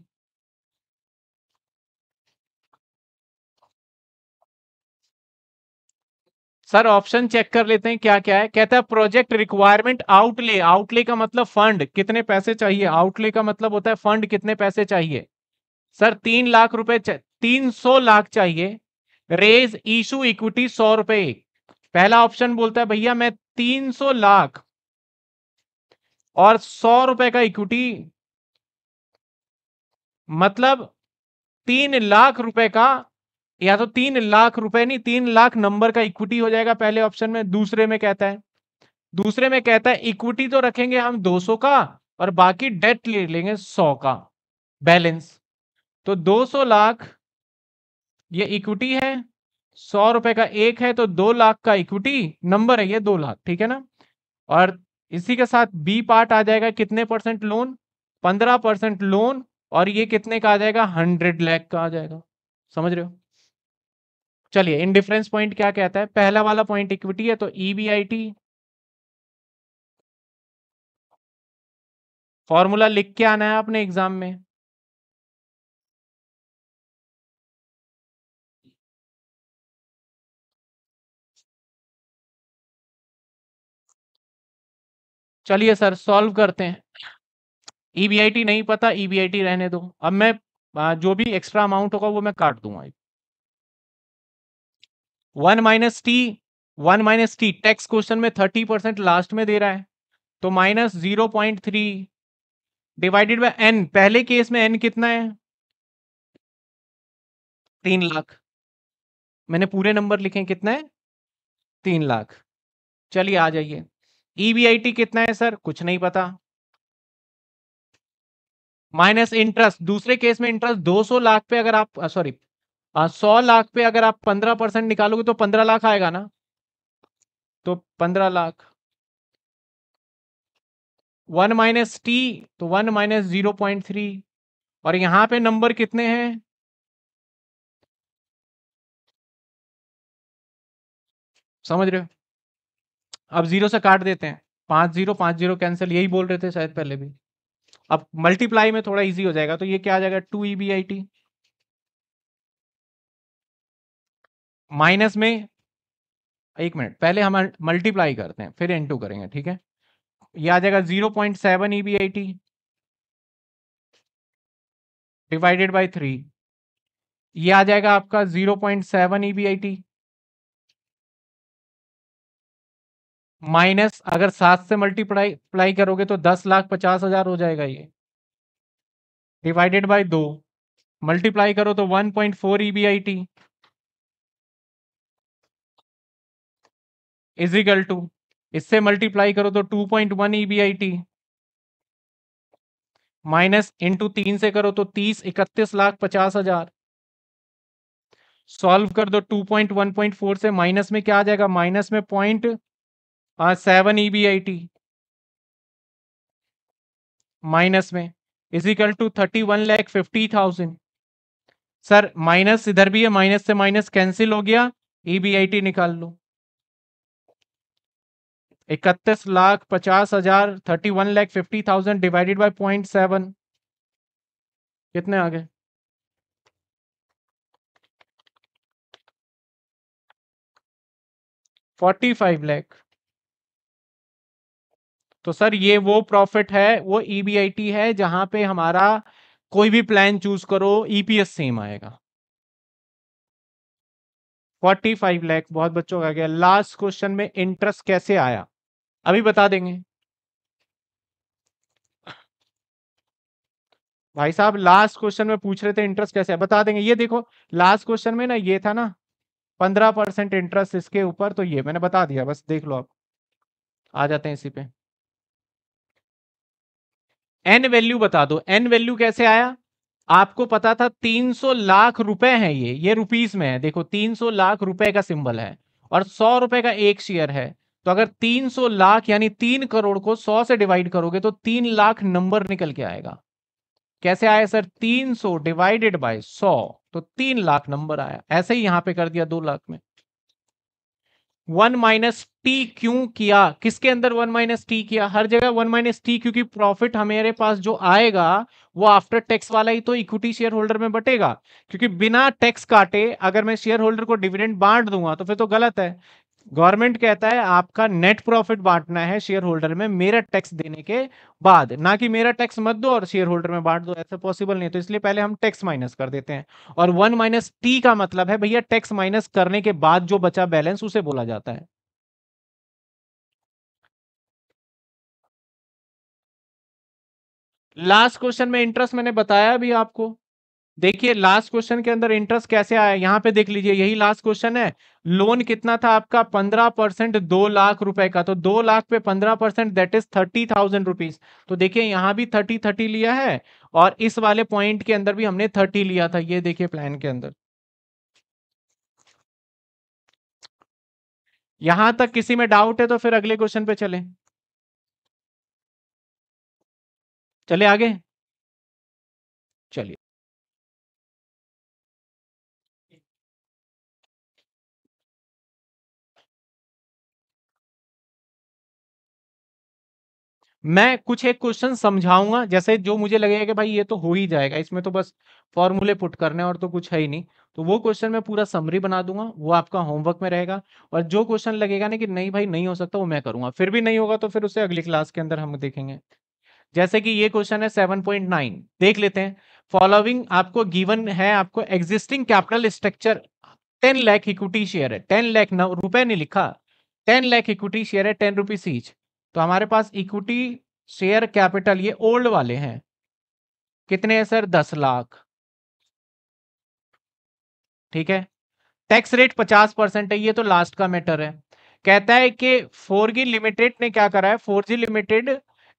sir option check कर लेते हैं क्या क्या है। कहता है प्रोजेक्ट रिक्वायरमेंट आउटले आउटले का मतलब फंड कितने पैसे चाहिए? आउटले का मतलब होता है फंड कितने पैसे चाहिए। सर, तीन लाख रुपए तीन सौ लाख चाहिए। रेज इशू इक्विटी सौ रुपए। पहला ऑप्शन बोलता है, भैया, मैं तीन सौ लाख और सौ रुपए का इक्विटी मतलब तीन लाख रुपए का या तो तीन लाख रुपए नहीं, तीन लाख नंबर का इक्विटी हो जाएगा पहले ऑप्शन में, दूसरे में कहता है। दूसरे में कहता है इक्विटी तो रखेंगे हम 200 का और बाकी डेट ले लेंगे 100 का बैलेंस तो 200 लाख, ये इक्विटी है, सौ रुपए का एक है तो दो लाख का इक्विटी नंबर है ये दो लाख, ठीक है ना? और इसी के साथ बी पार्ट आ जाएगा, कितने परसेंट लोन पंद्रह परसेंट लोन और ये कितने का आ जाएगा? हंड्रेड लैख का आ जाएगा, समझ रहे हो? चलिए इंडिफरेंस पॉइंट क्या कहता है? पहला वाला पॉइंट इक्विटी है तो ईबीआईटी e फॉर्मूला लिख के आना है अपने एग्ज़ाम में। चलिए सर सॉल्व करते हैं। ईबीआईटी e नहीं पता ईबीआईटी e रहने दो। अब मैं जो भी एक्स्ट्रा अमाउंट होगा वो मैं काट दूँगा। One minus T, one minus T tax question में थर्टी परसेंट लास्ट में दे रहा है तो minus zero point three divided by N, पहले केस में एन कितना है? तीन लाख। मैंने पूरे नंबर लिखे कितना है? तीन लाख। चलिए आ जाइए। ईबीआईटी e कितना है, सर? कुछ नहीं पता। माइनस इंटरेस्ट, दूसरे केस में इंटरेस्ट 200 लाख पे अगर आप सॉरी सौ लाख पे अगर आप पंद्रह परसेंट निकालोगे तो पंद्रह लाख आएगा ना? तो पंद्रह लाख। वन माइनस टी तो one minus zero point three. और यहाँ पे नंबर कितने हैं? समझ रहे हो? अब ज़ीरो से काट देते हैं। पाँच ज़ीरो पाँच ज़ीरो कैंसिल, यही बोल रहे थे शायद पहले भी। अब मल्टीप्लाई में थोड़ा इजी हो जाएगा तो ये क्या आ जाएगा? Two E B I T. Minus में एक मिनट, पहले हम मल्टीप्लाई करते हैं, फिर एन टू करेंगे, ठीक है? ये आ जाएगा zero point seven E B I T divided by three ये आ जाएगा आपका zero point seven E B I T minus, अगर सात से मल्टीप्लाई, प्लाई करोगे तो दस लाख पचास हज़ार हो जाएगा ये। डिवाइडेड बाय दो, मल्टीप्लाई करो तो one point four E B I T equal to इससे मल्टीप्लाई करो तो two point one EBI T minus into तीन से करो तो तीस, इकतीस लाख पचास हज़ार। सॉल्व कर दो two point one point four से माइनस में क्या आ जाएगा? माइनस में point seven E EBIT minus में equal to thirty one lakh fifty thousand sir minus इधर भी है माइनस से माइनस कैंसिल हो गया ईबीआईटी निकाल लो। इकतीस लाख पचास हज़ार thirty one lakh fifty thousand divided by point seven कितने आ गए फोर्टी फाइव लैख। तो सर, ये वो प्रॉफिट है, वो ईबीआईटी e है, जहाँ पे हमारा कोई भी प्लान चूज़ करो ईपीएस e सेम आएगा। Forty five lakh. बहुत बच्चों का गया। लास्ट क्वेश्चन में इंटरेस्ट कैसे आया? अभी बता देंगे। भाई साहब लास्ट क्वेश्चन में पूछ रहे थे इंटरेस्ट कैसे है? बता देंगे। ये देखो लास्ट क्वेश्चन में ना ये था ना, पंद्रह परसेंट इंटरेस्ट इसके ऊपर तो ये मैंने बता दिया, बस देख लो आप। आ जाते हैं इसी पे। एन वैल्यू बता दो। एन वैल्यू कैसे आया? आपको पता था 300 लाख रुपए है ये ये रुपीस में है। देखो 300 लाख रुपए का सिंबल है और सौ रुपए का एक शेयर है। तो अगर 300 लाख यानी तीन करोड़ को 100 से डिवाइड करोगे तो तीन लाख नंबर निकल के आएगा। कैसे आया सर? 300 डिवाइडेड बाय 100 तो तीन लाख नंबर आया। ऐसे ही यहाँ पे कर दिया दो लाख में। वन माइनस टी क्यों किया? किसके अंदर वन माइनस टी किया? हर जगह वन माइनस टी, क्योंकि प्रॉफिट हमारे पास जो आएगा, वो आफ्टर टैक्स वाला ही तो इक्विटी शेयर होल्डर में बटेगा। क्योंकि बिना टैक्स काटे, अगर मैं शेयर होल्डर को डिविडेंड बांट दूँगा तो फिर तो गलत है। गवर्नमेंट कहता है, आपका नेट प्रॉफिट बांटना है शेयर होल्डर में मेरा टैक्स देने के बाद। ना कि मेरा टैक्स मत दो और शेयर होल्डर में बांट दो, ऐसा पॉसिबल नहीं तो इसलिए पहले हम टैक्स माइनस कर देते हैं। और वन माइनस टी का मतलब है भैया टैक्स माइनस करने के बाद जो बचा बैलेंस उसे बोला जाता है। लास्ट क्वेश्चन में इंटरेस्ट मैंने बताया भी आपको। देखिए लास्ट क्वेश्चन के अंदर इंटरेस्ट कैसे आया? यहाँ पे देख लीजिए, यही लास्ट क्वेश्चन है। लोन कितना था आपका? पंद्रह परसेंट दो लाख रुपए का। तो दो लाख पे पंद्रह percent that is thirty thousand rupees तो देखिए, यहाँ भी थर्टी थर्टी लिया है और इस वाले पॉइंट के अंदर भी हमने थर्टी लिया था, ये देखिए प्लान के अंदर। यहाँ तक किसी में डाउट है तो फिर अगले क्वेश्चन पे चले। चले आगे। मैं कुछ एक क्वेश्चन समझाऊँगा, जैसे जो मुझे लगेगा कि भाई ये तो हो ही जाएगा, इसमें तो बस फॉर्मूले पुट करने और तो कुछ है ही नहीं। तो वो क्वेश्चन मैं पूरा समरी बना दूँगा, वो आपका होमवर्क में रहेगा और जो क्वेश्चन लगेगा ना कि नहीं भाई नहीं हो सकता, वो मैं करूँगा। फिर भी नहीं होगा तो फिर उसे अगली क्लास के अंदर हम देखेंगे। जैसे कि ये क्वेश्चन है सेवन पॉइंट नाइन, देख लेते हैं। फॉलोइंग आपको गिवन है, आपको existing capital structure, ten lakh equity share है, टेन लैख रुपए नहीं लिखा, टेन लैख इक्विटी शेयर है, टेन रुपीज़ ईच। तो हमारे पास इक्विटी शेयर कैपिटल ये ओल्ड वाले हैं। कितने हैं सर दस लाख। ठीक है? टैक्स रेट पचास परसेंट है ये तो लास्ट का मैटर है। कहता है कि फोर जी लिमिटेड ने क्या करा है? Four G limited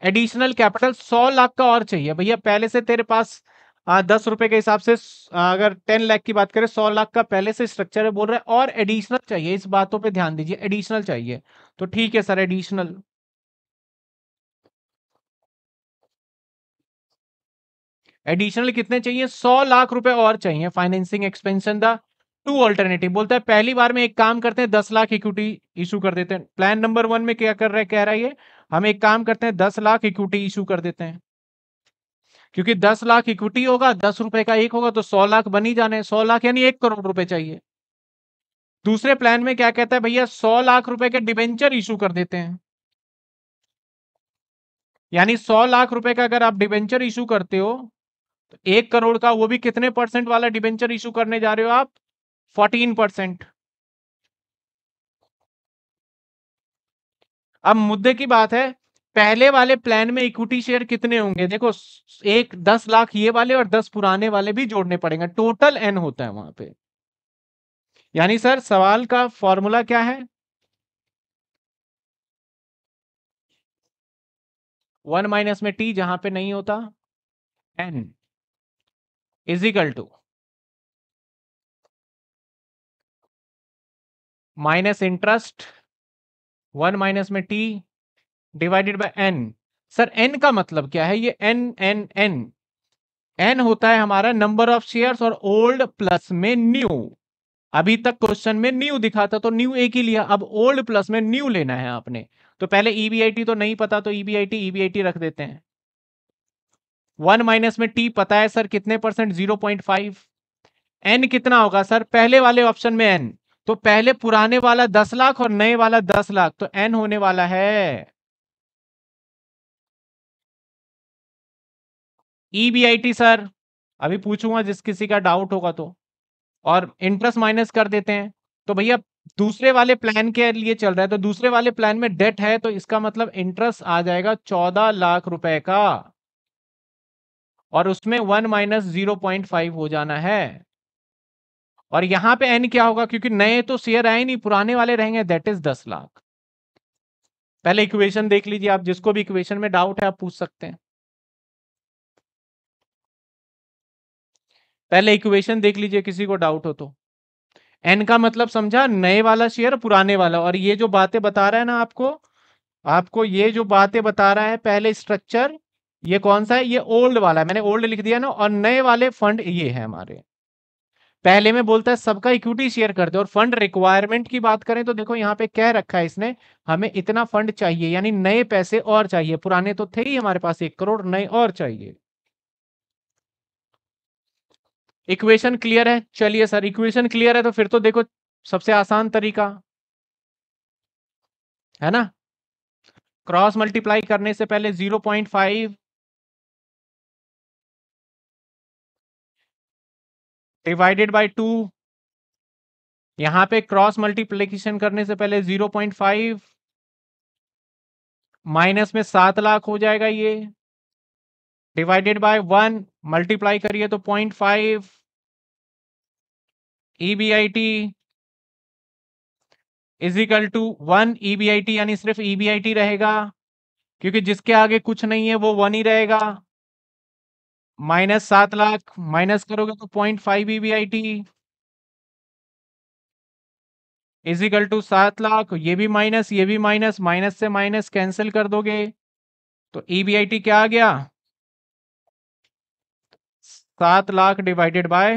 additional capital सौ लाख का और चाहिए। भैया पहले से तेरे पास आ, दस रुपए के हिसाब से अगर टेन लाख की बात करें सौ लाख का पहले से स्ट्रक्चर है बोल रहा है और एडिशनल चाहिए। इस बातों पे ध्यान दीजिए एडिशनल चाहिए। तो ठीक है सर एडिशनल एडिशनल कितने चाहिए? सौ लाख रुपए और चाहिए financing expansion the. Two alternative बोलता है, पहली बार में एक काम करते हैं, दस लाख इक्विटी इशू कर देते हैं। प्लान नंबर वन में क्या कर रहा कह रहा है हम एक काम करते हैं, दस लाख इक्विटी इशू कर देते हैं। क्योंकि दस लाख इक्विटी होगा, दस रुपए का एक होगा तो सौ लाख बनी जाने सौ लाख यानी एक करोड़ रुपए चाहिए। दूसरे प्लान में क्या कहता है, भैया, सौ लाख रुपए के डिबेंचर इशू कर देते हैं। यानी सौ लाख रुपए का अगर आप डिबेंचर इशू करते हो तो एक करोड़ का वो भी कितने परसेंट वाला डिबेंचर इशू करने जा रहे हो आप? फोर्टीन परसेंट अब मुद्दे की बात है, पहले वाले प्लान में इक्विटी शेयर कितने होंगे? देखो, एक दस लाख ये वाले और दस पुराने वाले भी जोड़ने पड़ेंगे। टोटल एन होता है वहाँ पे। यानी सर, सवाल का फॉर्मूला क्या है? वन माइनस में टी जहाँ पे नहीं होता N equal to minus interest one minus में T divided by N sir N का मतलब क्या है? ये एन एन एन एन होता है हमारा नंबर ऑफ़ शेयर्स और ओल्ड प्लस में न्यू अभी तक क्वेश्चन में न्यू दिखा था तो न्यू एक ही लिया। अब ओल्ड प्लस में न्यू लेना है आपने। तो पहले ईबीआईटी e तो नहीं पता तो ईबीआईटी e ईबीआईटी e रख देते हैं। वन माइनस में टी पता है सर कितने percent? Zero point five. N कितना होगा सर? पहले वाले ऑप्शन में एन। तो पहले पुराने वाला दस लाख और नए वाला दस लाख। तो एन होने वाला है। EBIT sir. अभी पूछूँगा जिस किसी का डाउट होगा तो। और इंटरेस्ट माइनस कर देते हैं। तो भैया, दूसरे वाले प्लान के लिए चल रहा है। तो दूसरे वाले प्लान में डेट है तो इसका मतलब इंटरेस्ट आ जाएगा चौदह लाख रुपए का। और उसमें one minus zero point five हो जाना है। और यहाँ पे एन क्या होगा? क्योंकि नए तो शेयर आए नहीं, पुराने वाले रहेंगे दैट इज़ दस लाख। पहले इक्वेशन देख लीजिए आप, जिसको भी इक्वेशन में डाउट है, आप पूछ सकते हैं। पहले इक्वेशन देख लीजिए, किसी को डाउट हो तो। एन का मतलब समझा, नए वाला शेयर, पुराने वाला। और ये जो बातें बता रहा है ना आपको आपको ये जो बातें बता रहा है, पहले स्ट्रक्चर ये कौन सा है? ये ओल्ड वाला है। मैंने ओल्ड लिख दिया ना, और नए वाले फंड ये है हमारे। पहले में बोलता है, सबका इक्विटी शेयर करते और फंड रिक्वायरमेंट की बात करें तो देखो, यहाँ पे कह रखा है इसने, हमें इतना फंड चाहिए, यानी नए पैसे और चाहिए। पुराने तो थे ही हमारे पास, एक करोड़, नए और चाहिए। इक्वेशन क्लियर है? चलिए सर, इक्वेशन क्लियर है तो फिर तो देखो, सबसे आसान तरीका। है ना? क्रॉस मल्टीप्लाई करने से पहले zero point five divided by two यहाँ पे क्रॉस मल्टीप्लीकेशन करने से पहले ज़ीरो पॉइंट फाइव माइनस में सात लाख हो जाएगा ये। डिवाइडेड बाय वन मल्टीप्लाई करिए तो point five EBIT equal to one EBIT यानी सिर्फ़ ईबीआईटी e रहेगा, क्योंकि जिसके आगे कुछ नहीं है, वो वन ही रहेगा। माइनस सात लाख, माइनस करोगे तो point five EBIT equal to सात लाख, ये भी माइनस, ये भी माइनस माइनस से माइनस कैंसिल कर दोगे। तो ईबीआईटी क्या आ गया? सात lakh divided by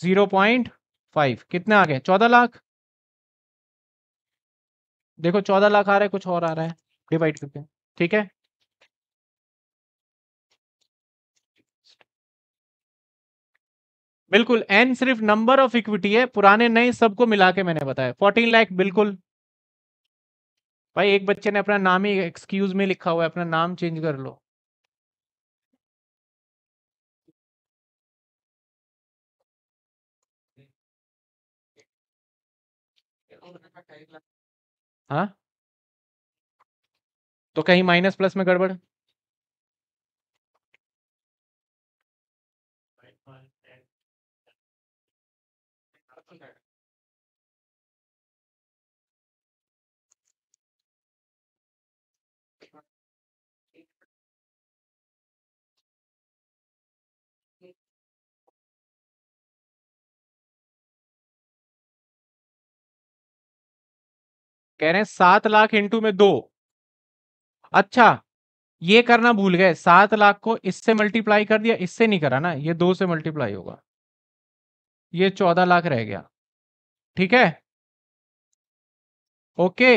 zero point five. कितने आ गए? चौदह लाख। देखो, चौदह लाख आ रहा है, कुछ और आ रहा है। डिवाइड करके ठीक है? बिल्कुल एन सिर्फ़ नंबर ऑफ़ इक्विटी है, पुराने नए सबको मिला के मैंने बताया। फोर्टीन लाख बिल्कुल। भाई, एक बच्चे ने अपना नाम ही एक्सक्यूज में लिखा हुआ है, अपना नाम चेंज कर लो। हाँ? तो कहीं माइनस प्लस में गड़बड़? कह रहे हैं, सात लाख इंटू में दो। अच्छा ये करना भूल गए, सात लाख को इससे मल्टीप्लाई कर दिया, इससे नहीं करा ना, ये दो से मल्टीप्लाई होगा। ये चौदह लाख रह गया। ठीक है? ओके।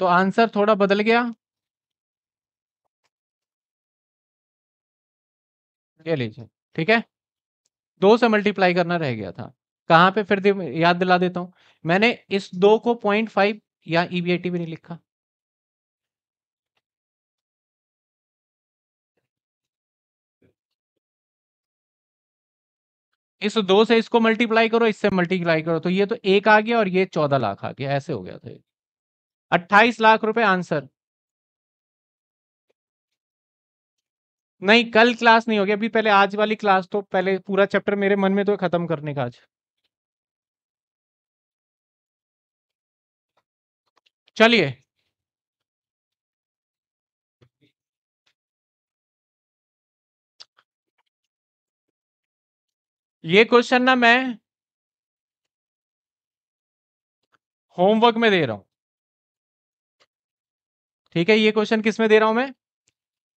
तो आंसर थोड़ा बदल गया। ये लीजिए, ठीक है? दो से मल्टीप्लाई करना रह गया था। कहाँ पे? फिर याद दिला देता हूँ। मैंने इस दो को पॉइंट फाइव या ईबीआईटी भी नहीं लिखा। इस दो से इसको मल्टीप्लाई करो, इससे मल्टीप्लाई करो तो ये तो एक आ गया और ये चौदह लाख आ गया, ऐसे हो गया था अट्ठाईस लाख रुपए आंसर। नहीं, कल क्लास नहीं होगी, अभी पहले आज वाली क्लास तो पहले पूरा चैप्टर मेरे मन में तो खत्म करने का आज। चलिए। ये क्वेश्चन ना मैं होमवर्क में दे रहा हूँ। ठीक है, ये क्वेश्चन किसमें दे रहा हूँ मैं?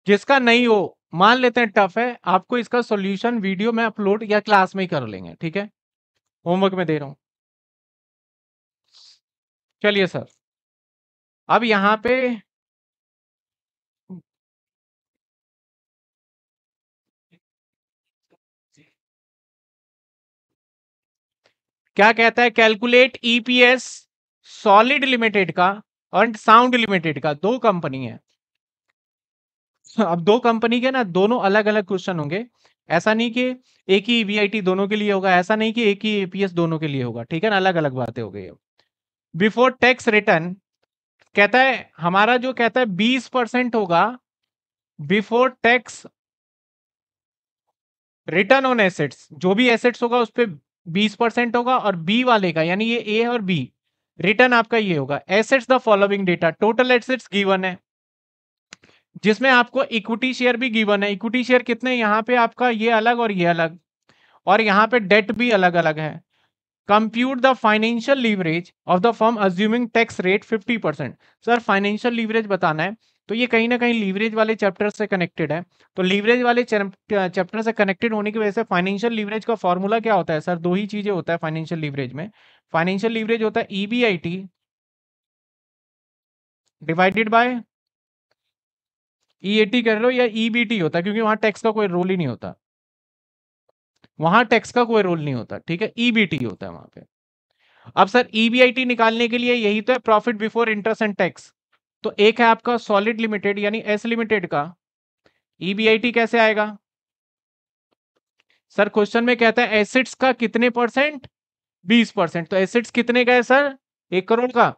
जिसका नहीं हो मान लेते हैं टफ है, आपको इसका सॉल्यूशन वीडियो में अपलोड या क्लास में ही कर लेंगे, ठीक है? होमवर्क में दे रहा हूँ। चलिए सर अब यहाँ पे क्या कहता है? कैलकुलेट ईपीएस सॉलिड लिमिटेड का और साउंड लिमिटेड का, दो कंपनी है। अब दो कंपनी के ना दोनों अलग अलग क्वेश्चन होंगे। ऐसा नहीं कि एक ही वीआईटी दोनों के लिए होगा, ऐसा नहीं कि एक ही एपीएस दोनों के लिए होगा, ठीक है ना? अलग अलग बातें हो गई बिफोर टैक्स रिटर्न कहता है, हमारा जो कहता है बीस परसेंट होगा before tax return on assets जो भी एसेट्स होगा उस पर बीस परसेंट होगा और बी वाले का, यानी ये ए और बी रिटर्न आपका ये होगा। Assets the following data total assets given है। जिसमें आपको इक्विटी शेयर भी गिवन है। इक्विटी शेयर कितने? यहाँ पे आपका ये अलग और ये अलग। और यहाँ पे डेट भी अलग अलग है। Compute the financial leverage of the firm assuming tax rate 50 percent sir financial leverage बताना है। तो ये कहीं ना कहीं लीवरेज वाले चैप्टर से कनेक्टेड है। तो लीवरेज वाले चैप्टर से कनेक्टेड होने की वजह से फाइनेंशियल लीवरेज का फॉर्मूला क्या होता है सर दो ही चीज़ें होता है फाइनेंशियल लीवरेज में। फाइनेंशियल लीवरेज होता है ईबीआईटी डिवाइडेड बाय ईएटी कर रहे हो या ईबीटी होता है? क्योंकि वहाँ टैक्स का कोई रोल ही नहीं होता। वहाँ टैक्स का कोई रोल नहीं होता, ठीक है? ईबीटी होता है वहाँ पे। अब सर ईबीआईटी निकालने के लिए यही तो है profit before interest and tax तो एक है आपका सॉलिड लिमिटेड यानी एस लिमिटेड का। ईबीआईटी कैसे आएगा? सर क्वेश्चन में कहता है एसिड्स का कितने परसेंट बीस परसेंट तो एसिड्स कितने का है सर? एक करोड़ का।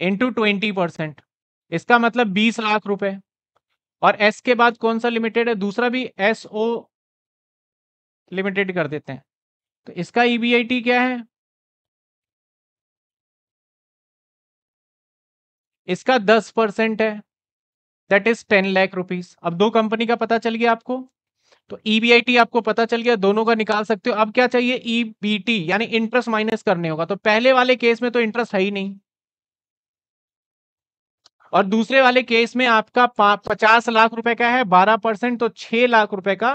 इंटू ट्वेंटी परसेंट इसका मतलब बीस लाख रुपए। और एस के बाद कौन सा लिमिटेड है? दूसरा भी एस ओ लिमिटेड कर देते हैं। तो इसका ईबीआईटी क्या है? इसका दस परसेंट है। That is ten lakh rupees अब दो कंपनी का पता चल गया आपको। तो ईबीआईटी आपको पता चल गया, दोनों का निकाल सकते हो। अब क्या चाहिए? ईबीटी यानी इंटरेस्ट माइनस करने होगा। तो पहले वाले केस में तो इंटरेस्ट है ही नहीं। और दूसरे वाले केस में आपका पचास लाख रुपए का है, बारह परसेंट तो छह लाख रुपए का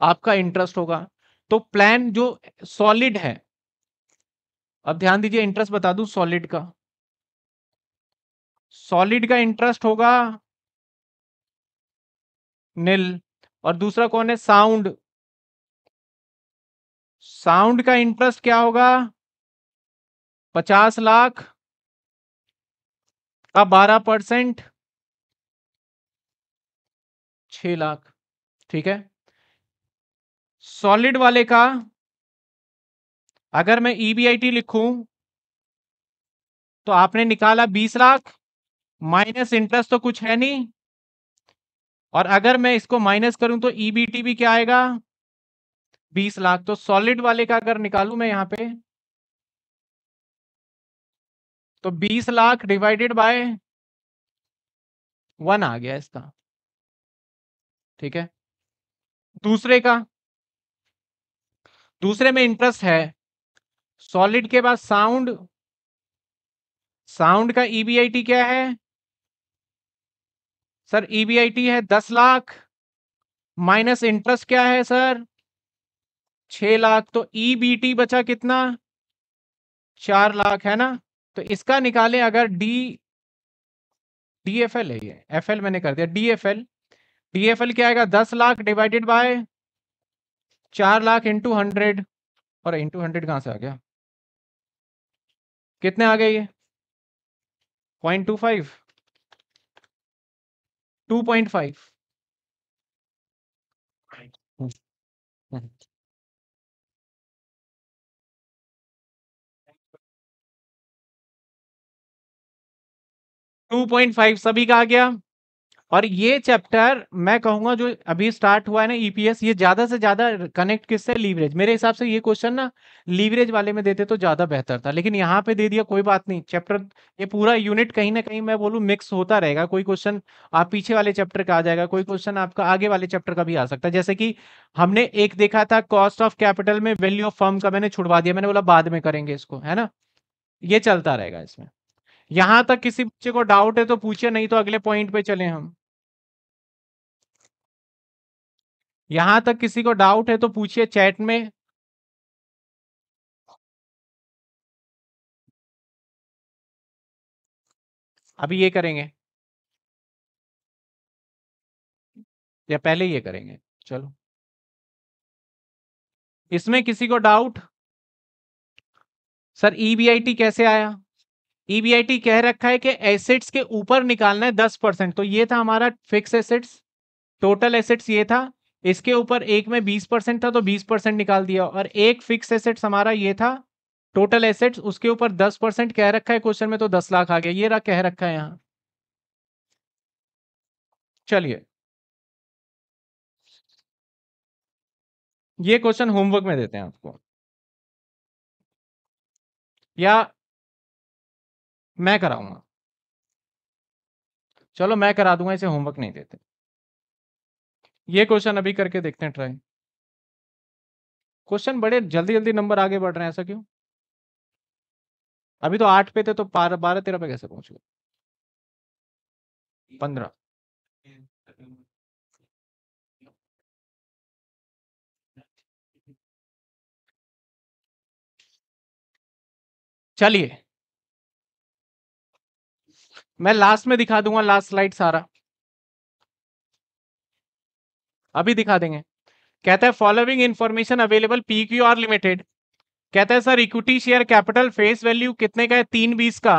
आपका इंटरेस्ट होगा। तो प्लान जो सॉलिड है, अब ध्यान दीजिए इंटरेस्ट बता दूँ सॉलिड का। सॉलिड का इंटरेस्ट होगा निल और दूसरा कौन है? साउंड साउंड का इंटरेस्ट क्या होगा? पचास लाख का बारह परसेंट? छ लाख। ठीक है? सॉलिड वाले का, अगर मैं ईबीआईटी लिखूं तो आपने निकाला बीस लाख, माइनस इंटरेस्ट तो कुछ है नहीं। और अगर मैं इसको माइनस करूँ तो ईबीटी भी क्या आएगा? बीस लाख। तो सॉलिड वाले का अगर निकालू मैं यहाँ पे तो बीस लाख डिवाइडेड बाय वन आ गया इसका। ठीक है? दूसरे का, दूसरे में इंटरेस्ट है। सॉलिड के बाद साउंड साउंड का ईबीआईटी क्या है? सर ईबीआईटी है दस लाख। माइनस इंटरेस्ट क्या है सर छ लाख। तो ईबीटी बचा कितना? चार लाख, है ना? तो इसका निकालें अगर डी डी एफ़ एल है ये एफ़ एल मैंने कर दिया D F L D F L क्या आएगा? दस लाख डिवाइडेड बाय चार लाख इंटू हंड्रेड और इंटू हंड्रेड कहाँ से आ गया? कितने आ गए ये? Point two five two point five two point five सभी का आ गया। और ये चैप्टर मैं कहूँगा जो अभी स्टार्ट हुआ है ना ईपीएस ये ज़्यादा से ज़्यादा कनेक्ट किससे? लीवरेज। मेरे हिसाब से ये क्वेश्चन ना लीवरेज वाले में देते तो ज़्यादा बेहतर था। लेकिन यहाँ पे दे दिया, कोई बात नहीं। चैप्टर, ये पूरा यूनिट कहीं ना कहीं मैं बोलूँ मिक्स होता रहेगा। कोई क्वेश्चन आप पीछे वाले चैप्टर का आ जाएगा, कोई क्वेश्चन आपका आगे वाले चैप्टर का भी आ सकता है। जैसे कि हमने एक देखा था कॉस्ट ऑफ़ कैपिटल में वैल्यू ऑफ़ फर्म का मैंने छुड़वा दिया। मैंने बोला बाद में करेंगे इसको, है ना? ये चलता रहेगा इसमें। यहाँ तक किसी बच्चे को डाउट है तो पूछे नहीं तो अगले पॉइंट पे चले हम। यहाँ तक किसी को डाउट है तो पूछिए चैट में। अभी ये करेंगे। या पहले ये करेंगे, चलो। इसमें किसी को डाउट सर ईबीआईटी e कैसे आया? ईबीआईटी e कह रखा है कि एसेट्स के ऊपर निकालना है दस परसेंट। तो ये था हमारा फिक्स एसेट्स टोटल एसेट्स ये था। इसके ऊपर एक में बीस परसेंट था तो बीस परसेंट निकाल दिया। और एक फिक्स एसेट्स हमारा ये था टोटल एसेट्स उसके ऊपर दस परसेंट कह रखा है क्वेश्चन में तो दस लाख आ गया। ये रहा कह रखा है यहाँ। चलिए। ये क्वेश्चन होमवर्क में देते हैं आपको। या मैं कराऊँगा। चलो मैं करा दूँगा, इसे होमवर्क नहीं देते। ये क्वेश्चन अभी करके देखते हैं ट्राई क्वेश्चन बड़े जल्दी जल्दी नंबर आगे बढ़ रहे हैं, ऐसा क्यों? अभी तो आठ पे थे तो बारह, तेरह पे कैसे पहुँच गए? पंद्रह। चलिए। मैं लास्ट में दिखा दूँगा लास्ट स्लाइड सारा। अभी दिखा देंगे। कहता है following information available P Q R limited कहता है sir equity share capital face value कितने का है? तीन बीस का।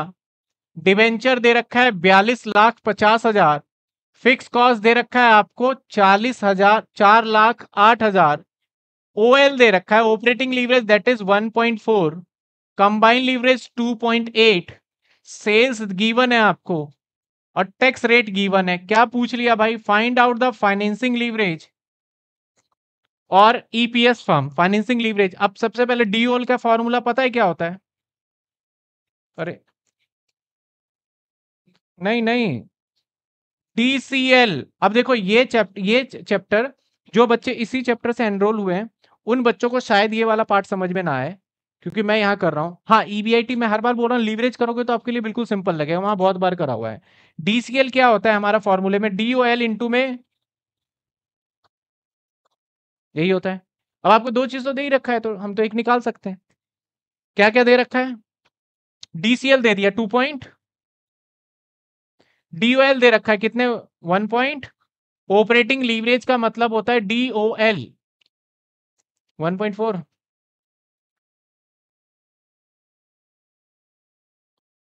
डिवेंचर दे रखा है बयालीस लाख पचास हज़ार। फिक्स कॉस्ट दे रखा है आपको चालीस हज़ार, चार लाख आठ हज़ार। ओ एल दे रखा है operating leverage that is one point four combine leverage two point eight sales given है आपको और टैक्स रेट गिवन है। क्या पूछ लिया भाई? Find out the financing leverage और ईपीएस फॉर्म फाइनेंसिंग लीवरेज अब सबसे पहले डीओल का फॉर्मूला पता है क्या होता है? अरे, नहीं नहीं। डीसीएल अब देखो, ये चैप्टर ये चैप्टर जो बच्चे इसी चैप्टर से एनरोल हुए हैं, उन बच्चों को शायद ये वाला पार्ट समझ में ना आए। क्योंकि मैं यहाँ कर रहा हूँ। हाँ ईबीआईटी e में हर बार बोल रहा हूँ लीवरेज करोगे तो आपके लिए बिल्कुल सिंपल लगेगा, वहाँ बहुत बार करा हुआ है। डीसीएल क्या होता है हमारा फॉर्मूले में? डी ओ एल इंटू में यही होता है। अब आपको दो चीज़ तो दे ही रखा है तो हम तो एक निकाल सकते हैं। क्या क्या दे रखा है? डीसीएल दे दिया टू पॉइंट डीओएल दे रखा है, कितने? वन पॉइंट ऑपरेटिंग लीवरेज का मतलब होता है DOL one point four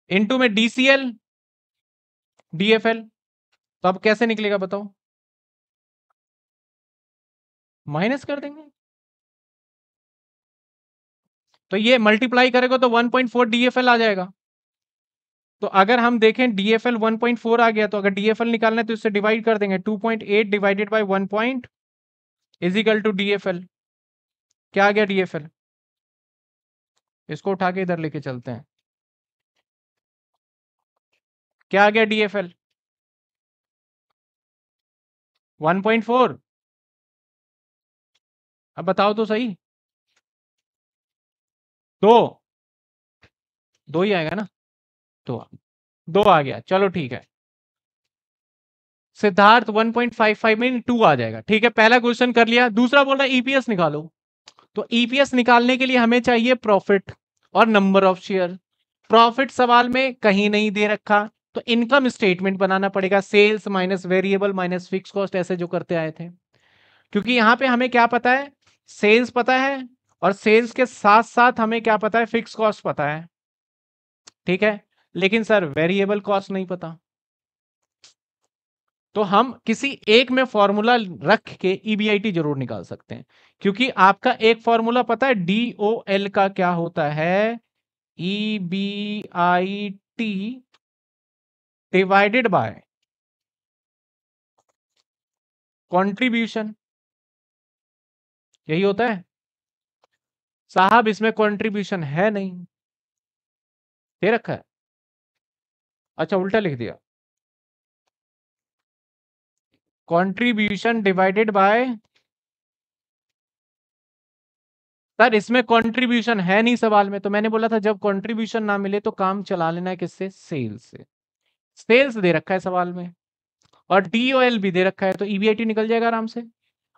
into में डीसीएल डीएफएल तो अब कैसे निकलेगा बताओ? माइनस कर देंगे। तो ये मल्टीप्लाई करेगा तो 1.4 डीएफएल आ जाएगा। तो अगर हम देखें डीएफएल 1.4 आ गया तो अगर डीएफएल निकालना है तो इससे डिवाइड कर देंगे। 2.8 divided by 1 point equal to DFL क्या आ गया डीएफएल इसको उठा के इधर लेके चलते हैं। क्या आ गया डीएफएल 1.4 अब बताओ तो सही। दो। दो ही आएगा ना? दो। दो आ गया। चलो ठीक है। सिद्धार्थ 1.55 में टू आ जाएगा। ठीक है, पहला क्वेश्चन कर लिया। दूसरा बोल रहा है ईपीएस निकालो। तो ईपीएस निकालने के लिए हमें चाहिए प्रॉफिट और नंबर ऑफ़ शेयर प्रॉफिट सवाल में कहीं नहीं दे रखा। तो इनकम स्टेटमेंट बनाना पड़ेगा, sales minus variable minus fix cost, ऐसे जो करते आए थे। क्योंकि यहाँ पे हमें क्या पता है? सेल्स पता है और सेल्स के साथ साथ हमें क्या पता है? फिक्स कॉस्ट पता है। ठीक है? लेकिन सर, वेरिएबल कॉस्ट नहीं पता। तो हम किसी एक में फॉर्मूला रख के ईबीआईटी ज़रूर निकाल सकते हैं। क्योंकि आपका एक फॉर्मूला पता है डी ओ एल का क्या होता है? E B I T divided by contribution यही होता है। साहब, इसमें कंट्रीब्यूशन है नहीं। दे रखा है। अच्छा उल्टा लिख दिया। कंट्रीब्यूशन डिवाइडेड बाय सर, इसमें कंट्रीब्यूशन है नहीं सवाल में। तो मैंने बोला था, जब कंट्रीब्यूशन ना मिले तो काम चला लेना है किससे? सेल्स से। सेल्स दे रखा है सवाल में, और डीओएल भी दे रखा है तो ईबीआईटी निकल जाएगा आराम से।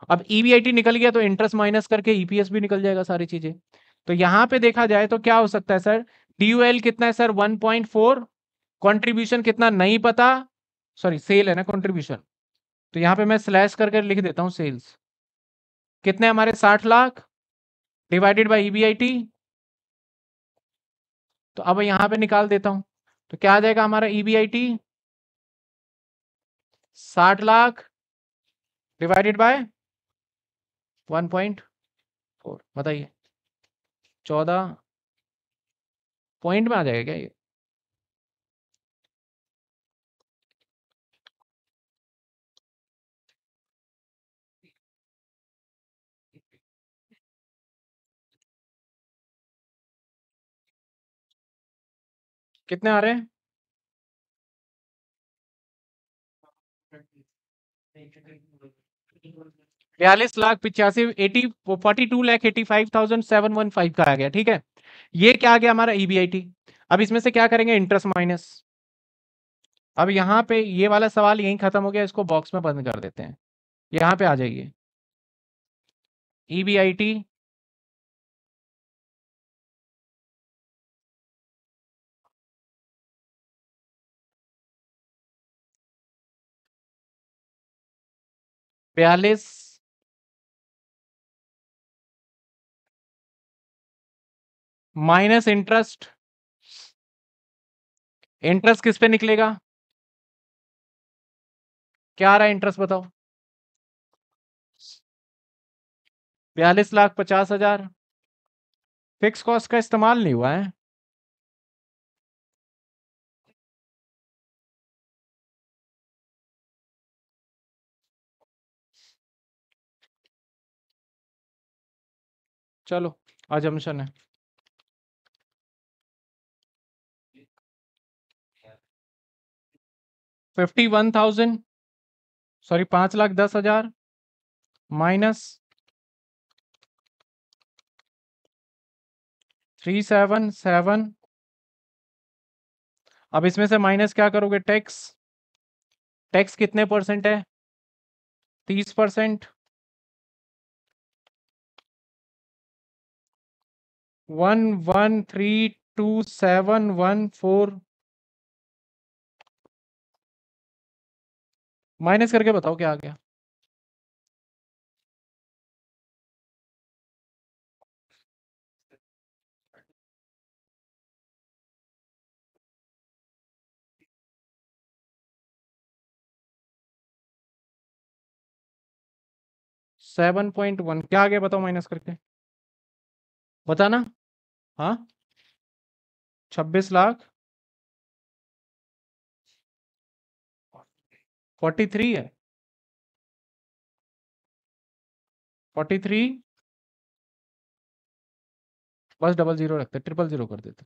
अब ईबीआईटी निकल गया तो इंटरेस्ट माइनस करके ईपीएस भी निकल जाएगा सारी चीज़ें। तो यहाँ पे देखा जाए तो क्या हो सकता है सर? डीओएल कितना है सर? 1.4 कंट्रीब्यूशन कितना? नहीं पता। सॉरी, सेल है ना कंट्रीब्यूशन। तो यहाँ पे मैं स्लैश करके लिख देता हूँ सेल्स। कितने हमारे? 60 लाख। डिवाइडेड बाय ईबीआईटी तो अब यहाँ पे निकाल देता हूँ। तो क्या आ जाएगा हमारा ई बी आई टी साठ लाख डिवाइडेड बाय 1.4 बताइए। चौदह पॉइंट में आ जाएगा क्या ये? कितने आ रहे हैं? बयालीस लाख पिचासी, eighty, forty two lakh eighty five thousand seven one five का आ गया, ठीक है? ये क्या आ गया हमारा ईबीआईटी अब इसमें से क्या करेंगे? Interest minus. अब यहाँ पे ये वाला सवाल यहीं खत्म हो गया, इसको बॉक्स में बंद कर देते हैं। यहाँ पे आ जाइए। ईबीआईटी बयालीस माइनस इंटरेस्ट। इंटरेस्ट किस पे निकलेगा? क्या आ रहा है इंटरेस्ट बताओ। बयालीस लाख पचास हज़ार। फिक्स कॉस्ट का इस्तेमाल नहीं हुआ है। चलो अजम्पशन है। फिफ्टी वन थाउज़ेंड, सॉरी, पाँच लाख दस हज़ार, माइनस थ्री सेवन सेवन। अब इसमें से माइनस क्या करोगे? टैक्स। टैक्स कितने परसेंट है? तीस percent. One one three two seven one four minus करके बताओ क्या आ गया। सेवन पॉइंट वन क्या आ गया बताओ माइनस करके। बताना। हाँ? छब्बीस लाख? फोर्टी थ्री है। Forty three? बस डबल ज़ीरो रखते, ट्रिपल ज़ीरो कर देते।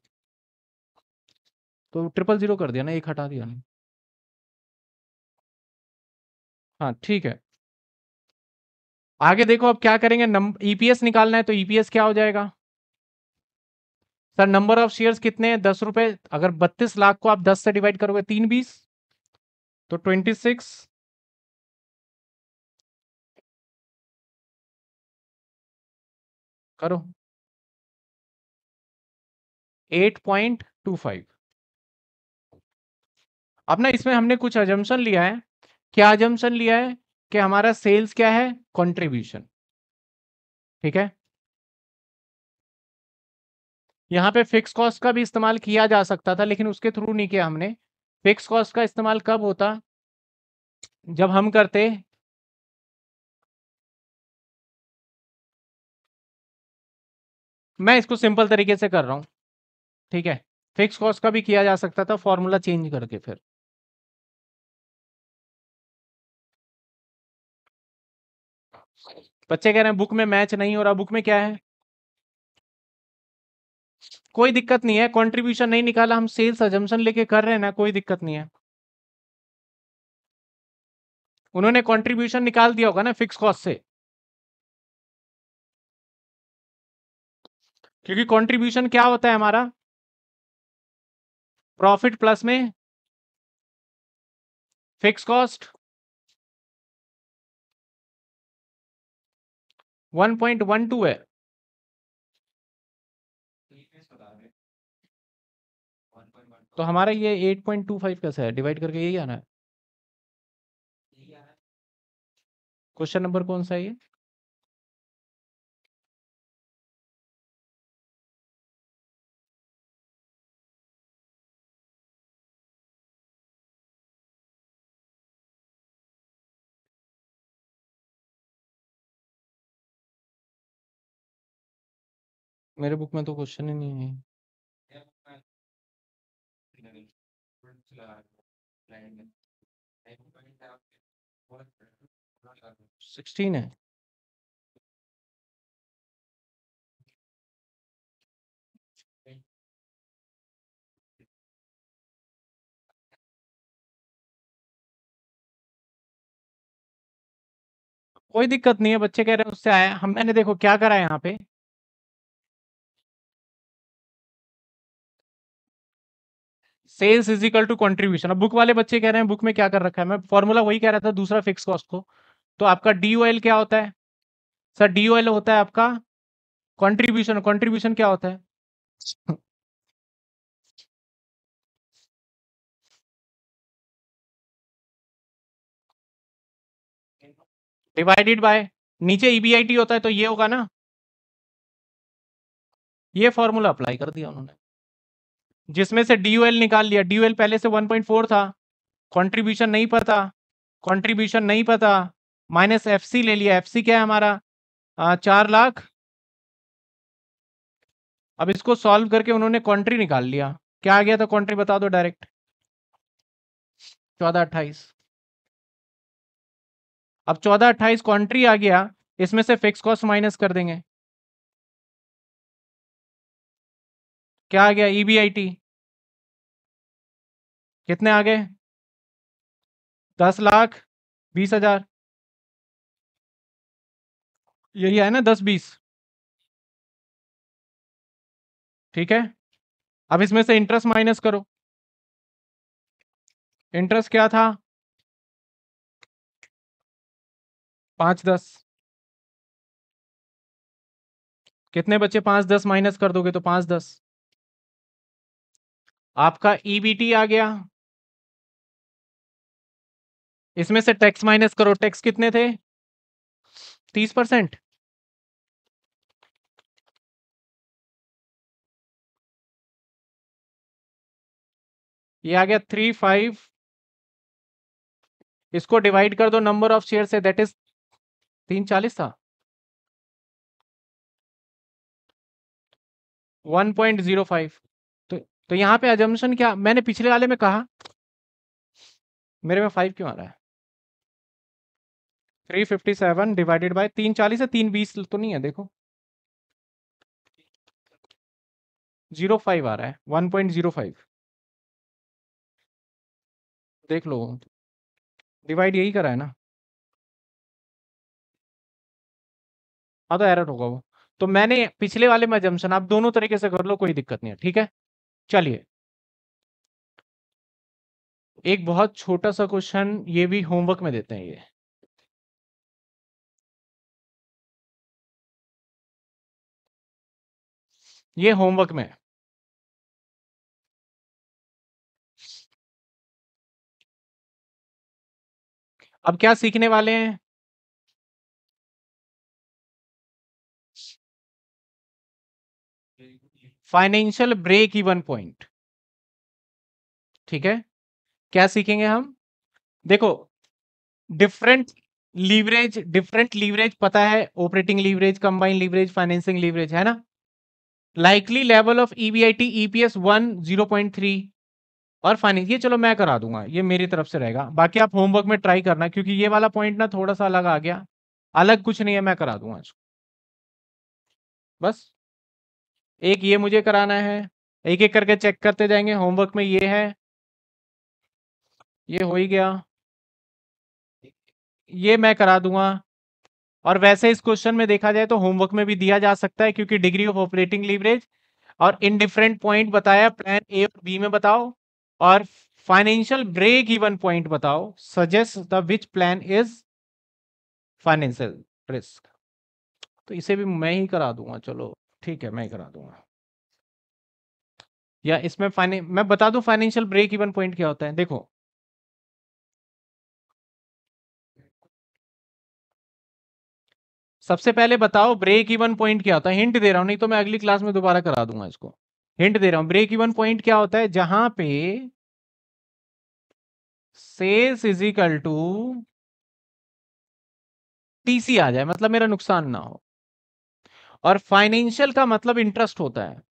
तो ट्रिपल ज़ीरो कर दिया ना, एक हटा दिया नहीं। हाँ ठीक है। आगे देखो अब क्या करेंगे नंबर ईपीएस निकालना है तो ईपीएस क्या हो जाएगा? सर नंबर ऑफ़ शेयर्स कितने हैं? दस रुपए। अगर बत्तीस लाख को आप दस से डिवाइड करोगे, तीन बीस। तो ट्वेंटी सिक्स करो। एट पॉइंट टू फाइव अब ना इसमें हमने कुछ अजम्पन लिया है। क्या अजम्पन लिया है? कि हमारा सेल्स क्या है? कंट्रीब्यूशन ठीक है? यहाँ पे फिक्स कॉस्ट का भी इस्तेमाल किया जा सकता था, लेकिन उसके थ्रू नहीं किया हमने। फिक्स कॉस्ट का इस्तेमाल कब होता? जब हम करते मैं इसको सिंपल तरीके से कर रहा हूँ, ठीक है? फिक्स कॉस्ट का भी किया जा सकता था फॉर्मूला चेंज करके फिर। बच्चे कह रहे हैं, बुक में मैच नहीं हो रहा, बुक में क्या है? कोई दिक्कत नहीं है कंट्रीब्यूशन नहीं निकाला, हम सेल्स अजम्पन लेके कर रहे हैं ना, कोई दिक्कत नहीं है। उन्होंने कंट्रीब्यूशन निकाल दिया होगा ना फिक्स कॉस्ट से। क्योंकि कंट्रीब्यूशन क्या होता है हमारा? प्रॉफिट प्लस में फिक्स कॉस्ट 1.12 है। तो हमारा ये 8.25 कैसा है? डिवाइड करके यही आना है। क्वेश्चन नंबर कौन सा है ये? मेरे बुक में तो क्वेश्चन ही नहीं है। सिक्सटीन है। कोई दिक्कत नहीं है, बच्चे कह रहे हैं उससे आया। हम मैंने देखो क्या करा है यहाँ पे। Sales is equal to contribution अब बुक वाले बच्चे कह रहे हैं बुक में क्या कर रखा है? मैं फॉर्मूला वही कह रहा था, दूसरा फिक्स कॉस्ट को। तो आपका DOL क्या होता है? सर DOL होता है आपका कंट्रीब्यूशन कंट्रीब्यूशन क्या होता है? डिवाइडेड बाय नीचे ईबीआईटी e होता है तो ये होगा ना? ये फॉर्मूला अप्लाई कर दिया उन्होंने। जिसमें से डी निकाल लिया। डी पहले से 1.4 था। कंट्रीब्यूशन नहीं पता। कंट्रीब्यूशन नहीं पता। माइनस एफसी ले लिया। एफसी क्या है हमारा? आ, चार लाख। अब इसको सॉल्व करके उन्होंने कॉन्ट्री निकाल लिया। क्या आ गया था कॉन्ट्री बता दो डायरेक्ट चौदह अट्ठाईस। अब चौदह अट्ठाईस कॉन्ट्री आ गया। इसमें से फिक्स कॉस्ट माइनस कर देंगे। क्या आ गया? ईबीआईटी e कितने आ गए? दस लाख बीस हज़ार। यही है ना, दस बीस। ठीक है? अब इसमें से इंटरेस्ट माइनस करो। इंटरेस्ट क्या था? पाँच दस। कितने बच्चे पाँच दस माइनस कर दोगे तो पाँच दस। आपका ईबीटी e आ गया। इसमें से टैक्स माइनस करो। टैक्स कितने थे? तीस परसेंट। ये आ गया थ्री फाइव इसको डिवाइड कर दो नंबर ऑफ़ शेयर से। दैट इज़ तीन चालीस था। 1.05 तो तो यहाँ पे अजम्पशन क्या? मैंने पिछले वाले में कहा, मेरे में फाइव क्यों आ रहा है? Three fifty seven divided by तीन चालीस है तीन बीस तो नहीं है, देखो। ज़ीरो फाइव आ रहा है वन पॉइंट ज़ीरो फाइव देख लो डिवाइड यही करा है ना। हाँ तो एरर होगा वो। तो मैंने पिछले वाले में जमशन आप दोनों तरीके से कर लो, कोई दिक्कत नहीं है, ठीक है? चलिए। एक बहुत छोटा सा क्वेश्चन ये भी होमवर्क में देते हैं ये। ये होमवर्क में। अब क्या सीखने वाले हैं? Financial break even point. ठीक है? क्या सीखेंगे हम? देखो डिफरेंट लीवरेज डिफरेंट लीवरेज पता है operating leverage combine leverage financing leverage है ना? Likely level of EBIT EPS one zero point three और फाइनेंस ये चलो मैं करा दूँगा, ये मेरी तरफ़ से रहेगा। बाकी आप होमवर्क में ट्राई करना, क्योंकि ये वाला पॉइंट ना थोड़ा सा अलग आ गया। अलग कुछ नहीं है, मैं करा दूँगा इसको बस। एक ये मुझे कराना है, एक एक करके चेक करते जाएँगे होमवर्क में ये है। ये हो ही गया। ये मैं करा दूँगा। और वैसे इस क्वेश्चन में देखा जाए तो होमवर्क में भी दिया जा सकता है क्योंकि डिग्री ऑफ़ ऑपरेटिंग लीवरेज और इन डिफरेंट पॉइंट बताया प्लान ए और बी में बताओ और फाइनेंशियल ब्रेक इवन पॉइंट बताओ suggest the which plan is financial risk तो इसे भी मैं ही करा दूँगा, चलो। ठीक है, मैं करा दूँगा। या इसमें फाइने, मैं बता दूँ फाइनेंशियल ब्रेक इवन पॉइंट क्या होता है? देखो। सबसे पहले बताओ ब्रेक इवन पॉइंट क्या होता है? हिंट दे रहा हूँ, नहीं तो मैं अगली क्लास में दोबारा करा दूँगा इसको। हिंट दे रहा हूँ, ब्रेक इवन पॉइंट क्या होता है? जहाँ पे sales is equal to TC आ जाए मतलब मेरा नुकसान ना हो। और फाइनेंशियल का मतलब इंटरेस्ट होता है।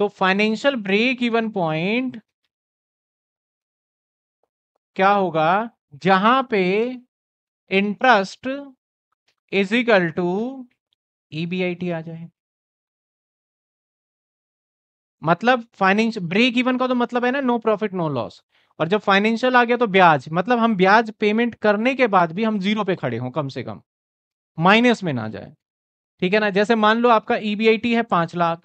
तो फाइनेंशियल ब्रेक इवन पॉइंट क्या होगा? जहाँ पे interest is equal to EBIT आ जाए। मतलब फाइनेंस ब्रेक इवन का तो मतलब है ना नो प्रॉफिट नो लॉस और जब फाइनेंशियल आ गया तो ब्याज मतलब हम ब्याज पेमेंट करने के बाद भी हम ज़ीरो पे खड़े हों, कम से कम। माइनस में ना जाए। ठीक है ना? जैसे मान लो आपका ईबीआईटी है पाँच लाख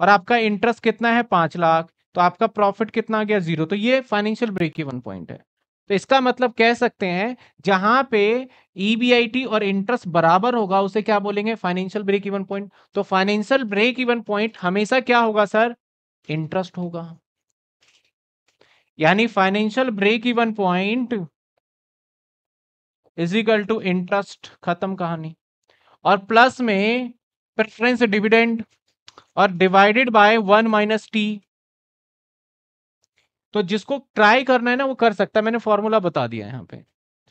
और आपका इंटरेस्ट कितना है पाँच लाख तो आपका प्रॉफिट कितना आ गया ज़ीरो तो ये फाइनेंशियल ब्रेक इवन पॉइंट है। तो इसका मतलब कह सकते हैं, जहाँ पे ईबीआईटी और इंटरेस्ट बराबर होगा, उसे क्या बोलेंगे? फाइनेंशियल ब्रेक इवन पॉइंट तो फाइनेंशियल ब्रेक इवन पॉइंट हमेशा क्या होगा सर? इंटरेस्ट होगा। यानी financial break even point is equal to interest खत्म कहानी। और प्लस में प्रेफरेंस डिविडेंड और divided by one minus T तो जिसको ट्राई करना है ना, वो कर सकता है। मैंने फॉर्मूला बता दिया यहाँ पे,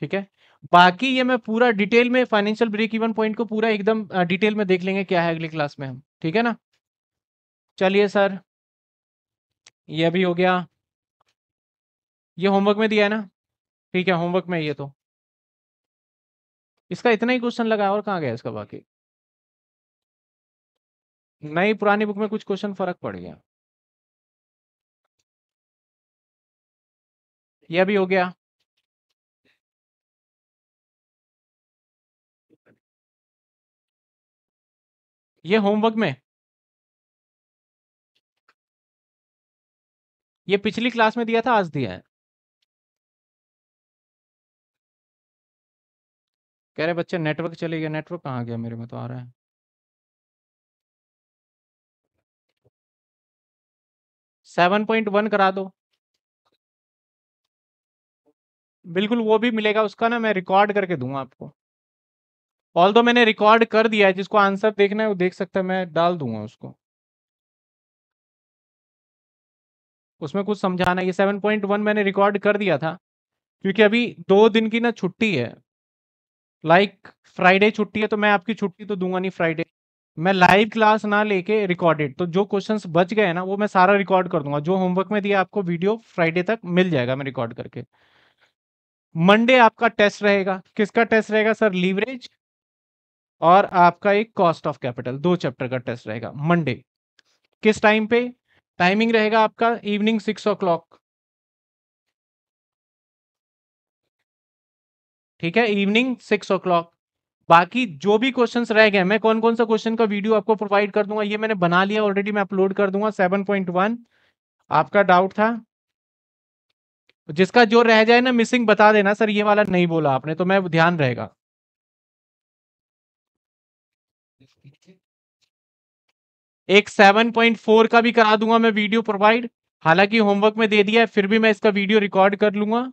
ठीक है? बाकी ये मैं पूरा डिटेल में फाइनेंशियल ब्रेक इवन पॉइंट को पूरा एकदम डिटेल में देख लेंगे क्या है अगली क्लास में हम, ठीक है ना? चलिए सर ये भी हो गया। ये होमवर्क में दिया है ना? ठीक है होमवर्क में ये तो। इसका इतना ही क्वेश्चन लगा और कहाँ गया इसका बाकी? नई पुरानी बुक में कुछ क्वेश्चन फ़र्क पड़ गया। यह भी हो गया। ये होमवर्क में। ये पिछली क्लास में दिया था, आज दिया है। कह रहे बच्चे, नेटवर्क चले गया, नेटवर्क कहाँ गया मेरे में तो आ रहा है? सेवन पॉइंट वन करा दो। बिल्कुल वो भी मिलेगा, उसका ना मैं रिकॉर्ड करके दूँगा आपको। ऑल दो मैंने रिकॉर्ड कर दिया है, जिसको आंसर देखना है वो देख सकता है, मैं डाल दूँगा उसको। उसमें कुछ समझाना ये सेवन पॉइंट वन मैंने रिकॉर्ड कर दिया था, क्योंकि अभी दो दिन की ना छुट्टी है लाइक फ्राइडे छुट्टी है तो मैं आपकी छुट्टी तो दूँगा नहीं फ्राइडे मैं लाइव क्लास ना लेके रिकॉर्डेड तो जो क्वेश्चंस बच गए ना, वो मैं सारा रिकॉर्ड कर दूँगा। जो होमवर्क में दिया आपको वीडियो फ्राइडे तक मिल जाएगा मैं रिकॉर्ड करके। मंडे आपका टेस्ट रहेगा। किसका टेस्ट रहेगा सर लीवरेज और आपका एक कॉस्ट ऑफ़ कैपिटल दो चैप्टर का टेस्ट रहेगा। मंडे किस टाइम पे? टाइमिंग रहेगा आपका इवनिंग सिक्स ओ क्लॉक ठीक है? इवनिंग सिक्स ओ क्लॉक बाकी जो भी क्वेश्चंस रह गए, मैं कौन कौन सा क्वेश्चन का वीडियो आपको प्रोवाइड कर दूँगा, ये मैंने बना लिया ऑलरेडी मैं अपलोड कर दूँगा सेवन पॉइंट वन आपका डाउट था? जिसका जो रह जाए ना मिसिंग बता देना सर ये वाला नहीं बोला आपने तो मैं, ध्यान रहेगा। एक 7.4 का भी करा दूँगा मैं वीडियो प्रोवाइड हालाँकि होमवर्क में दे दिया है, फिर भी मैं इसका वीडियो रिकॉर्ड कर लूँगा।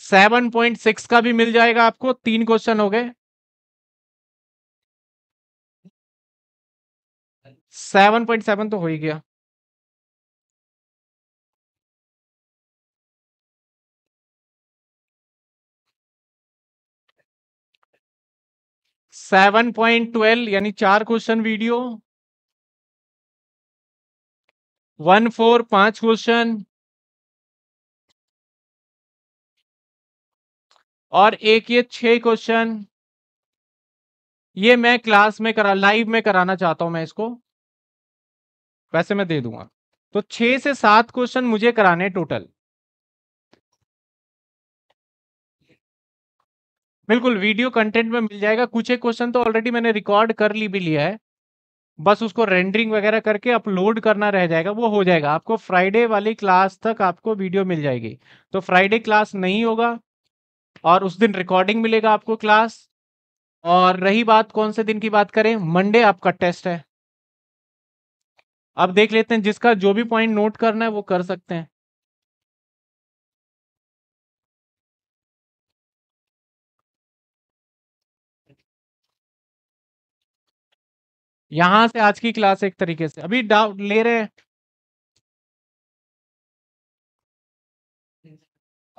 7.6 का भी मिल जाएगा आपको, तीन क्वेश्चन हो गए। 7.7 तो हो ही गया। सेवन पॉइंट ट्वेल्व यानी चार क्वेश्चन वीडियो। वन फोर पाँच क्वेश्चन। और एक ये छह क्वेश्चन ये मैं क्लास में करा लाइव में कराना चाहता हूँ मैं इसको। वैसे मैं दे दूँगा। तो छह से सात क्वेश्चन मुझे कराने टोटल बिल्कुल वीडियो कंटेंट में मिल जाएगा। कुछ एक क्वेश्चन तो ऑलरेडी मैंने रिकॉर्ड कर ली भी लिया है। बस उसको रेंडरिंग वगैरह करके अपलोड करना रह जाएगा, वो हो जाएगा। आपको फ्राइडे वाली क्लास तक आपको वीडियो मिल जाएगी। तो फ्राइडे क्लास नहीं होगा। और उस दिन रिकॉर्डिंग मिलेगा आपको क्लास और रही बात, कौन से दिन की बात करें? मंडे आपका टेस्ट है। अब देख लेते हैं, जिसका जो भी पॉइंट नोट करना है, वो कर सकते हैं। यहाँ से आज की क्लास एक तरीके से। अभी डाउट ले रहे हैं।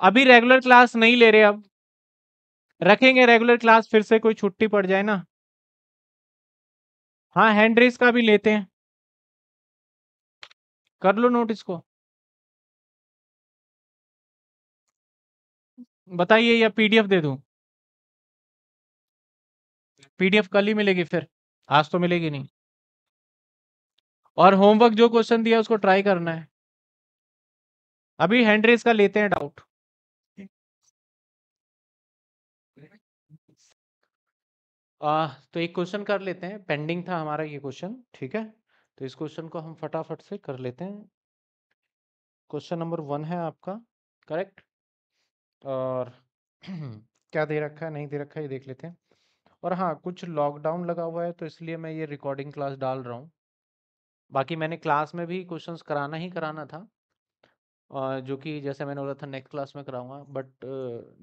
अभी रेगुलर क्लास नहीं ले रहे अब। रखेंगे रेगुलर क्लास फिर से कोई छुट्टी पड़ जाए ना। हाँ हैंड रेस का भी लेते हैं। कर लो नोट इसको। बताइए, या पीडीएफ दे दूँ? पीडीएफ कल ही मिलेगी फिर। आज तो मिलेगी नहीं। और होमवर्क जो क्वेश्चन दिया, उसको ट्राई करना है। अभी हैंड रेस का लेते हैं डाउट आ, तो एक क्वेश्चन कर लेते हैं। पेंडिंग था हमारा ये क्वेश्चन ठीक है? तो इस क्वेश्चन को हम फटाफट से कर लेते हैं। क्वेश्चन नंबर वन है आपका करेक्ट? और क्या दे रखा है नहीं दे रखा है ये देख लेते हैं। और हाँ कुछ लॉकडाउन लगा हुआ है तो इसलिए मैं ये रिकॉर्डिंग क्लास डाल रहा हूँ। बाकी मैंने क्लास में भी क्वेश्चंस कराना ही कराना था। और जो कि जैसे मैंने बोला था नेक्स्ट क्लास में कराऊँगा बट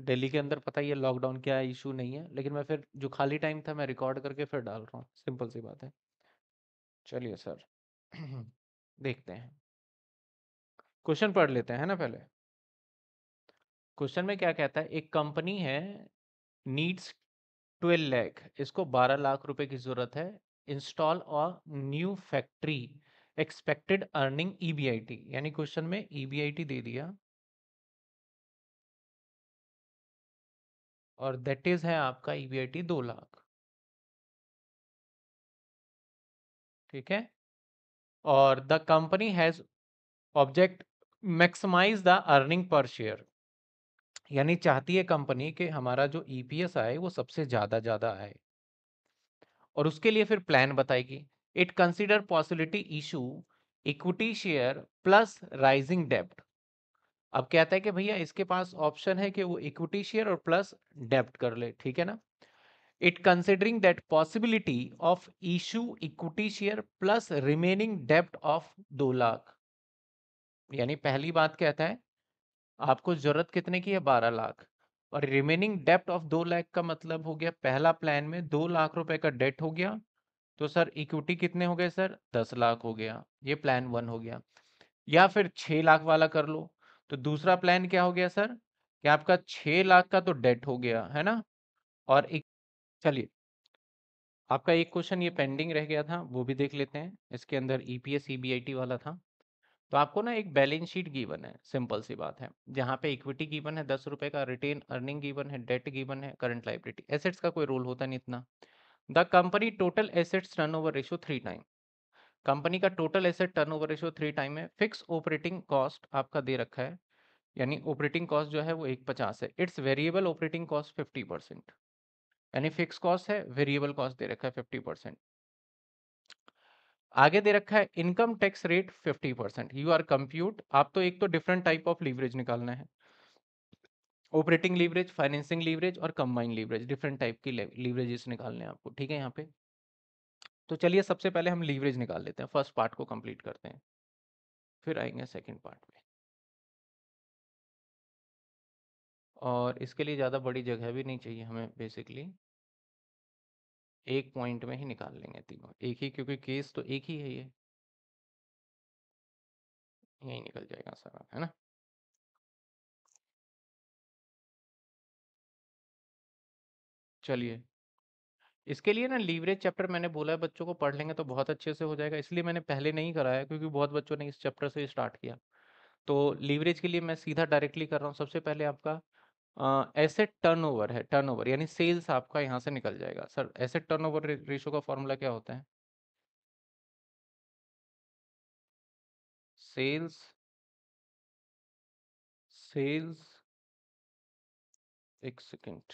दिल्ली के अंदर पता ही है लॉकडाउन क्या इशू नहीं है, लेकिन मैं फिर जो खाली टाइम था मैं रिकॉर्ड करके फिर डाल रहा हूँ सिंपल सी बात है। चलिए सर देखते हैं। क्वेश्चन पढ़ लेते हैं, है ना पहले? क्वेश्चन में क्या कहता है, एक कंपनी है नीड्स 12 लाख इसको 12 लाख रुपए की ज़रूरत है install a new factory expected earning EBIT यानी क्वेश्चन में ईबीआईटी दे दिया। और दैट इज़ है आपका ईबीआईटी दो लाख। ठीक है? और the company has object maximize the earning per share यानी चाहती है कंपनी कि हमारा जो ईपीएस आए वो सबसे ज़्यादा ज़्यादा आए। और उसके लिए फिर प्लान बताएगी। It consider possibility issue equity share plus raising डेप्ट अब कहता है कि भैया इसके पास ऑप्शन है कि वो इक्विटी शेयर और प्लस डेप्ट कर ले, ठीक है ना? It considering that possibility of issue equity share plus remaining dept of दो लाख. यानी पहली बात कहता है? आपको ज़रूरत कितने की है? बारह लाख. और रिमेनिंग डेप्ट ऑफ़ दो लाख का मतलब हो गया, पहला प्लान में दो लाख रुपए का डेट हो गया तो सर इक्विटी कितने हो गए सर? दस लाख हो गया, ये प्लान वन हो गया। या फिर छह लाख वाला कर लो तो दूसरा प्लान क्या हो गया सर? कि आपका छह लाख का तो डेट हो गया, है ना? और एक चलिए, आपका एक क्वेश्चन ये पेंडिंग रह गया था, वो भी देख लेते हैं, इसके अंदर ईपीएस ईबीआईटी वाला था। तो आपको ना एक बैलेंस शीट गिवन है, सिंपल सी बात है, जहाँ पे इक्विटी गिवन है, दस रुपए का, रिटेन अर्निंग गिवन है, डेट गिवन है, करंट लाइबिलिटी, एसेट्स का कोई रोल होता नहीं इतना। The company total assets turnover ratio three time. Company का total asset turnover ratio three time है। फिक्स ऑपरेटिंग कॉस्ट आपका दे रखा है। यानी ऑपरेटिंग कॉस्ट जो है वो एक पचास है। It's variable operating cost fifty percent. यानी फिक्स कॉस्ट है, वेरिएबल कॉस्ट दे रखा है फिफ्टी परसेंट। आगे दे रखा है income tax rate 50 percent. You are compute. आप तो एक तो डिफरेंट टाइप ऑफ़ लीवरेज निकालना है। ऑपरेटिंग लीवरेज फाइनेंसिंग लीवरेज और कंबाइन लीवरेज डिफरेंट टाइप की लीवरेजेस निकालने हैं आपको, ठीक है यहाँ पे? तो चलिए सबसे पहले हम लीवरेज निकाल लेते हैं फ़र्स्ट पार्ट को कंप्लीट करते हैं, फिर आएँगे सेकेंड पार्ट में और इसके लिए ज़्यादा बड़ी जगह भी नहीं चाहिए हमें बेसिकली एक पॉइंट में ही निकाल लेंगे तीनों, एक ही क्योंकि केस तो एक ही है ये। यही निकल जाएगा सारा, है ना? चलिए। इसके लिए ना लीवरेज चैप्टर मैंने बोला है, बच्चों को पढ़ लेंगे तो बहुत अच्छे से हो जाएगा, इसलिए मैंने पहले नहीं कराया क्योंकि बहुत बच्चों ने इस चैप्टर से स्टार्ट किया। तो लीवरेज के लिए मैं सीधा डायरेक्टली कर रहा हूँ, सबसे पहले आपका एसेट टर्नओवर है टर्नओवर यानी सेल्स आपका यहाँ से निकल जाएगा। सर एसेट टर्नओवर रेशो का फॉर्मूला क्या होता है? सेल्स सेल्स एक सेकेंड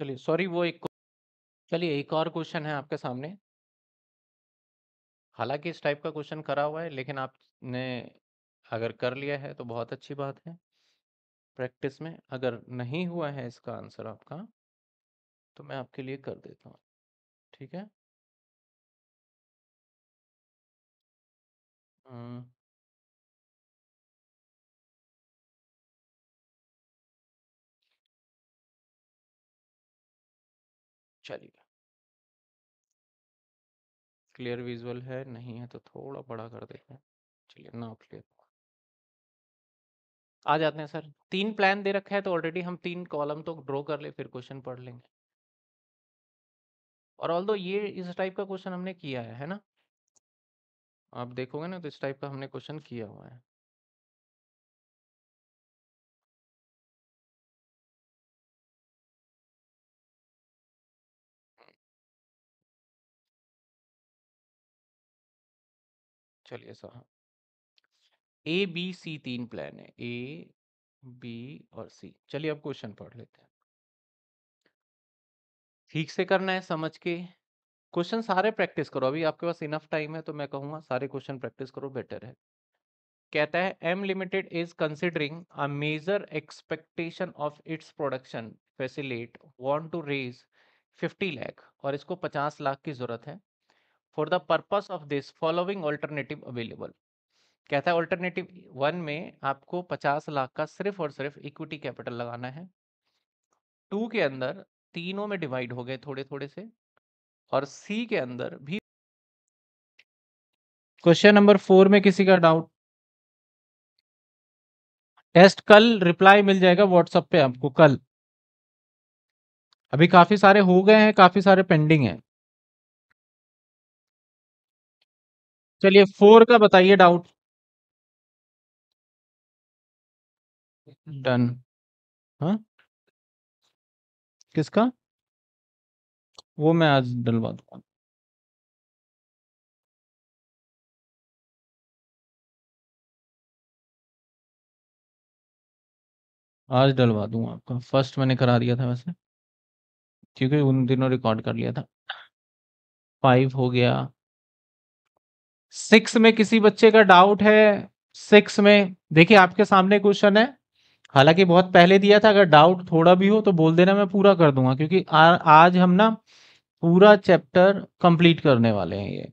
चलिए, सॉरी वो एक चलिए, एक और क्वेश्चन है आपके सामने। हालाँकि इस टाइप का क्वेश्चन करा हुआ है, लेकिन आपने अगर कर लिया है तो बहुत अच्छी बात है। प्रैक्टिस में अगर नहीं हुआ है इसका आंसर आपका तो मैं आपके लिए कर देता हूँ, ठीक है? चलिए क्लियर विजुअल है, नहीं है तो थोड़ा बड़ा कर देते हैं। चलिए, नाउ क्लियर। आ जाते हैं सर। तीन प्लान दे रखा है तो ऑलरेडी हम तीन कॉलम तो ड्रॉ कर ले, फिर क्वेश्चन पढ़ लेंगे। और ऑल ये इस टाइप का क्वेश्चन हमने किया है है ना? आप देखोगे ना तो इस टाइप का हमने क्वेश्चन किया हुआ है। चलिए सर ए बी सी तीन प्लान है। ए बी और सी चलिए अब क्वेश्चन पढ़ लेते हैं। ठीक से करना है, समझ के। क्वेश्चन सारे प्रैक्टिस करो। अभी आपके पास इनफ टाइम है तो मैं कहूँगा, सारे क्वेश्चन प्रैक्टिस करो बेटर है। कहता है M limited is considering a major expectation of its production facility want to raise 50 lakh और इसको 50 लाख की ज़रूरत है। For the purpose of this following alternative available कहता है ऑल्टरनेटिव वन में आपको 50 लाख का सिर्फ़ और सिर्फ़ इक्विटी कैपिटल लगाना है। टू के अंदर तीनों में डिवाइड हो गए थोड़े थोड़े से और सी के अंदर भी क्वेश्चन नंबर फोर में किसी का डाउट टेस्ट कल रिप्लाई मिल जाएगा व्हाट्सएप पे आपको, कल। अभी काफ़ी सारे हो गए हैं, काफ़ी सारे पेंडिंग हैं। चलिए फोर का बताइए डाउट। डन हाँ? किसका? वो मैं आज डलवा दूँगा। आज डलवा दूँगा आपका। फ़र्स्ट मैंने करा दिया था वैसे। क्योंकि उन दिनों रिकॉर्ड कर लिया था। फाइव हो गया। सिक्स में किसी बच्चे का डाउट है सिक्स में देखिए आपके सामने क्वेश्चन है। हालाँकि बहुत पहले दिया था अगर डाउट थोड़ा भी हो तो बोल देना मैं पूरा कर दूँगा क्योंकि आ, आज हम ना पूरा चैप्टर कंप्लीट करने वाले हैं ये।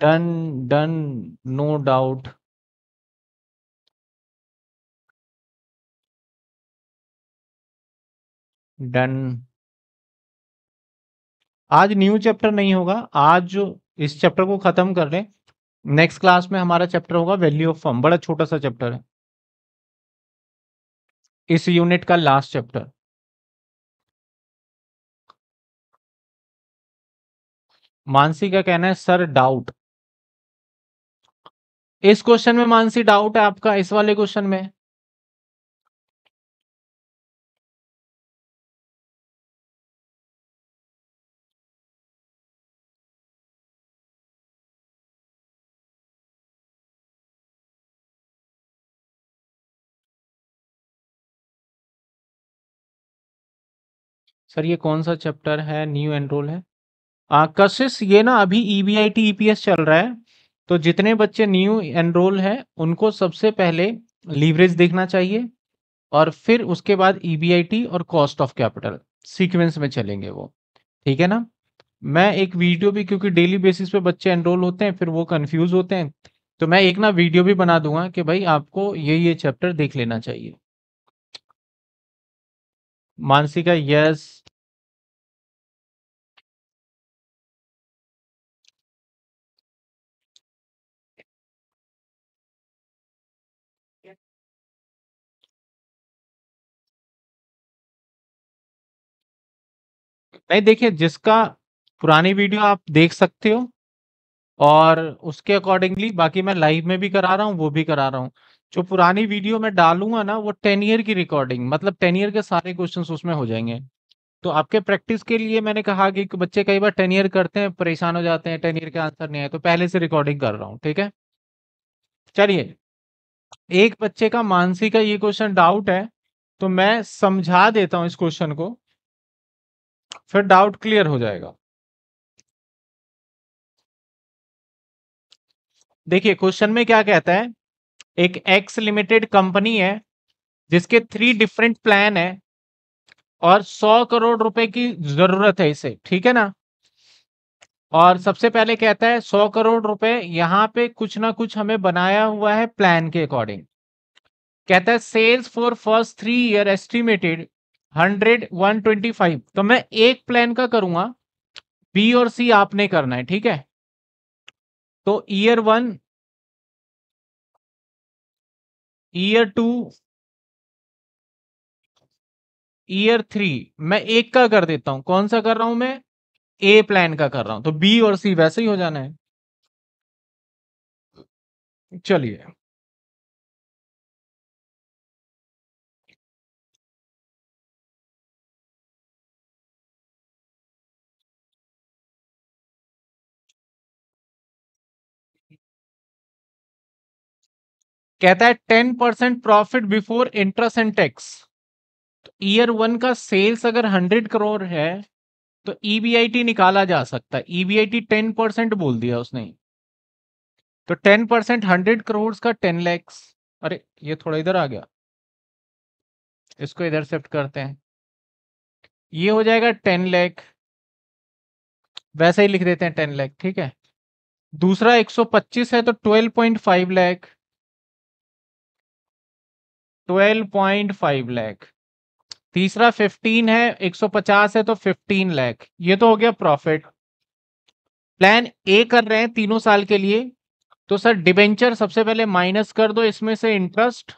Done done no doubt done आज न्यू चैप्टर नहीं होगा, आज जो इस चैप्टर को खत्म कर लें नेक्स्ट क्लास में हमारा चैप्टर होगा वैल्यू ऑफ़ फॉर्म बड़ा छोटा सा चैप्टर है। इस यूनिट का लास्ट चैप्टर मानसी का कहना है, सर डाउट इस क्वेश्चन में मानसी डाउट है आपका, इस वाले क्वेश्चन में। सर, ये कौन सा चैप्टर है? न्यू एनरोल है। कशिश, ये ना अभी ईबीआईटी ईपीएस चल रहा है तो जितने बच्चे न्यू एनरोल है, उनको सबसे पहले लीवरेज देखना चाहिए और फिर उसके बाद ईबीआईटी और कॉस्ट ऑफ़ कैपिटल, सीक्वेंस में चलेंगे वो। ठीक है ना? मैं एक वीडियो भी, क्योंकि डेली बेसिस पे बच्चे एनरोल होते हैं, फिर वो कंफ्यूज होते हैं तो मैं एक ना वीडियो भी बना दूँगा कि भाई आपको ये ये चैप्टर देख लेना चाहिए। मानसिका यस नहीं, देखिए, जिसका पुरानी वीडियो आप देख सकते हो और उसके अकॉर्डिंगली बाकी मैं लाइव में भी करा रहा हूँ, वो भी करा रहा हूँ। जो पुरानी वीडियो में डालूँगा ना, वो टेन ईयर की रिकॉर्डिंग मतलब टेन ईयर के सारे क्वेश्चंस उसमें हो जाएँगे। तो आपके प्रैक्टिस के लिए मैंने कहा कि बच्चे कई बार टेन ईयर करते हैं, परेशान हो जाते हैं टेन ईयर के आंसर नहीं आए तो पहले से रिकॉर्डिंग कर रहा हूँ, ठीक है? चलिए, एक बच्चे का मानसी का ये क्वेश्चन डाउट है तो मैं समझा देता हूँ इस क्वेश्चन को। फिर डाउट क्लियर हो जाएगा। देखिए क्वेश्चन में क्या कहता है? एक एक्स लिमिटेड कंपनी है, जिसके थ्री डिफरेंट प्लान है और सौ करोड़ रुपए की ज़रूरत है इसे, ठीक है ना? और सबसे पहले कहता है, सौ करोड़ रुपए यहाँ पे कुछ ना कुछ हमें बनाया हुआ है प्लान के अकॉर्डिंग कहता है sales for first three year estimated hundred, one twenty five. तो मैं एक प्लान का करूँगा। बी और सी आपने करना है, ठीक है? तो year one, year two, year three, मैं एक का कर देता हूँ। कौन सा कर रहा हूँ मैं? ए प्लान का कर रहा हूँ। तो बी और सी वैसे ही हो जाना है। चलिए। कहता है ten percent profit before interest and tax तो ईयर वन का सेल्स अगर हंड्रेड करोड़ है तो ईबीआईटी निकाला जा सकता है। ईबीआईटी टेन परसेंट बोल दिया उसने। तो टेन परसेंट हंड्रेड करोड़ का टेन लैक्स अरे, ये थोड़ा इधर आ गया। इसको इधर शिफ्ट करते हैं। ये हो जाएगा टेन लैख वैसे ही लिख देते हैं टेन लैख ठीक है? दूसरा 125 है तो 12.5 लैख 12.5 लैख तीसरा 15 है 150 है तो 15 लैख ये तो हो गया प्रॉफिट प्लान ए कर रहे हैं तीनों साल के लिए। तो सर डिबेंचर सबसे पहले माइनस कर दो, इसमें से इंटरेस्ट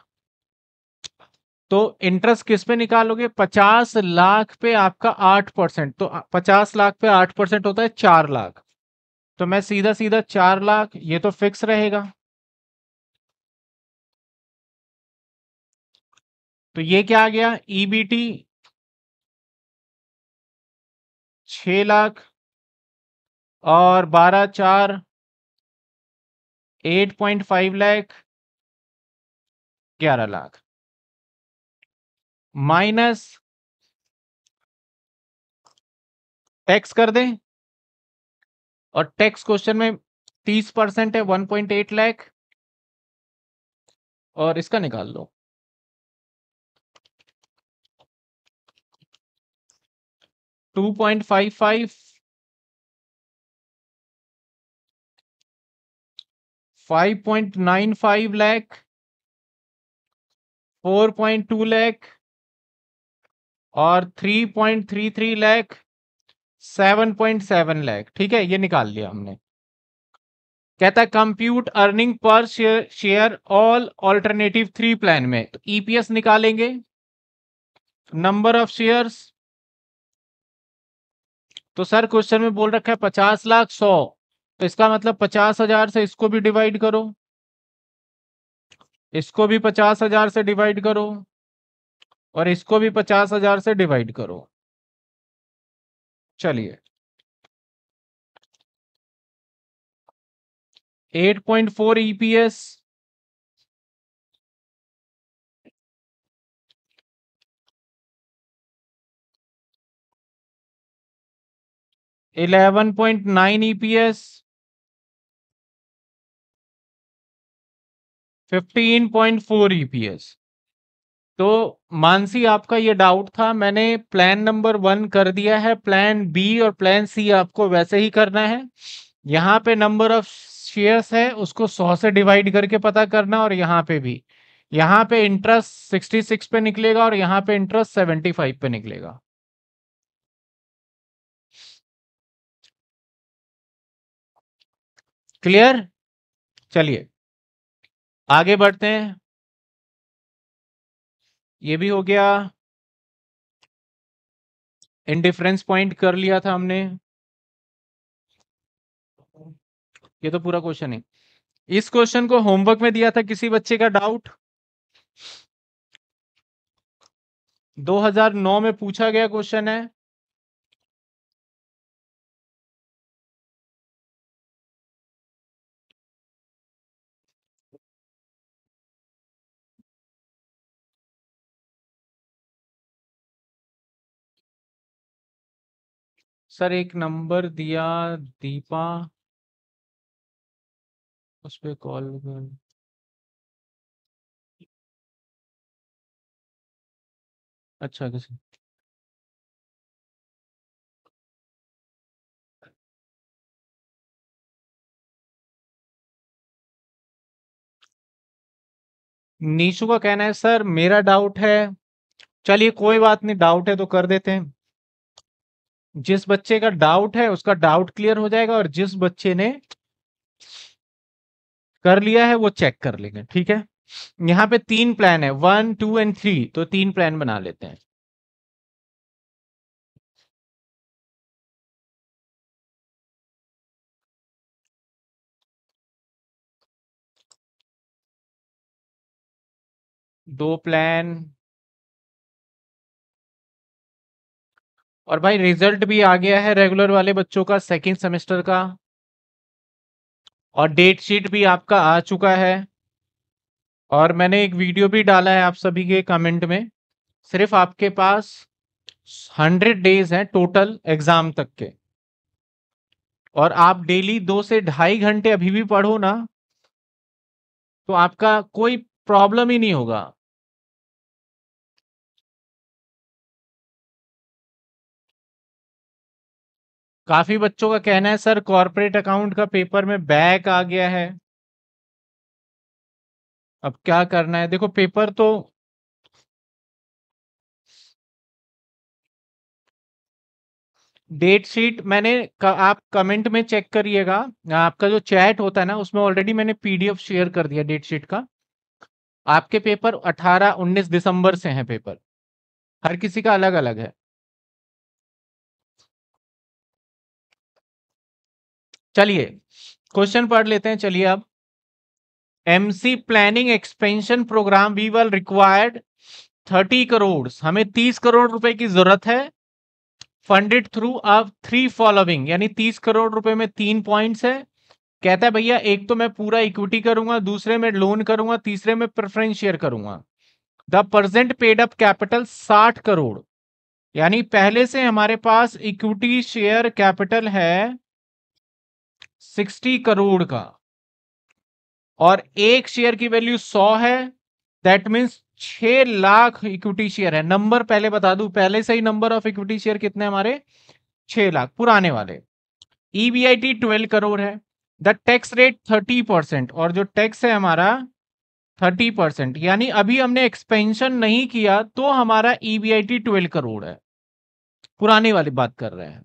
तो इंटरेस्ट किस पे निकालोगे? पचास लाख पे आपका आठ परसेंट। तो पचास लाख पे आठ परसेंट होता है चार लाख। तो मैं सीधा सीधा चार लाख, ये तो फिक्स रहेगा। तो ये क्या आ गया? ईबीटी छ लाख और बारह चार एट पॉइंट फाइव लैख ग्यारह लाख। माइनस टैक्स कर दें और टैक्स क्वेश्चन में तीस परसेंट है, वन पॉइंट एट लैख और इसका निकाल लो two point five five five point nine five lakh और three point three three lakh seven point seven lakh ठीक है, ये निकाल लिया हमने। कहता है compute earning per share share all alternative three plan में। तो ईपीएस निकालेंगे। नंबर ऑफ़ शेयर्स तो सर क्वेश्चन में बोल रखा है पचास लाख सौ। तो इसका मतलब पचास हज़ार से इसको भी डिवाइड करो। इसको भी पचास हज़ार से डिवाइड करो और इसको भी पचास हज़ार से डिवाइड करो। चलिए। 8.4 EPS Eleven point nine EPS, fifteen point four EPS. तो मानसी आपका ये डाउट था मैंने प्लान नंबर वन कर दिया है प्लान बी और प्लान सी आपको वैसे ही करना है। यहाँ पे नंबर ऑफ़ शेयर्स है उसको सौ से डिवाइड करके पता करना और यहाँ पे भी। यहाँ पे इंटरेस्ट सिक्सटी सिक्स पे निकलेगा और यहाँ पे इंटरेस्ट सेवेंटी फाइव पे निकलेगा। क्लियर चलिए। आगे बढ़ते हैं। ये भी हो गया। इंडिफरेंस पॉइंट कर लिया था हमने। ये तो पूरा क्वेश्चन है। इस क्वेश्चन को होमवर्क में दिया था किसी बच्चे का डाउट 2009 में पूछा गया क्वेश्चन है। सर, एक नंबर दिया दीपा। उस पर कॉल अच्छा किसी नीशु का कहना है, सर, मेरा डाउट है। चलिए, कोई बात नहीं डाउट है तो कर देते हैं। जिस बच्चे का डाउट है, उसका डाउट क्लियर हो जाएगा और जिस बच्चे ने कर लिया है, वो चेक कर लेंगे, ठीक है? यहाँ पे तीन प्लान है वन टू एंड थ्री तो तीन प्लान बना लेते हैं। दो प्लान और भाई रिज़ल्ट भी आ गया है रेगुलर वाले बच्चों का सेकेंड सेमेस्टर का। और डेट शीट भी आपका आ चुका है। और मैंने एक वीडियो भी डाला है आप सभी के कमेंट में। सिर्फ़ आपके पास हंड्रेड डेज़ हैं टोटल एग्ज़ाम तक के। और आप डेली दो से ढाई घंटे अभी भी पढ़ो ना तो आपका कोई प्रॉब्लम ही नहीं होगा। काफ़ी बच्चों का कहना है, सर कॉरपोरेट अकाउंट का पेपर में बैक आ गया है। अब क्या करना है? देखो पेपर तो डेट शीट मैंने आप कमेंट में चेक करिएगा। आपका जो चैट होता है ना, उसमें ऑलरेडी मैंने पीडीएफ शेयर कर दिया डेट शीट का। आपके पेपर 18 19 दिसंबर से हैं पेपर हर किसी का अलग अलग है। चलिए क्वेश्चन पढ़ लेते हैं, चलिए अब। MC planning expansion program we will required thirty crore हमें तीस करोड़ रुपए की ज़रूरत है फंडेड थ्रू अब थ्री फॉलोइंग यानी तीस करोड़ रुपए में तीन पॉइंट्स है। कहता है, भैया, एक तो मैं पूरा इक्विटी करूँगा, दूसरे में लोन करूँगा, तीसरे में प्रेफरेंस शेयर करूँगा। The present paid up capital साठ करोड़। यानी पहले से हमारे पास इक्विटी शेयर कैपिटल है सिक्सटी करोड़ का। और एक शेयर की वैल्यू सौ है दैट मीन्स छह लाख इक्विटी शेयर है। नंबर पहले बता दू, पहले से ही नंबर ऑफ़ इक्विटी शेयर कितने हमारे? छह लाख, पुराने वाले। ईबीआईटी ट्वेल्व करोड़ है। The tax rate thirty percent और जो टैक्स है हमारा थर्टी परसेंट यानी अभी हमने एक्सपेंशन नहीं किया तो हमारा ईबीआईटी ट्वेल्व करोड़ है। पुराने वाली बात कर रहे हैं।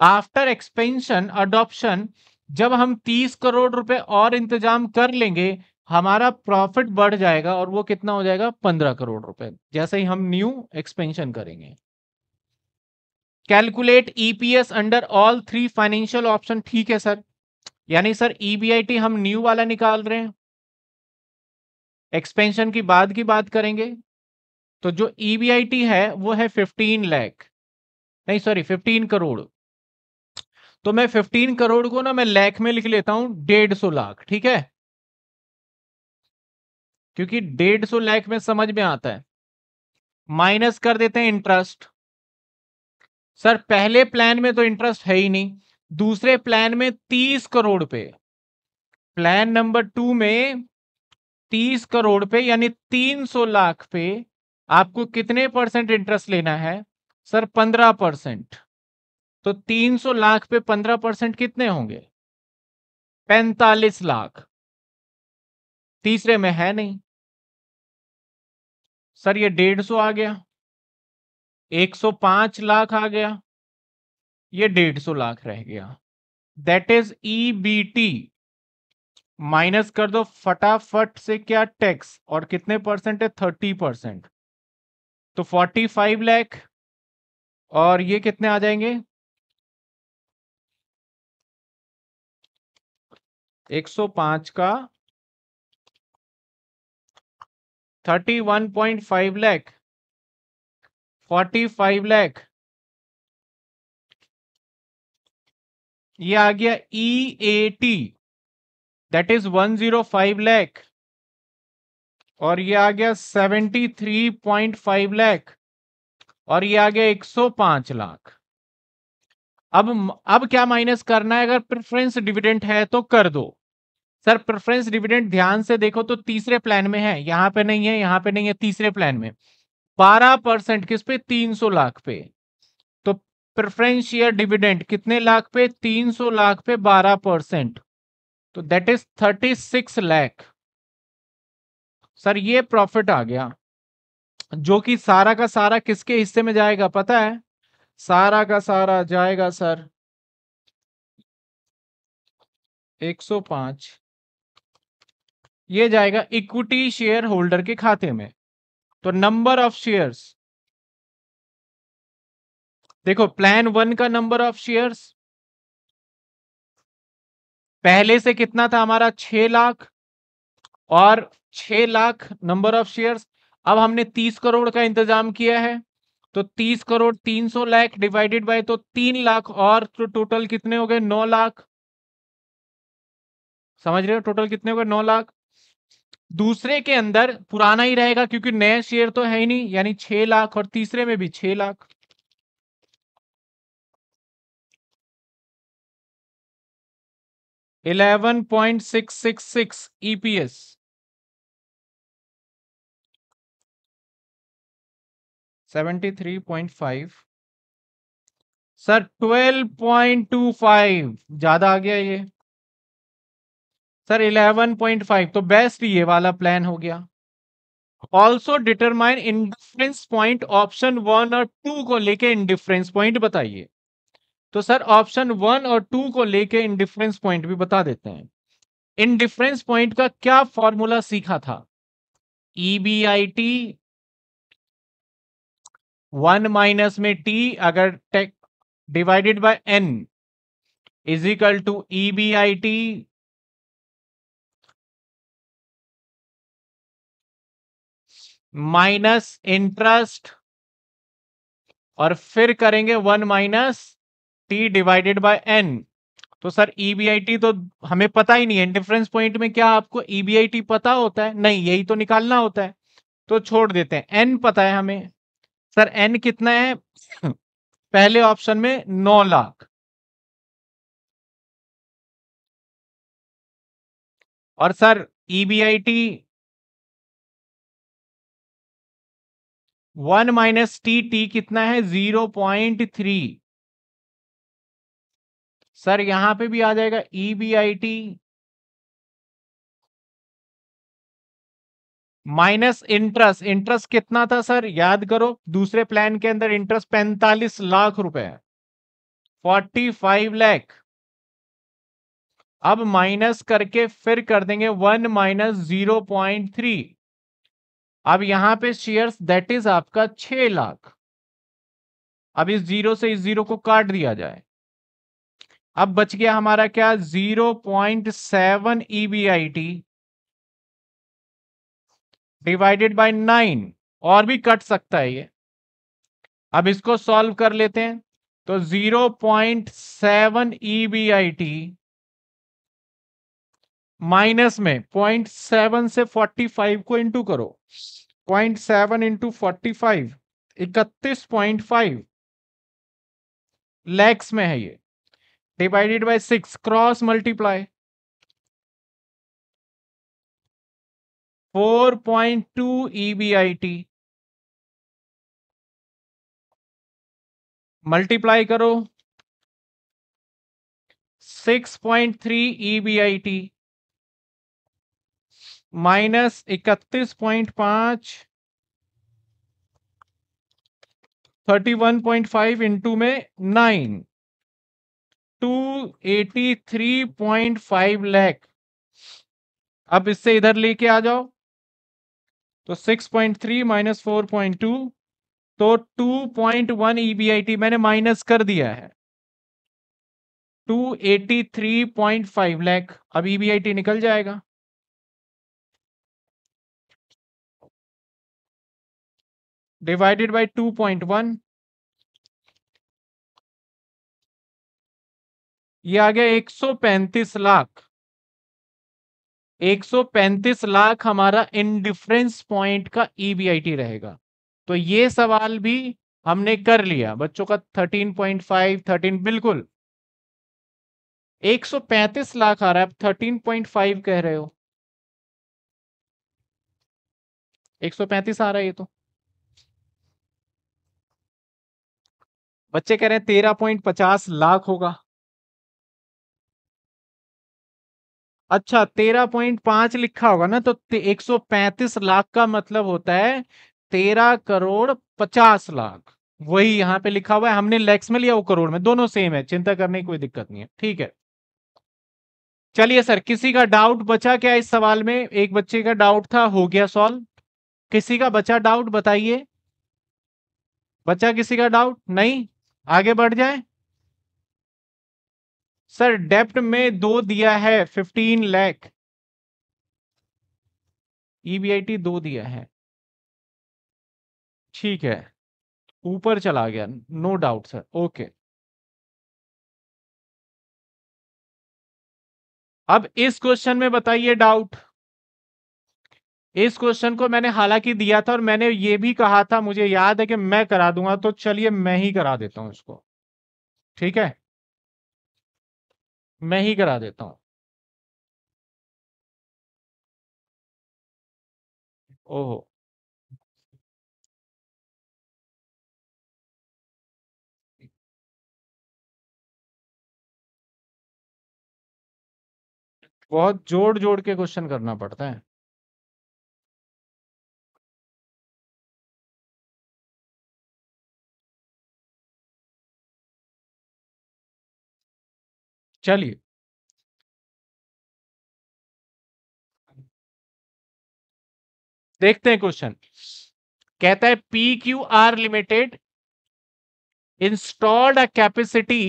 आफ्टर एक्सपेंशन अडॉप्शन जब हम तीस करोड़ रुपए और इंतज़ाम कर लेंगे, हमारा प्रॉफिट बढ़ जाएगा और वो कितना हो जाएगा? पंद्रह करोड़ रुपए, जैसे ही हम न्यू एक्सपेंशन करेंगे। Calculate EPS under all three financial option ठीक है सर। यानी सर ईबीआईटी हम न्यू वाला निकाल रहे हैं। एक्सपेंशन की बाद की बात करेंगे। तो जो ईबीआईटी है, वो है फिफ्टीन लैख नहीं सॉरी फिफ्टीन करोड़। तो मैं फिफ्टीन करोड़ को ना मैं लैख में लिख लेता हूँ, डेढ़ सौ लाख, ठीक है? क्योंकि डेढ़ सौ लैख में समझ में आता है। माइनस कर देते हैं इंटरेस्ट। सर, पहले प्लान में तो इंटरेस्ट है ही नहीं। दूसरे प्लान में तीस करोड़ पे। प्लान नंबर टू में तीस करोड़ पे, यानी तीन सौ लाख पे आपको कितने परसेंट इंटरेस्ट लेना है? सर, पंद्रह परसेंट। तो तीन सौ लाख पे पंद्रह परसेंट कितने होंगे? पैंतालीस लाख। तीसरे में है नहीं। सर, ये डेढ़ सौ आ गया। एक सौ पाँच लाख आ गया। ये डेढ़ सौ लाख रह गया। That is E B T minus कर दो फटाफट से क्या टैक्स? और कितने परसेंट है? Thirty percent. तो फोर्टी फाइव लैख। और ये कितने आ जाएँगे? एक सौ पाँच का thirty one point five lakh, forty five lakh. ये आ गया E A T that is one zero five lakh. और ये आ गया seventy three point five lakh, और ये आ गया एक सौ पाँच लाख। अब अब क्या माइनस करना है? अगर प्रेफरेंस डिविडेंड है तो कर दो। सर प्रेफरेंस डिविडेंड ध्यान से देखो तो तीसरे प्लान में है। यहाँ पे नहीं है, यहाँ पे नहीं है, तीसरे प्लान में। बारह परसेंट किस पे? तीन सौ लाख पे। तो प्रेफरेंस शेयर डिविडेंड कितने लाख पे? 300 लाख पे 12 परसेंट। तो दैट इज़ 36 लाख सर, ये प्रॉफिट आ गया। जो कि सारा का सारा किसके हिस्से में जाएगा? पता है? सारा का सारा जाएगा सर। 105 ये जाएगा इक्विटी शेयर होल्डर के खाते में। तो नंबर ऑफ़ शेयर्स। देखो, प्लान वन का नंबर ऑफ़ शेयर्स। पहले से कितना था हमारा? छह लाख। और छह लाख नंबर ऑफ़ शेयर्स। अब हमने तीस करोड़ का इंतज़ाम किया है। तो तीस करोड़ तीन सौ लाख डिवाइडेड बाय तो तीन लाख और तो टोटल कितने हो गए? नौ लाख। समझ रहे हो? टोटल कितने हो गए? नौ लाख। दूसरे के अंदर पुराना ही रहेगा क्योंकि नए शेयर तो है ही नहीं, यानी छह लाख और तीसरे में भी छह lakh. Eleven point six six six EPS seventy three point five. Sir, twelve point two five, ज़्यादा आ गया ये। सर, इलेवन पॉइंट फाइव तो बेस्ट ये वाला प्लान हो गया। Also determine indifference point option one और टू को लेके इंडिफरेंस पॉइंट बताइए। तो सर ऑप्शन वन और टू को लेके इंडिफरेंस पॉइंट भी बता देते हैं। इंडिफरेंस पॉइंट का क्या फॉर्मूला सीखा था? ईबीआईटी वन माइनस में टी अगर take divided by N is equal to EBIT minus interest और फिर करेंगे one minus T divided by N. तो सर ईबीआईटी तो हमें पता ही नहीं है। डिफरेंस पॉइंट में क्या आपको ईबीआईटी पता होता है? नहीं, यही तो निकालना होता है। तो छोड़ देते हैं। एन पता है हमें। सर एन कितना है? पहले ऑप्शन में नौ लाख। और sir EBIT one minus T T कितना है? Zero point three. सर, यहाँ पे भी आ जाएगा ईबीआईटी माइनस इंटरेस्ट इंटरेस्ट कितना था सर? याद करो, दूसरे प्लान के अंदर इंटरेस्ट पैंतालीस लाख रुपए फोर्टी फाइव लैख। अब माइनस करके फिर कर देंगे one minus zero point three. अब यहाँ पे शेयर्स दैट इज़ आपका छ लाख। अब इस ज़ीरो से इस ज़ीरो को काट दिया जाए। अब बच गया हमारा क्या? Zero point seven EBIT divided by nine, और भी कट सकता है ये। अब इसको सॉल्व कर लेते हैं। तो zero point seven E B I T minus में पॉइंट सेवन से फोर्टी फाइव को इंटू करो। Point seven into forty five, इकतीस पॉइंट फाइव लैक्स में है ये। Divided by six, cross multiply. Four point two EBIT multiply करो। Six point three EBIT minus इकतीस पॉइंट पाँच। Thirty one point five into में nine. Two eighty three point five lakh अब इससे इधर लेके आ जाओ। तो 6.3 माइनस फोर पॉइंट टू तो 2.1 ईबीआईटी मैंने माइनस कर दिया है। 283.5 लाख अब ईबीआईटी निकल जाएगा। डिवाइडेड बाय 2.1 ये आ गया 135 लाख। 135 लाख हमारा इनडिफरेंस पॉइंट का ईबीआईटी e रहेगा। तो ये सवाल भी हमने कर लिया। बच्चों का 13.5 13 बिल्कुल। 135 लाख आ रहा है। आप 13.5 कह रहे हो। 135 आ रहा है ये तो। बच्चे कह रहे हैं तेरह पॉइंट पचास लाख होगा। अच्छा तेरह पॉइंट पाँच लिखा होगा ना तो एक सौ पैंतीस लाख का मतलब होता है तेरह करोड़ पचास लाख। वही यहाँ पे लिखा हुआ है, हमने लैक्स में लिया, वो करोड़ में। दोनों सेम है, चिंता करने की कोई दिक्कत नहीं है, ठीक है। चलिए सर, किसी का डाउट बचा क्या इस सवाल में? एक बच्चे का डाउट था, हो गया सॉल्व किसी का बचा डाउट बताइए। बचा किसी का डाउट नहीं? आगे बढ़ जाए। सर डेप्ट में दो दिया है फिफ्टीन लैख ईबीआईटी दो दिया है। ठीक है। ऊपर चला गया नो डाउट सर ओके अब इस क्वेश्चन में बताइए डाउट इस क्वेश्चन को मैंने हालाँकि दिया था और मैंने ये भी कहा था, मुझे याद है कि मैं करा दूँगा तो चलिए मैं ही करा देता हूँ इसको। ठीक है? मैं ही करा देता हूँ। ओहो। बहुत जोड़ जोड़ के क्वेश्चन करना पड़ता है। चलिए। देखते हैं क्वेश्चन। कहता है P Q R limited installed a capacity.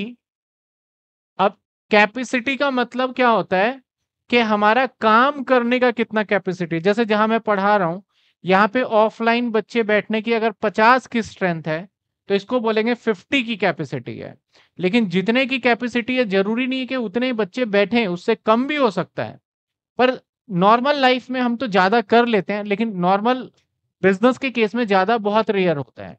अब कैपेसिटी का मतलब क्या होता है कि हमारा काम करने का कितना कैपेसिटी जैसे जहाँ मैं पढ़ा रहा हूँ, यहाँ पे ऑफलाइन बच्चे बैठने की अगर 50 की स्ट्रेंथ है तो इसको बोलेंगे फिफ्टी की कैपेसिटी है। लेकिन जितने की कैपेसिटी है, ज़रूरी नहीं है कि उतने ही बच्चे बैठे, उससे कम भी हो सकता है। पर नॉर्मल लाइफ में हम तो ज़्यादा कर लेते हैं, लेकिन नॉर्मल बिज़नेस के केस में ज़्यादा बहुत रेयर होता है।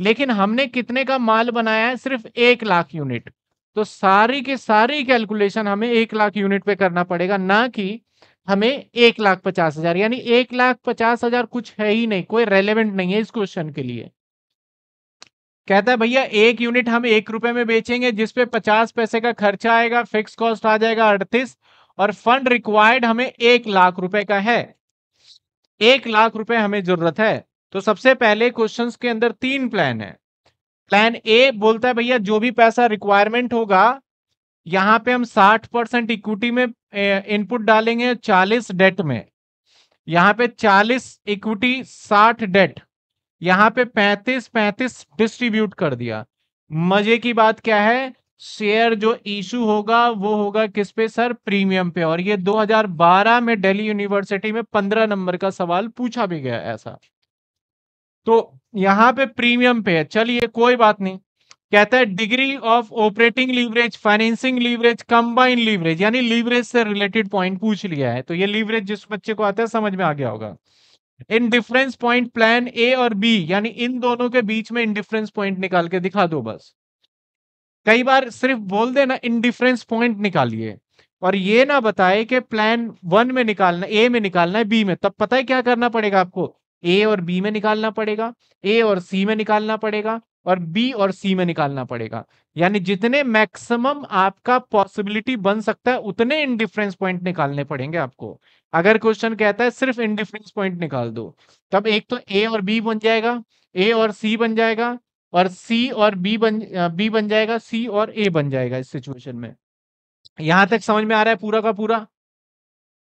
लेकिन हमने कितने का माल बनाया है? सिर्फ़ एक लाख यूनिट। तो सारी की सारी कैलकुलेशन हमें एक लाख यूनिट पे करना पड़ेगा, ना कि हमें एक लाख पचास हज़ार। यानी एक लाख पचास हज़ार कुछ है ही नहीं, कोई रेलेवेंट नहीं है इस क्वेश्चन के लिए। कहता है, भैया, एक यूनिट हम एक रुपए में बेचेंगे जिसपे पचास पैसे का खर्चा आएगा, फिक्स कॉस्ट आ जाएगा अड़तीस, और फंड रिक्वायर्ड हमें एक लाख रुपए का है। एक लाख रुपए हमें ज़रूरत है। तो सबसे पहले क्वेश्चंस के अंदर तीन प्लान है। प्लान ए बोलता है, भैया, जो भी पैसा रिक्वायरमेंट होगा, यहाँ पे हम 60 परसेंट इक्विटी में इनपुट डालेंगे 40 डेट में। यहाँ पे 40 इक्विटी 60 डेट यहाँ पे 35 35 डिस्ट्रीब्यूट कर दिया। मज़े की बात क्या है? शेयर जो इशू होगा, वो होगा किस पे? सर, प्रीमियम पे। और ये 2012 में दिल्ली यूनिवर्सिटी में 15 नंबर का सवाल पूछा भी गया ऐसा। तो यहाँ पे प्रीमियम पे है। चलिए, कोई बात नहीं। कहता है degree of operating leverage financing leverage combine leverage यानी लीवरेज से रिलेटेड पॉइंट पूछ लिया है। तो ये लीवरेज जिस बच्चे को आता है, समझ में आ गया होगा। Indifference point plan A और बी यानी इन दोनों के बीच में इनडिफरेंस पॉइंट निकाल के दिखा दो बस। कई बार सिर्फ़ बोल देना इनडिफरेंस पॉइंट निकालिए, और ये ना बताए कि प्लान वन में निकालना ए में निकालना है बी में। तब पता है क्या करना पड़ेगा आपको? ए और बी में निकालना पड़ेगा ए और सी में निकालना पड़ेगा। और बी और सी में निकालना पड़ेगा। यानी जितने मैक्सिमम आपका पॉसिबिलिटी बन सकता है, उतने इंडिफरेंस पॉइंट निकालने पड़ेंगे आपको। अगर क्वेश्चन कहता है सिर्फ़ इंडिफरेंस पॉइंट निकाल दो, तब एक तो ए और बी बन जाएगा, ए और सी बन जाएगा, और सी और बी बन बी बन जाएगा, सी और ए बन जाएगा इस सिचुएशन में। यहाँ तक समझ में आ रहा है पूरा का पूरा?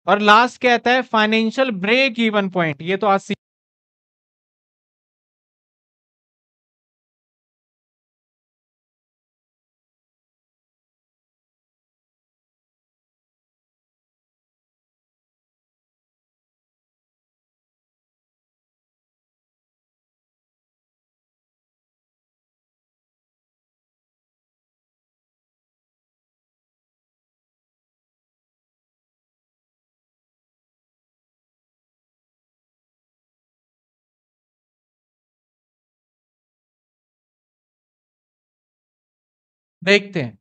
और लास्ट कहता है फाइनेंशियल ब्रेक इवन पॉइंट, ये तो आज देखते हैं।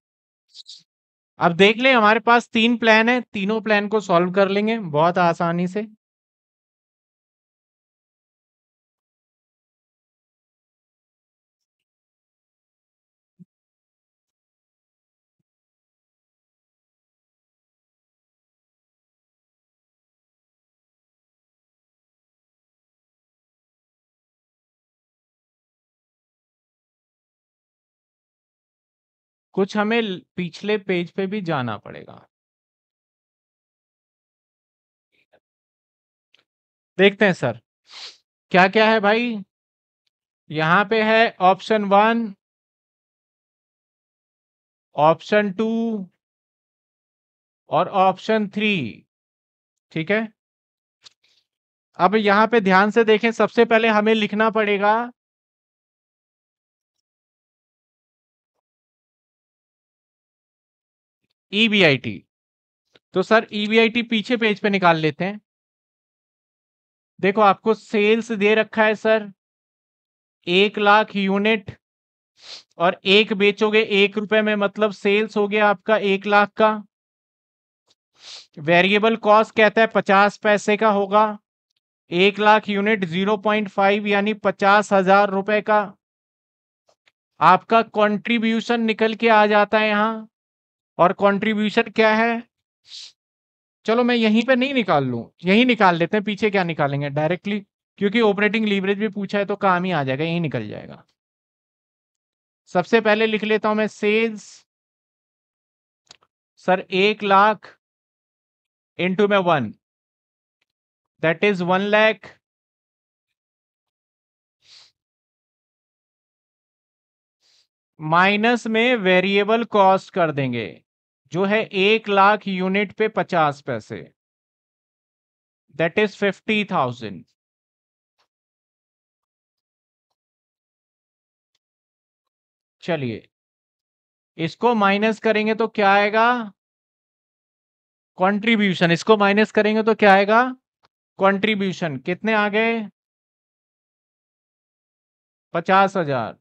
अब देख ले, हमारे पास तीन प्लान है, तीनों प्लान को सॉल्व कर लेंगे, बहुत आसानी से। कुछ हमें पिछले पेज पे भी जाना पड़ेगा। देखते हैं सर। क्या क्या है भाई? यहाँ पे है ऑप्शन वन, ऑप्शन टू और ऑप्शन थ्री। ठीक है? अब यहाँ पे ध्यान से देखें, सबसे पहले हमें लिखना पड़ेगा ईबीआईटी तो सर ईबीआईटी पीछे पेज पे निकाल लेते हैं। देखो, आपको सेल्स दे रखा है सर। एक लाख यूनिट और एक बेचोगे, एक रुपए में मतलब सेल्स हो गया आपका एक लाख का। वेरिएबल कॉस्ट कहता है पचास पैसे का होगा। एक lakh unit zero point five यानी पचास हज़ार रुपए का। आपका कंट्रीब्यूशन निकल के आ जाता है यहाँ। और कंट्रीब्यूशन क्या है? चलो मैं यहीं पे नहीं निकाल लू। यही निकाल लेते हैं, पीछे क्या निकालेंगे? डायरेक्टली क्योंकि ऑपरेटिंग लीवरेज भी पूछा है तो काम ही आ जाएगा, यही निकल जाएगा। सबसे पहले लिख लेता हूँ मैं सेल्स सर, एक लाख इंटू में one that is one lakh minus में वेरिएबल कॉस्ट कर देंगे। जो है एक लाख यूनिट पे पचास पैसे। दैट इज़ फिफ्टी थाउज़ेंड चलिए, इसको माइनस करेंगे तो क्या आएगा? कंट्रीब्यूशन इसको माइनस करेंगे तो क्या आएगा? कंट्रीब्यूशन कितने आ गए? पचास हज़ार।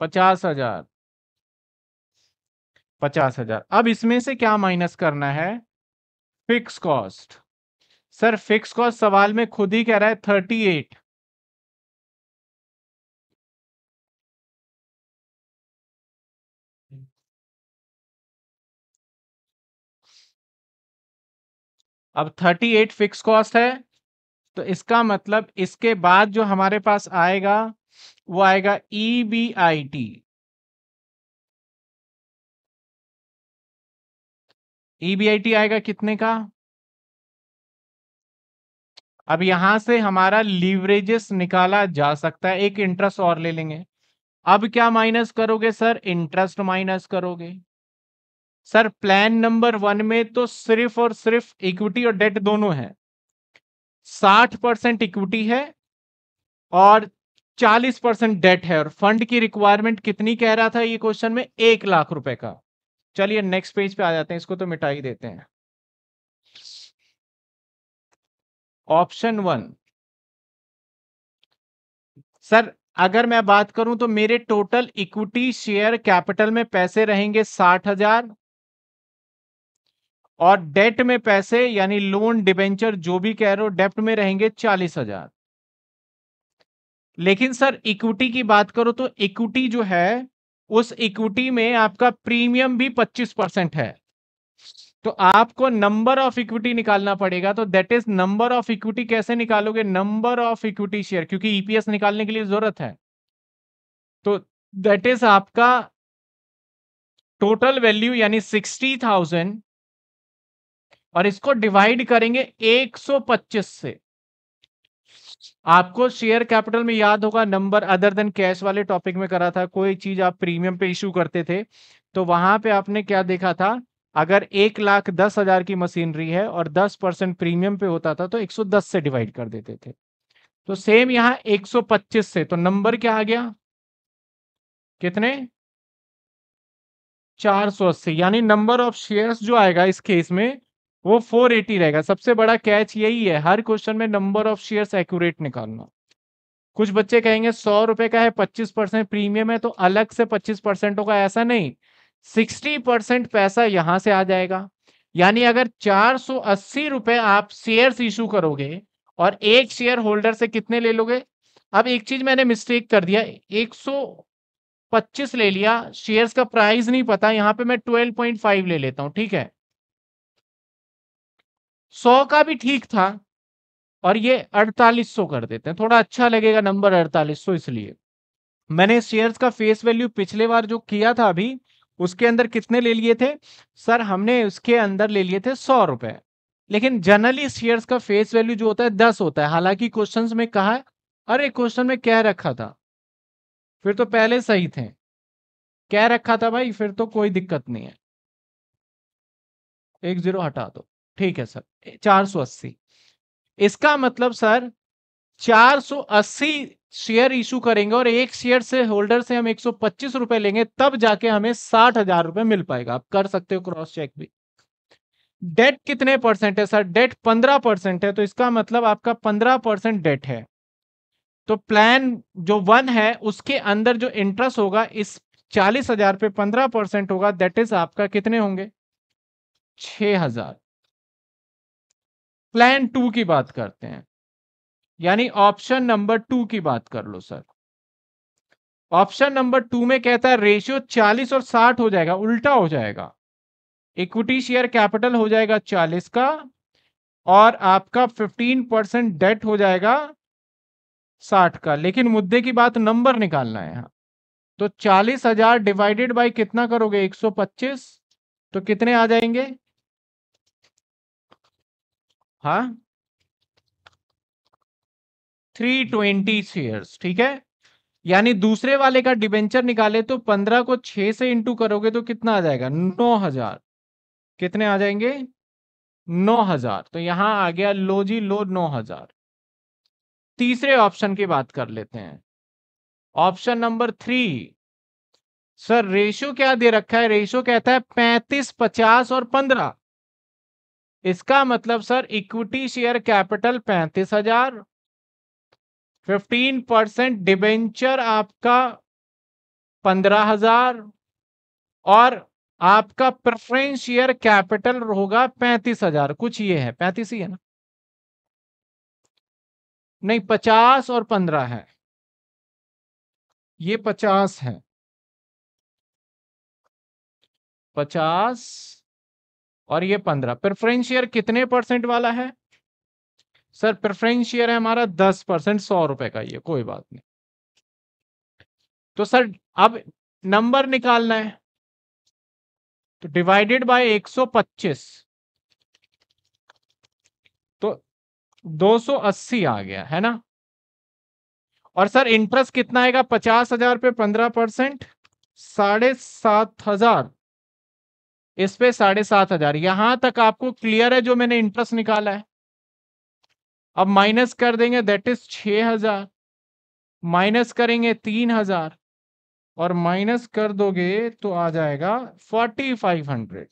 पचास हज़ार। पचास हज़ार। अब इसमें से क्या माइनस करना है? Fix cost. Sir, fix cost सवाल में खुद ही कह रहा है थर्टी एट। अब थर्टी एट फिक्स कॉस्ट है तो इसका मतलब इसके बाद जो हमारे पास आएगा, वो आएगा E B I T E B I T आएगा कितने का? अब यहाँ से हमारा लीवरेजेस निकाला जा सकता है, एक इंटरेस्ट और ले लेंगे। अब क्या माइनस करोगे सर इंटरेस्ट माइनस करोगे। सर प्लान नंबर वन में तो सिर्फ़ और सिर्फ़ इक्विटी और डेट दोनों है। साठ परसेंट इक्विटी है और चालीस परसेंट डेट है। और फंड की रिक्वायरमेंट कितनी कह रहा था ये क्वेश्चन में? एक लाख रुपए का। चलिए नेक्स्ट पेज पे आ जाते हैं, इसको तो मिटा ही देते हैं। ऑप्शन वन सर अगर मैं बात करूँ तो मेरे टोटल इक्विटी शेयर कैपिटल में पैसे रहेंगे साठ हज़ार और डेट में पैसे, यानी लोन डिबेंचर जो भी कह रहे हो डेप्ट में रहेंगे चालीस हज़ार। लेकिन सर इक्विटी की बात करो तो इक्विटी जो है उस इक्विटी में आपका प्रीमियम भी 25 परसेंट है। तो आपको नंबर ऑफ़ इक्विटी निकालना पड़ेगा तो that is number of equity कैसे निकालोगे? नंबर ऑफ़ इक्विटी शेयर क्योंकि ईपीएस निकालने के लिए ज़रूरत है। तो दैट इज़ आपका टोटल वैल्यू यानी सिक्सटी थाउज़ेंड और इसको डिवाइड करेंगे 125 से। आपको शेयर कैपिटल में याद होगा नंबर अदर देन कैश वाले टॉपिक में करा था, कोई चीज़ आप प्रीमियम पे इशू करते थे तो वहाँ पे आपने क्या देखा था? अगर एक लाख दस हज़ार की मशीनरी है और दस परसेंट प्रीमियम पे होता था तो 110 से डिवाइड कर देते थे। तो सेम यहाँ 125 से तो नंबर क्या आ गया? कितने? 480 यानी नंबर ऑफ़ शेयर्स जो आएगा इस केस में वो 480 रहेगा। सबसे बड़ा कैच यही है, हर क्वेश्चन में नंबर ऑफ़ शेयर्स एक्यूरेट निकालना। कुछ बच्चे कहेंगे, सौ रुपए का है, पच्चीस परसेंट प्रीमियम है तो अलग से पच्चीस परसेंट होगा, ऐसा नहीं। सिक्सटी परसेंट पैसा यहाँ से आ जाएगा। यानी अगर चार सौ अस्सी रुपए आप शेयर्स इशू करोगे और एक शेयर होल्डर से कितने ले लोगे? अब एक चीज़ मैंने मिस्टेक कर दिया, एक सौ पच्चीस ले लिया शेयर्स का प्राइस नहीं पता, यहाँ पे मैं ट्वेल्व पॉइंट फाइव ले लेता हूँ, ठीक है? सौ का भी ठीक था, और ये अड़तालीस सौ कर देते हैं। थोड़ा अच्छा लगेगा नंबर अड़तालीस सौ इसलिए। मैंने शेयर्स का फेस वैल्यू पिछले बार जो किया था अभी, उसके अंदर कितने ले लिए थे? सर, हमने उसके अंदर ले लिए थे सौ रुपए। लेकिन जनरली शेयर्स का फेस वैल्यू जो होता है, दस होता है। हालाँकि क्वेश्चन में कहा है, अरे, क्वेश्चन में कह रखा था। फिर तो पहले सही थे। कह रखा था भाई, फिर तो कोई दिक्कत नहीं है। एक ज़ीरो हटा दो। ठीक है सर 480 इसका मतलब सर 480 शेयर इशू करेंगे और एक शेयर से, होल्डर से हम 125 रुपए लेंगे, तब जाके हमें साठ हज़ार रुपए मिल पाएगा। आप कर सकते हो क्रॉस चेक भी। डेट कितने परसेंट है सर? डेट 15 परसेंट है तो इसका मतलब आपका 15 परसेंट डेट है। तो प्लान जो वन है, उसके अंदर जो इंटरेस्ट होगा, इस चालीस हज़ार पे पंद्रह परसेंट होगा, दैट इज़ आपका कितने होंगे? छ हज़ार। प्लान टू की बात करते हैं। यानी ऑप्शन नंबर टू की बात कर लो सर ऑप्शन नंबर टू में कहता है रेशियो 40 और 60 हो जाएगा, उल्टा हो जाएगा। इक्विटी शेयर कैपिटल हो जाएगा 40 का और आपका 15 परसेंट डेट हो जाएगा 60 का। लेकिन मुद्दे की बात नंबर निकालना है यहाँ। तो चालीस हज़ार डिवाइडेड बाई कितना करोगे? 125 तो कितने आ जाएँगे? हाँ? थ्री ट्वेंटी शेयर्स ठीक है? यानी दूसरे वाले का डिबेंचर निकाले तो पंद्रह को छह से इंटू करोगे तो कितना आ जाएगा? नौ हज़ार। कितने आ जाएँगे? नौ हज़ार। तो यहाँ आ गया लो जी, लो नौ हज़ार। तीसरे ऑप्शन की बात कर लेते हैं। Option number three sir ratio क्या दे रखा है? रेशियो कहता है पैंतीस, पचास और पंद्रह। इसका मतलब सर इक्विटी शेयर कैपिटल पैंतीस हज़ार। फिफ्टीन परसेंट डिबेंचर आपका पंद्रह हज़ार। और आपका प्रेफरेंस शेयर कैपिटल होगा पैंतीस हज़ार। कुछ ये है, पैंतीस ही है ना? नहीं, पचास और पंद्रह है। ये पचास है। पचास और ये पंद्रह। प्रेफरेंस शेयर कितने परसेंट वाला है? सर प्रेफरेंस शेयर है हमारा दस परसेंट सौ रुपए का ये, कोई बात नहीं। तो सर, अब नंबर निकालना है। तो डिवाइडेड बाय 125 तो 280 आ गया, है ना? और सर इंटरेस्ट कितना आएगा? पचास हज़ार पे पंद्रह परसेंट साढ़े सात हज़ार। इस पे साढ़े सात हज़ार। यहाँ तक आपको क्लियर है जो मैंने इंटरेस्ट निकाला है। अब माइनस कर देंगे दैट इज़ छ हज़ार। माइनस करेंगे तीन हज़ार। और माइनस कर दोगे तो आ जाएगा फोर्टी फाइव हंड्रेड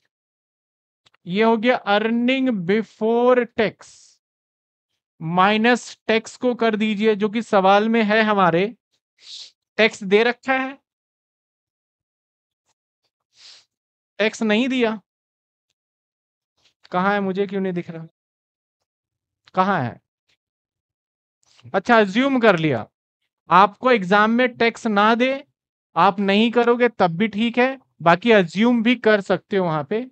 ये हो गया earning before tax minus tax को कर दीजिए, जो कि सवाल में है हमारे। टैक्स दे रखा है। टैक्स नहीं दिया। कहा है? मुझे क्यों नहीं दिख रहा? कहा है? अच्छा अज्यूम कर लिया। आपको एग्ज़ाम में टैक्स ना दे, आप नहीं करोगे तब भी ठीक है। बाकी अज्यूम भी कर सकते हो वहाँ पे।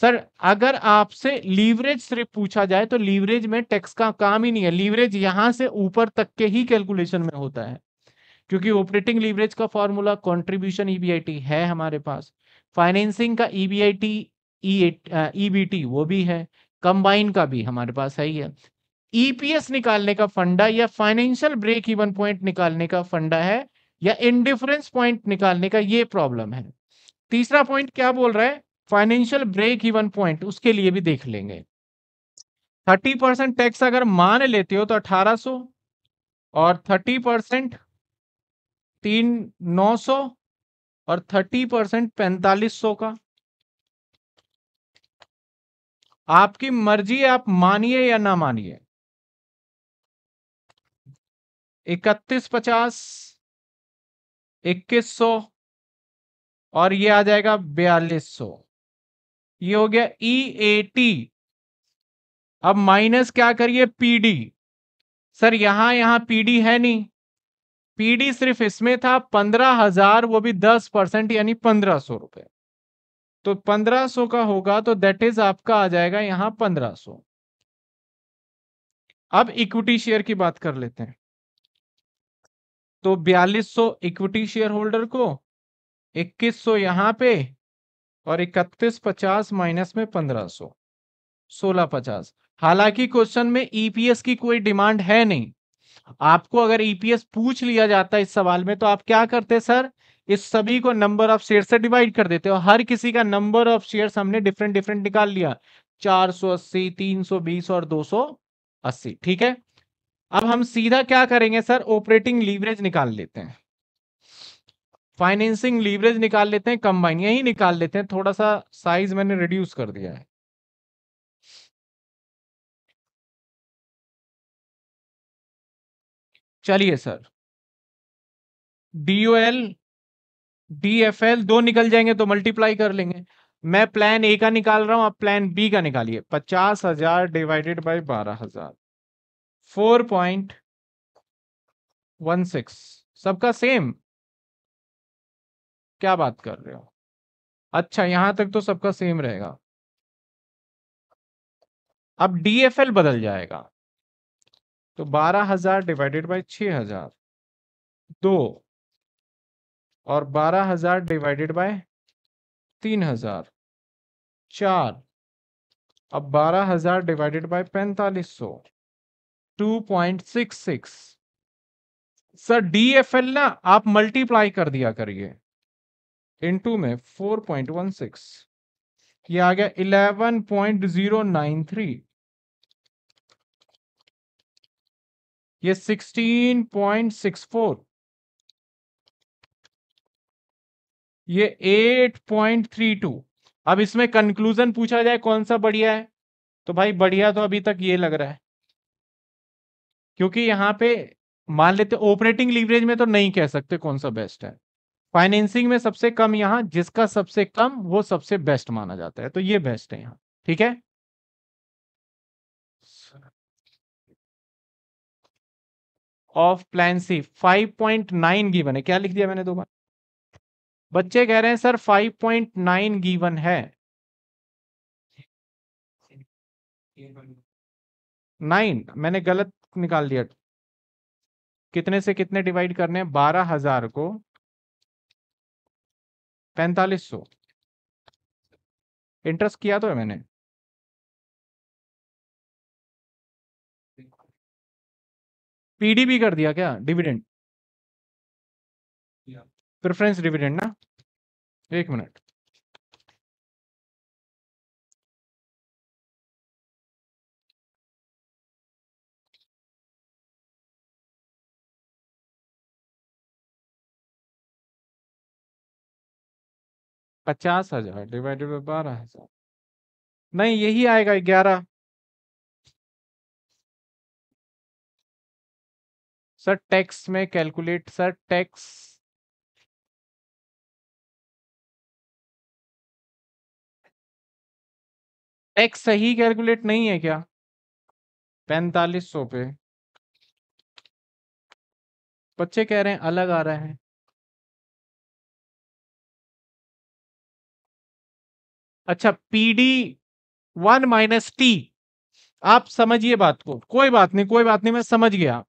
सर, अगर आपसे लीवरेज सिर्फ़ पूछा जाए तो लीवरेज में टैक्स का काम ही नहीं है। लीवरेज यहाँ से ऊपर तक के ही कैलकुलेशन में होता है। क्योंकि ऑपरेटिंग लीवरेज का फॉर्मूला कंट्रीब्यूशन ईबीआईटी है हमारे पास। फाइनेंसिंग का ईबीआईटी ईबीटी वो भी है कंबाइन का भी हमारे पास है ही है। ईपीएस निकालने का फंडा या फाइनेंशियल ब्रेक इवन पॉइंट निकालने का फंडा है या इंडिफरेंस पॉइंट निकालने का ये प्रॉब्लम है। तीसरा पॉइंट क्या बोल रहा है? फाइनेंशियल ब्रेक इवन पॉइंट उसके लिए भी देख लेंगे। थर्टी परसेंट टैक्स अगर मान लेते हो तो अठारह सो और थर्टी परसेंट तीन नौ सौ और थर्टी परसेंट पैंतालीस सौ का। आपकी मर्ज़ी आप मानिए या ना मानिए। इकतीस पचास, इक्कीस सौ और ये आ जाएगा बयालीस सौ। ये हो गया ई ए टी अब माइनस क्या करिए? पीडी सर, यहाँ यहाँ पीडी है नहीं। पीडी सिर्फ़ इसमें था, पंद्रह हज़ार, वो भी दस परसेंट, यानी पंद्रह सौ रुपए। तो पंद्रह सौ का होगा तो दैट इज़ आपका आ जाएगा यहाँ पंद्रह सौ। अब इक्विटी शेयर की बात कर लेते हैं। तो बयालीस सौ इक्विटी शेयर होल्डर को, इक्कीस सौ यहाँ पे और इकतीस पचास माइनस में पंद्रह सो, सोलह पचास। हालाँकि क्वेश्चन में ईपीएस की कोई डिमांड है नहीं। आपको अगर ईपीएस पूछ लिया जाता है इस सवाल में तो आप क्या करते सर? इस सभी को नंबर ऑफ़ शेयर से डिवाइड कर देते हो हर किसी का नंबर ऑफ़ शेयर हमने डिफरेंट डिफरेंट निकाल लिया। चार सौ अस्सी, तीन सौ बीस और दो सौ अस्सी, ठीक है? अब हम सीधा क्या करेंगे, सर? ऑपरेटिंग लीवरेज निकाल लेते हैं। फाइनेंसिंग लीवरेज निकाल लेते हैं कंबाइन यही निकाल लेते हैं। थोड़ा सा साइज़ मैंने रिड्यूस कर दिया है। चलिए सर। डीओएल डीएफएल दो निकल जाएँगे तो मल्टीप्लाई कर लेंगे। मैं प्लान ए का निकाल रहा हूँ, आप प्लान बी का निकालिए। पचास हज़ार डिवाइडेड बाई बारह हज़ार। फोर पॉइंट वन सिक्स सबका सेम क्या बात कर रहे हो? अच्छा यहाँ तक तो सबका सेम रहेगा। अब डीएफएल बदल जाएगा। तो बारह हज़ार डिवाइडेड बाई छ हज़ार, दो, और बारह हज़ार डिवाइडेड बाय तीन हज़ार, चार, अब बारह हज़ार डिवाइडेड बाय पैंतालीस सौ two point six six sir DFL ना आप मल्टीप्लाई कर दिया करिए इनटू में फोर पॉइंट वन सिक्स ये आ गया eleven point zero nine three ये सिक्सटीन पॉइंट सिक्स फोर ये एट पॉइंट थ्री टू अब इसमें कंक्लूजन पूछा जाए, कौन सा बढ़िया है? तो भाई बढ़िया तो अभी तक ये लग रहा है। क्योंकि यहाँ पे मान लेते ऑपरेटिंग लीवरेज में तो नहीं कह सकते कौन सा बेस्ट है। फाइनेंसिंग में सबसे कम यहाँ, जिसका सबसे कम, वो सबसे बेस्ट माना जाता है। तो ये बेस्ट है यहाँ। ठीक है? ऑफ़ प्लान सी 5.9 गिवन है। क्या लिख दिया मैंने दो बार? बच्चे कह रहे हैं, सर 5.9 गिवन है। नाइन मैंने गलत निकाल दिया। कितने से कितने डिवाइड करने हैं? बारह हज़ार को। पैंतालीस सौ। इंटरेस्ट किया तो है मैंने। पीडी भी कर दिया क्या? डिविडेंड प्रेफरेंस डिविडेंड ना? एक मिनट। पचास हज़ार डिवाइडेड बाय बारह हज़ार। नहीं यही आएगा ग्यारह। सर टैक्स में कैलकुलेट, सर टैक्स टैक्स सही कैलकुलेट नहीं है क्या? पैंतालीस सौ पे। बच्चे कह रहे हैं, अलग आ रहा है। अच्छा पीडी वन माइनस टी। आप समझिए बात को। कोई बात नहीं, कोई बात नहीं, मैं समझ गया।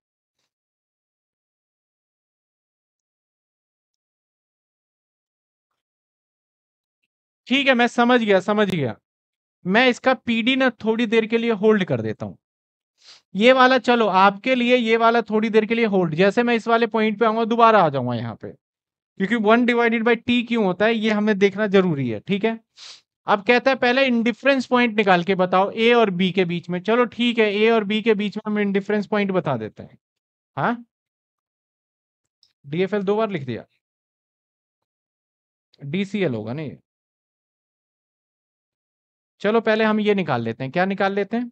ठीक है, मैं समझ गया समझ गया। मैं इसका पीडी ना थोड़ी देर के लिए होल्ड कर देता हूँ। ये वाला चलो, आपके लिए ये वाला थोड़ी देर के लिए होल्ड जैसे मैं इस वाले पॉइंट पे आऊँगा, दोबारा आ जाऊँगा यहाँ पे। क्योंकि वन डिवाइडेड बाई टी क्यों होता है, ये हमें देखना ज़रूरी है, ठीक है? अब कहता है, पहले इंडिफरेंस पॉइंट निकाल के बताओ ए और बी के बीच में। चलो ठीक है ए और बी के बीच में हम इंडिफरेंस पॉइंट बता देते हैं। हाँ? डीएफएल दो बार लिख दिया। डीसीएल होगा नहीं चलो पहले हम ये निकाल लेते हैं। क्या निकाल लेते हैं?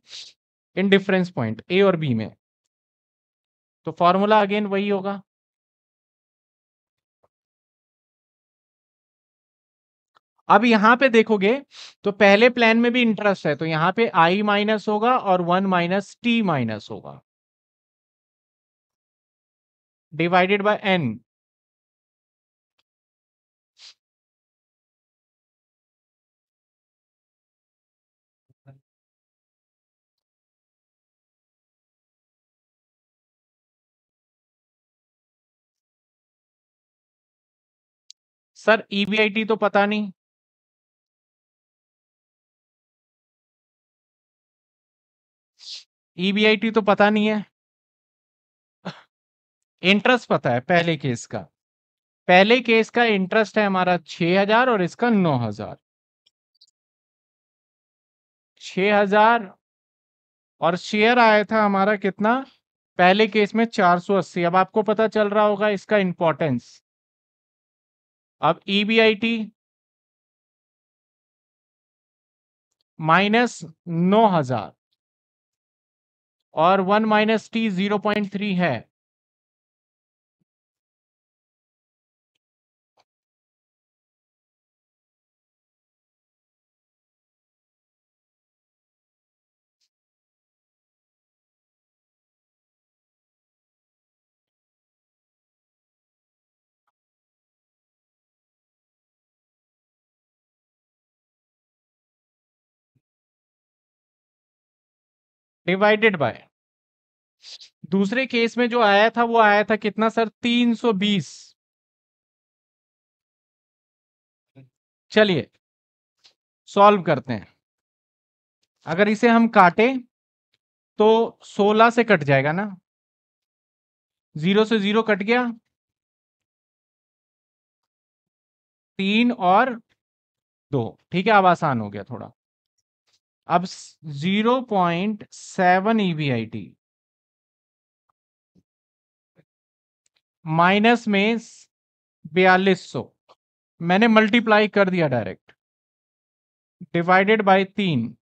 इंडिफरेंस पॉइंट ए और बी में। तो फॉर्मूला अगेन वही होगा। अब यहाँ पे देखोगे तो पहले प्लान में भी इंटरेस्ट है तो यहाँ पे आई माइनस होगा और वन माइनस टी माइनस होगा। Divided by N sir EBIT तो पता नहीं। ईबीआईटी तो पता नहीं है। इंटरेस्ट पता है, पहले केस का। पहले केस का इंटरेस्ट है हमारा छह हज़ार और इसका नौ हज़ार। छ हज़ार और शेयर आया था हमारा कितना? पहले केस में 480 अब आपको पता चल रहा होगा इसका इंपॉर्टेंस अब ईबीआईटी माइनस नौ हज़ार और one minus T zero point three है। Divided by. दूसरे केस में जो आया था, वो आया था कितना सर? 320 चलिए, सॉल्व करते हैं। अगर इसे हम काटे तो 16 से कट जाएगा ना? ज़ीरो से ज़ीरो कट गया। तीन और दो। ठीक है, अब आसान हो गया थोड़ा। अब zero point seven EBIT minus में बयालीस सौ। मैंने मल्टीप्लाई कर दिया डायरेक्ट डिवाइडेड बाय तीन।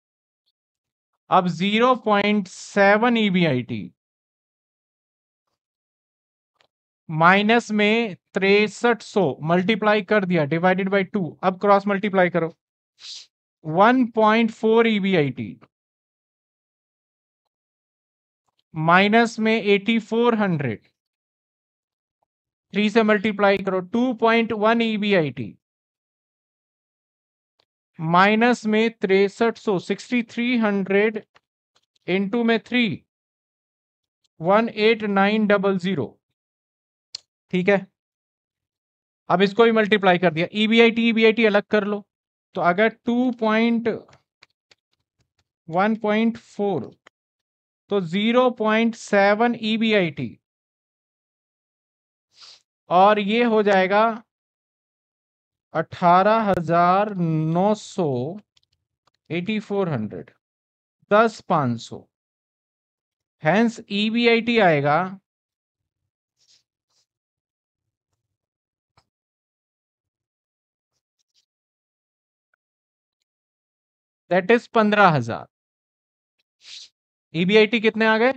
अब zero point seven EBIT minus में तिरसठ सो। मल्टीप्लाई कर दिया। डिवाइडेड बाय टू अब क्रॉस मल्टीप्लाई करो। One point four EBIT minus में एटी फोर हंड्रेड. थ्री से मल्टीप्लाई करो, two point one EBIT minus में तिरसठ सो, सिक्सटी थ्री हंड्रेड इंटू में three one eight nine double zero. ठीक है? अब इसको भी मल्टीप्लाई कर दिया. ईबीआईटी ईबीआईटी अलग कर लो. तो अगर two point one point four तो ज़ीरो पॉइंट सेवन ईबीआईटी और ये हो जाएगा अठारह हज़ार नौ सौ एटी फोर हंड्रेड, दस पाँच सौ। हैंस ईबीआईटी आएगा दैट इज़ पंद्रह हज़ार। ईबीआईटी कितने आ गए?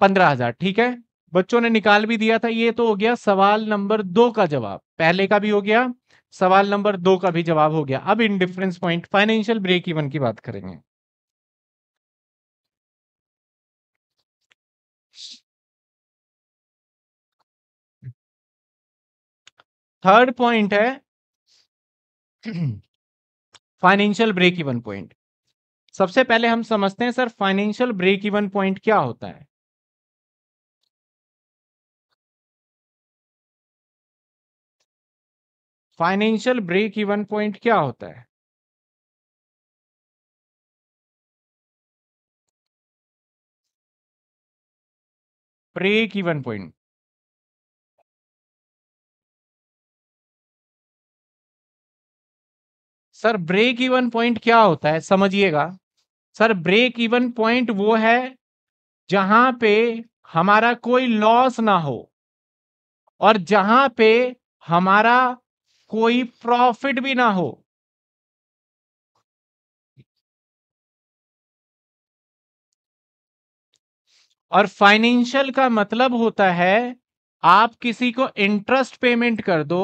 पंद्रह हज़ार, ठीक है? बच्चों ने निकाल भी दिया था, ये तो हो गया सवाल नंबर दो का जवाब। पहले का भी हो गया, सवाल नंबर दो का भी जवाब हो गया। अब indifference point financial break even की बात करेंगे। थर्ड पॉइंट है फाइनेंशियल ब्रेक इवन पॉइंट सबसे पहले हम समझते हैं, sir financial break even point क्या होता है? फाइनेंशियल ब्रेक इवन पॉइंट क्या होता है? Break even point sir break even point क्या होता है? समझिएगा। सर ब्रेक इवन पॉइंट वो है जहाँ पे हमारा कोई लॉस ना हो और जहाँ पे हमारा कोई प्रॉफिट भी ना हो। और फाइनेंशियल का मतलब होता है, आप किसी को इंटरेस्ट पेमेंट कर दो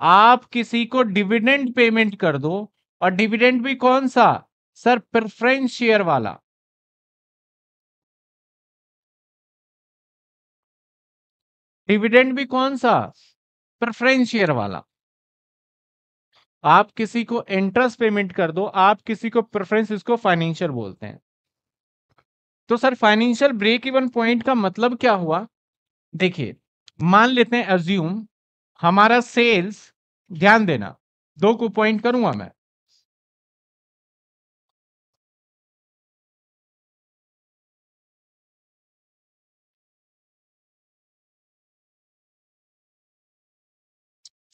आप किसी को डिविडेंड पेमेंट कर दो, और डिविडेंड भी कौन सा? सर प्रेफरेंस शेयर वाला। डिविडेंड भी कौन सा? प्रेफरेंस शेयर वाला। आप किसी को इंटरेस्ट पेमेंट कर दो, आप किसी को प्रेफरेंस इसको फाइनेंशियल बोलते हैं। तो sir financial break even point का मतलब क्या हुआ? देखिए, मान लेते हैं अज्यूम हमारा सेल्स ध्यान देना, दो को पॉइंट करूँगा मैं।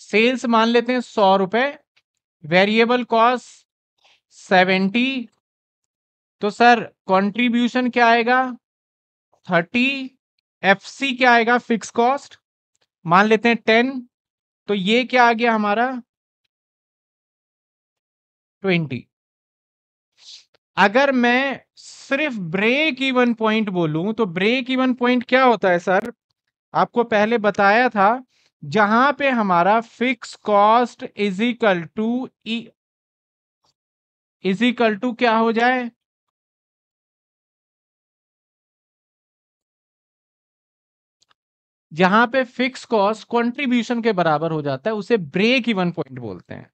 सेल्स मान लेते हैं सौ रुपए वेरिएबल कॉस्ट सेवेंटी तो सर कंट्रीब्यूशन क्या आएगा? थर्टी एफ़ सी क्या आएगा? फिक्स कॉस्ट मान लेते हैं टेन तो ये क्या आ गया हमारा? ट्वेंटी। अगर मैं सिर्फ़ ब्रेक इवन पॉइंट बोलूँ तो ब्रेक इवन पॉइंट क्या होता है, सर? आपको पहले बताया था, जहाँ पे हमारा fix cost equal to equal to क्या हो जाए? जहाँ पे फिक्स कॉस्ट कंट्रीब्यूशन के बराबर हो जाता है, उसे ब्रेक इवन पॉइंट बोलते हैं।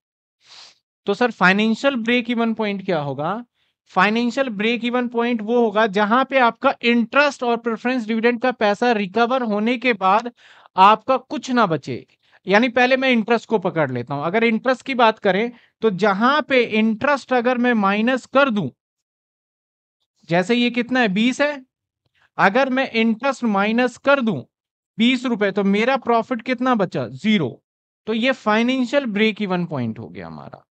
तो sir financial break even point क्या होगा? फाइनेंशियल ब्रेक इवन पॉइंट वो होगा जहाँ पे आपका इंटरेस्ट और प्रेफरेंस डिविडेंड का पैसा रिकवर होने के बाद आपका कुछ ना बचे। यानी पहले मैं इंटरेस्ट को पकड़ लेता हूँ। अगर इंटरेस्ट की बात करें तो जहाँ पे इंटरेस्ट अगर मैं माइनस कर दूँ, जैसे ये कितना है? बीस है। अगर मैं इंटरेस्ट माइनस कर दूँ बीस रुपए तो मेरा प्रॉफिट कितना बचा? ज़ीरो। तो ये फाइनेंशियल ब्रेक इवन पॉइंट हो गया हमारा।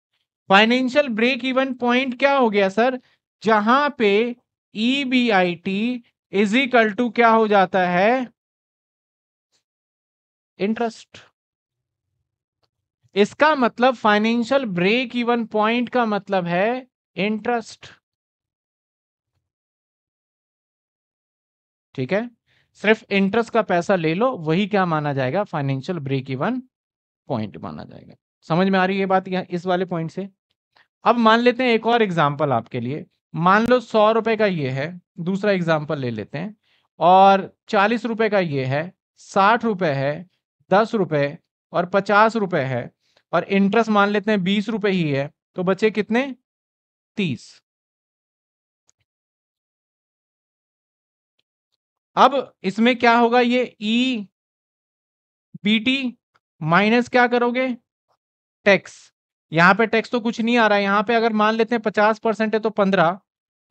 फाइनेंशियल ब्रेक इवन पॉइंट क्या हो गया, सर? जहाँ पे ईबीआईटी इज़ इक्वल टू क्या हो जाता है? इंटरेस्ट इसका मतलब फाइनेंशियल ब्रेक इवन पॉइंट का मतलब है इंटरेस्ट ठीक है? सिर्फ़ इंटरेस्ट का पैसा ले लो, वही क्या माना जाएगा? फाइनेंशियल ब्रेक इवन पॉइंट माना जाएगा। समझ में आ रही है बात यहाँ, इस वाले पॉइंट से? अब मान लेते हैं एक और एग्ज़ाम्पल आपके लिए। मान लो सौ रुपए का ये है, दूसरा एग्ज़ाम्पल ले लेते हैं, और चालीस रुपए का ये है, साठ रुपए है, दस रुपए, और पचास रुपए है, और इंटरेस्ट मान लेते हैं बीस रुपए ही है तो बचे कितने? तीस। अब इसमें क्या होगा? ये ई बी टी माइनस क्या करोगे? टैक्स यहाँ पे टैक्स तो कुछ नहीं आ रहा है। यहाँ पे अगर मान लेते हैं पचास परसेंट है तो पंद्रह।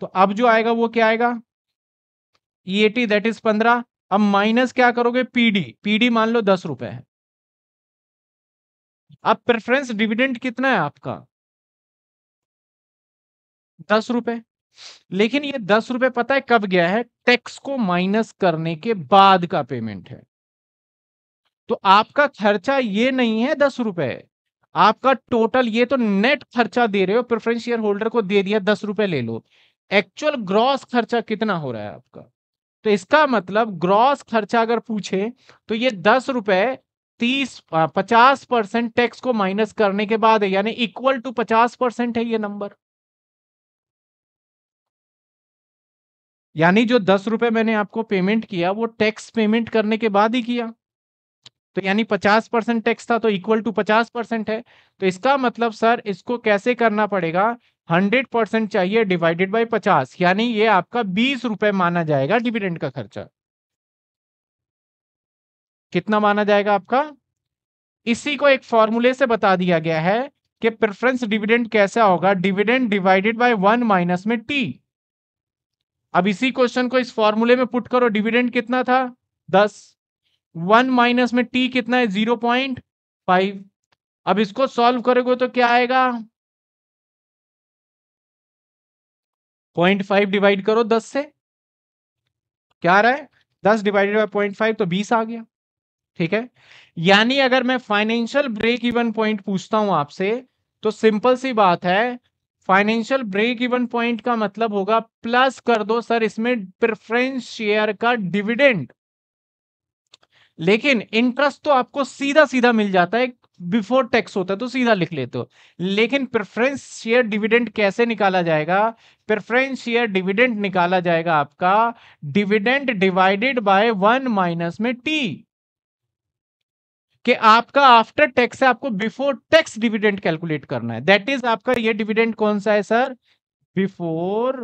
तो अब जो आएगा वो क्या आएगा? ई एटी दैट इज़ पंद्रह। अब माइनस क्या करोगे? पीडी पीडी मान लो दस रुपए है। अब प्रेफरेंस डिविडेंड कितना है आपका? दस रुपए। लेकिन ये दस रुपए पता है कब गया है? टैक्स को माइनस करने के बाद का पेमेंट है। तो आपका खर्चा ये नहीं है दस रुपए। आपका टोटल ये तो नेट खर्चा दे रहे हो प्रेफरेंस शेयर होल्डर को दे दिया दस रुपए ले लो। एक्चुअल ग्रॉस खर्चा कितना हो रहा है आपका? तो इसका मतलब ग्रॉस खर्चा अगर पूछे तो ये दस रुपए तीस, पचास परसेंट टैक्स को माइनस करने के बाद है, यानी इक्वल टू पचास परसेंट है ये नंबर। यानी जो दस रुपए मैंने आपको पेमेंट किया, वो टैक्स पेमेंट करने के बाद ही किया। तो यानी पचास परसेंट टैक्स था तो इक्वल टू पचास परसेंट है। तो इसका मतलब सर इसको कैसे करना पड़ेगा? हंड्रेड परसेंट चाहिए डिवाइडेड बाई पचास, यानी ये आपका बीस रुपए माना जाएगा डिविडेंड का खर्चा। कितना माना जाएगा आपका? इसी को एक फॉर्मूले से बता दिया गया है कि प्रेफरेंस डिविडेंड कैसा होगा? Dividend divided by one minus में टी अब इसी क्वेश्चन को इस फॉर्मूले में पुट करो, डिविडेंड कितना था? दस। वन माइनस में टी कितना है? Zero point five. अब इसको सॉल्व करोगे तो क्या आएगा? पॉइंट फाइव डिवाइड करो दस से। क्या आ रहा है? दस डिवाइडेड बाय पॉइंट फाइव तो बीस आ गया। ठीक है? यानी अगर मैं फाइनेंशियल ब्रेक इवन पॉइंट पूछता हूँ आपसे तो सिंपल सी बात है फाइनेंशियल ब्रेक इवन पॉइंट का मतलब होगा प्लस कर दो सर, इसमें प्रेफरेंस शेयर का डिविडेंड लेकिन इंटरेस्ट तो आपको सीधा सीधा मिल जाता है बिफोर टैक्स होता है तो सीधा लिख लेते हो। लेकिन प्रेफरेंस शेयर डिविडेंड कैसे निकाला जाएगा? प्रेफरेंस शेयर डिविडेंड निकाला जाएगा आपका dividend divided by one minus में टी कि आपका आफ्टर टैक्स है आपको बिफोर टैक्स डिविडेंड कैलकुलेट करना है। दैट इज़ आपका ये डिविडेंड कौन सा है सर बिफोर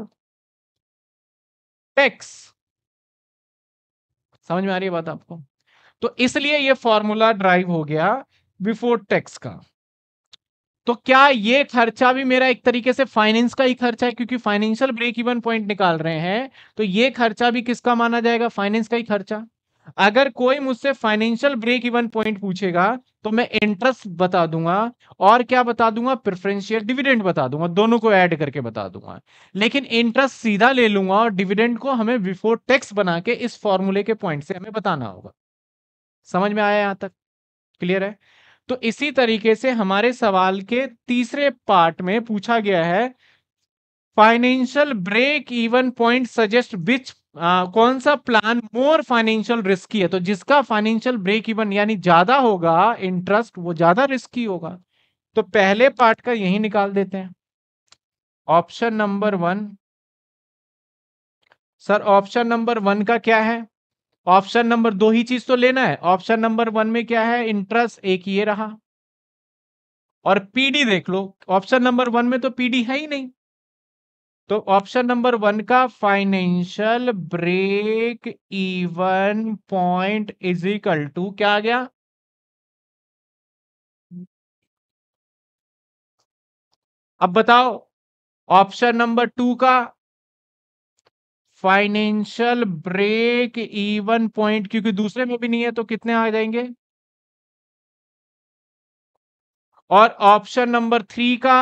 टैक्स समझ में आ रही है बात आपको? तो इसलिए ये फॉर्मूला ड्राइव हो गया बिफोर टैक्स का। तो क्या ये खर्चा भी मेरा एक तरीके से फाइनेंस का ही खर्चा है? क्योंकि फाइनेंशियल ब्रेक इवन पॉइंट निकाल रहे हैं तो ये खर्चा भी किसका माना जाएगा? फाइनेंस का ही खर्चा। अगर कोई मुझसे फाइनेंशियल ब्रेक इवन पॉइंट पूछेगा तो मैं इंटरेस्ट बता दूँगा और क्या बता दूँगा? प्रेफरेंशियल डिविडेंड बता दूँगा। दोनों को ऐड करके बता दूँगा। लेकिन इंटरेस्ट सीधा ले लूँगा और डिविडेंड को हमें बिफोर टैक्स बना के इस फॉर्मूले के पॉइंट से हमें बताना होगा। समझ में आया यहाँ तक? क्लियर है? तो इसी तरीके से हमारे सवाल के तीसरे पार्ट में पूछा गया है financial break even point suggest which कौन सा प्लान मोर फाइनेंशियल रिस्की है? तो जिसका फाइनेंशियल ब्रेक इवन यानी ज़्यादा होगा इंटरेस्ट वो ज़्यादा रिस्की होगा। तो पहले पार्ट का यही निकाल देते हैं। Option number one sir option number one का क्या है? ऑप्शन नंबर दो ही चीज़ तो लेना है। ऑप्शन नंबर वन में क्या है? इंटरेस्ट एक ये रहा। और पीडी देख लो। ऑप्शन नंबर वन में तो पीडी है ही नहीं। तो ऑप्शन नंबर वन का financial break even point is equal to क्या आ गया? अब बताओ ऑप्शन नंबर टू का फाइनेंशियल ब्रेक इवन पॉइंट क्योंकि दूसरे में भी नहीं है तो कितने आ जाएँगे? और ऑप्शन नंबर थ्री का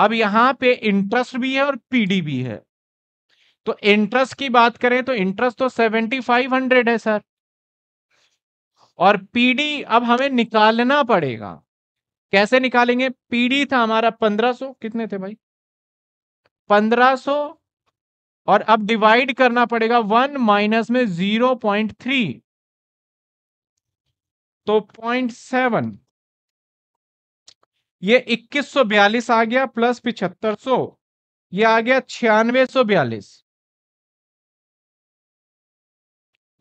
अब यहाँ पे इंटरेस्ट भी है और पीडी भी है। तो इंटरेस्ट की बात करें तो इंटरेस्ट तो सेवेंटी फाइव हंड्रेड है सर और पीडी अब हमें निकालना पड़ेगा। कैसे निकालेंगे? पीडी था हमारा 1500 कितने थे भाई? 1500 और अब डिवाइड करना पड़ेगा। वन माइनस में 0.3 तो पॉइंट सेवन। ये 2142 आ गया प्लस पिछहत्तर सो, ये आ गया छियानवे सो बयालीस।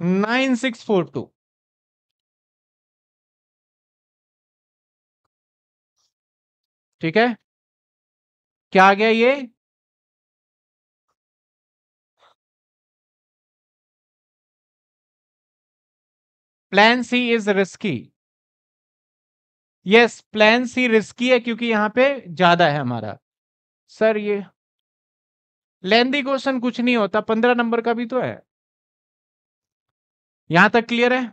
Nine six four two. ठीक है? क्या आ गया ये? Plan C is risky yes plan C risky है क्योंकि यहाँ पे ज़्यादा है हमारा। सर ये लेंदी क्वेश्चन कुछ नहीं होता, पंद्रह नंबर का भी तो है। यहाँ तक क्लियर है?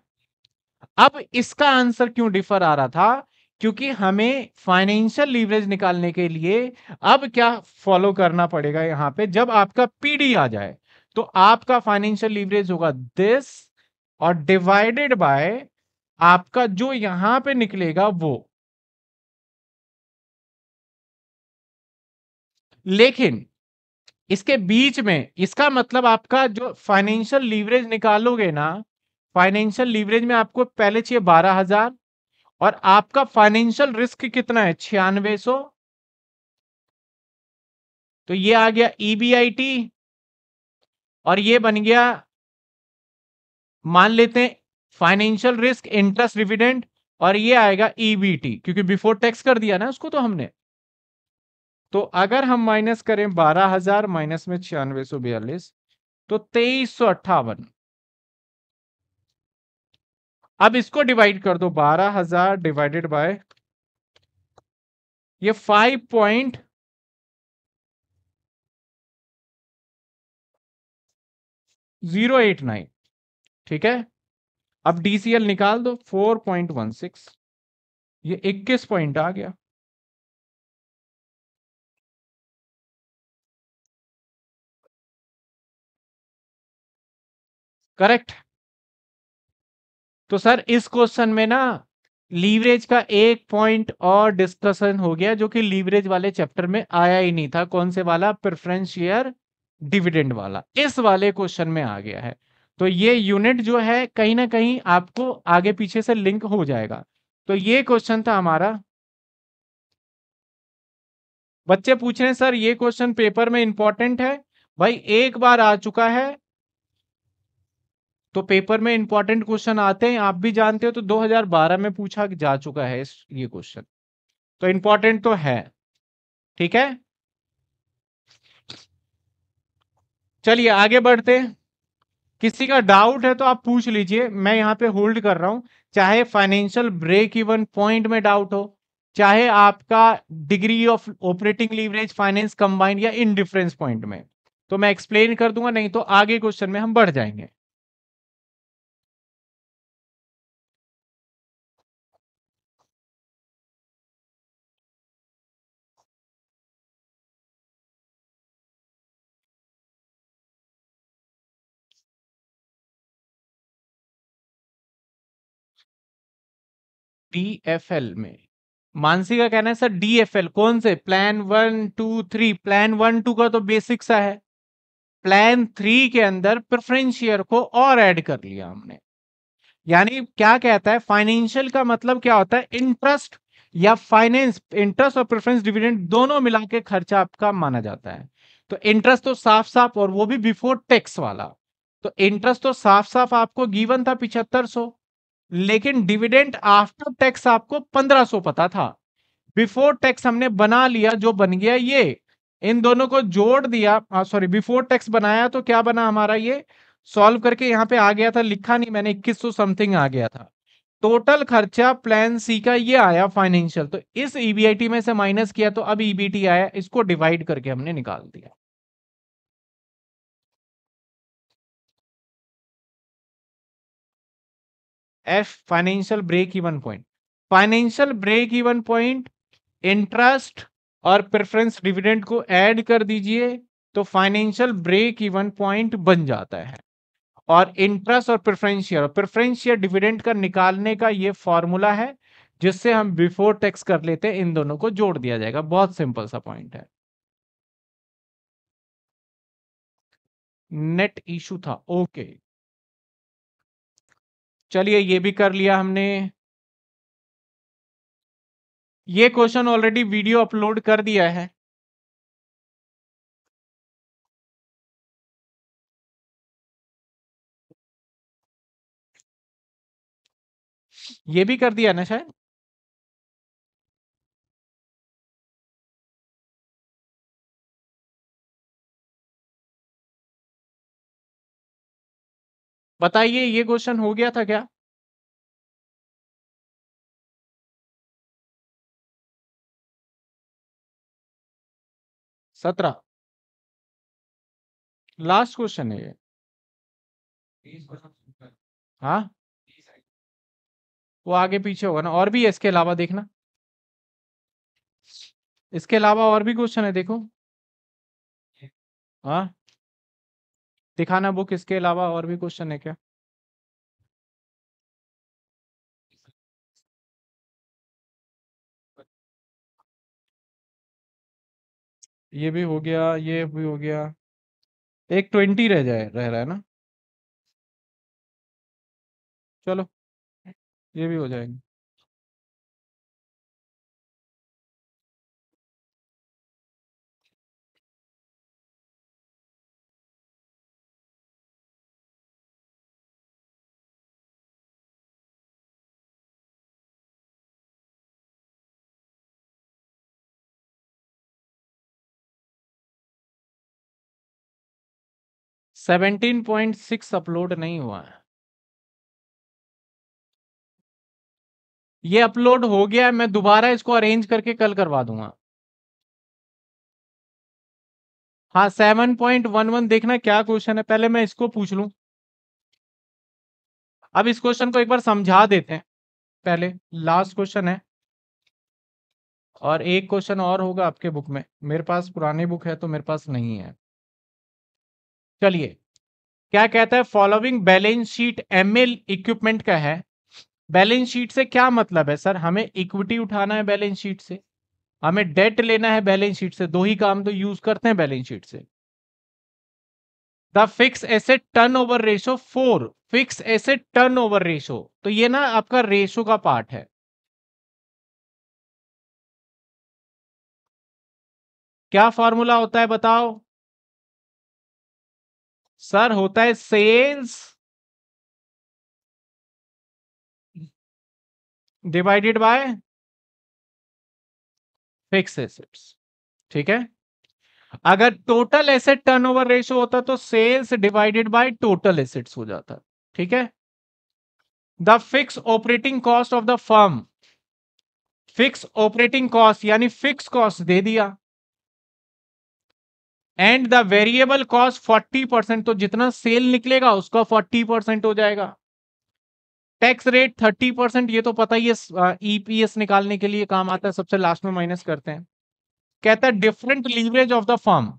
अब इसका आंसर क्यों डिफर आ रहा था? क्योंकि हमें फाइनेंशियल लीवरेज निकालने के लिए अब क्या फॉलो करना पड़ेगा यहाँ पे? जब आपका पीडी आ जाए तो आपका फाइनेंशियल लीवरेज होगा दिस और डिवाइडेड बाय आपका जो यहाँ पे निकलेगा वो। लेकिन इसके बीच में, इसका मतलब आपका जो फाइनेंशियल लीवरेज निकालोगे ना फाइनेंशियल लीवरेज में आपको पहले चाहिए बारह हज़ार और आपका फाइनेंशियल रिस्क कितना है? छियानवे सो। तो ये आ गया ईबीआईटी e और ये बन गया, मान लेते हैं फाइनेंशियल रिस्क इंटरेस्ट डिविडेंड और ये आएगा ईबीटी e क्योंकि बिफोर टैक्स कर दिया ना उसको तो हमने। तो अगर हम माइनस करें बारह हज़ार माइनस में छियानवे सौ बयालीस तो तेईस सौ अट्ठावन। अब इसको डिवाइड कर दो, बारह हज़ार डिवाइडेड बाय ये five point zero eight nine ठीक है? अब डीसीएल निकाल दो 4.16 ये 21 पॉइंट आ गया। करेक्ट तो सर, इस क्वेश्चन में ना लीवरेज का एक पॉइंट और डिस्कशन हो गया, जो कि लीवरेज वाले चैप्टर में आया ही नहीं था। कौन से वाला? प्रेफरेंस शेयर डिविडेंड वाला। इस वाले क्वेश्चन में आ गया है। तो ये यूनिट जो है, कहीं ना कहीं आपको आगे पीछे से लिंक हो जाएगा। तो ये क्वेश्चन था हमारा। बच्चे पूछ रहे हैं, सर, ये क्वेश्चन पेपर में इंपॉर्टेंट है? भाई, एक बार आ चुका है। तो पेपर में इंपॉर्टेंट क्वेश्चन आते हैं, आप भी जानते हो तो 2012 में पूछा जा चुका है ये क्वेश्चन तो इंपॉर्टेंट तो है। ठीक है? चलिए, आगे बढ़ते हैं। किसी का डाउट है तो आप पूछ लीजिए। मैं यहाँ पे होल्ड कर रहा हूँ। चाहे फाइनेंशियल ब्रेक इवन पॉइंट में डाउट हो, चाहे आपका degree of operating leverage finance combined या इन डिफरेंस पॉइंट में। तो मैं एक्सप्लेन कर दूँगा, नहीं तो आगे क्वेश्चन में हम बढ़ जाएँगे। डीएफएल में। मानसी का कहना है, सर डीएफएल कौन से? Plan one two three plan one two का तो बेसिक सा है। प्लान थ्री के अंदर प्रेफरेंस शेयर को और ऐड कर लिया हमने। यानी क्या कहता है? फाइनेंशियल का मतलब क्या होता है? इंटरेस्ट या फाइनेंस इंटरेस्ट और प्रेफरेंस डिविडेंड दोनों मिला के खर्चा आपका माना जाता है। तो इंटरेस्ट तो साफ़ साफ़ और वो भी बिफोर टैक्स वाला। तो इंटरेस्ट तो साफ़ साफ़ आपको गिवन था पिछहत्तर सौ। लेकिन डिविडेंड आफ्टर टैक्स आपको 1500 पता था। बिफोर टैक्स हमने बना लिया, जो बन गया ये। इन दोनों को जोड़ दिया सॉरी बिफोर टैक्स बनाया तो क्या बना हमारा ये? सॉल्व करके यहाँ पे आ गया था, लिखा नहीं मैंने 2100 समथिंग आ गया था। टोटल खर्चा प्लान सी का ये आया फाइनेंशियल तो इस ईबीआईटी में से माइनस किया तो अब ईबीटी आया, इसको डिवाइड करके हमने निकाल दिया। F financial break even point financial break even point interest और प्रेफरेंस डिविडेंड को ऐड कर दीजिए तो फाइनेंशियल ब्रेक इवन पॉइंट बन जाता है। और इंटरेस्ट और प्रेफरेंस शेयर डिविडेंड का निकालने का ये फॉर्मूला है, जिससे हम बिफोर टैक्स कर लेते हैं, इन दोनों को जोड़ दिया जाएगा। बहुत सिंपल सा पॉइंट है। नेट इशू था। ओके चलिए ये भी कर लिया हमने। ये क्वेश्चन ऑलरेडी वीडियो अपलोड कर दिया है। ये भी कर दिया ना शायद? बताइए, ये क्वेश्चन हो गया था क्या? सत्रह। लास्ट क्वेश्चन है ये। हाँ? वो आगे पीछे होगा ना, और भी इसके अलावा देखना। इसके अलावा और भी क्वेश्चन है, देखो। हाँ? दिखाना बुक इसके अलावा और भी क्वेश्चन है क्या? ये भी हो गया, ये भी हो गया। एक ट्वेंटी रह जाए, रह रहा है ना? चलो, ये भी हो जाएँगे। सेवनटीन पॉइंट सिक्स अपलोड नहीं हुआ है। ये अपलोड हो गया है, मैं दोबारा इसको अरेंज करके कल करवा दूँगा। हाँ सेवन पॉइंट वन वन देखना क्या क्वेश्चन है, पहले मैं इसको पूछ लू। अब इस क्वेश्चन को एक बार समझा देते हैं। पहले लास्ट क्वेश्चन है। और एक क्वेश्चन और होगा आपके बुक में। मेरे पास पुरानी बुक है तो मेरे पास नहीं है। चलिए, क्या कहता है following balance sheet ML equipment का है? बैलेंस शीट से क्या मतलब है सर हमें इक्विटी उठाना है बैलेंस शीट से? हमें डेट लेना है बैलेंस शीट से? दो ही काम तो यूज़ करते हैं बैलेंस शीट से। The fix asset turnover ratio four fix asset turnover ratio तो ये ना आपका रेशो का पार्ट है। क्या फॉर्मूला होता है बताओ? सर होता है sales divided by fix assets. ठीक है? अगर टोटल एसेट टर्नओवर रेशियो होता तो sales divided by total assets हो जाता। ठीक है? The fix operating cost of the firm. Fix operating cost यानी फिक्स कॉस्ट दे दिया। And the variable cost 40 percent तो जितना सेल निकलेगा, उसका 40 परसेंट हो जाएगा। टैक्स रेट थर्टी परसेंट ये तो पता ही है ईपीएस निकालने के लिए काम आता है, सबसे लास्ट में माइनस करते हैं। कहता है different leverage of the firm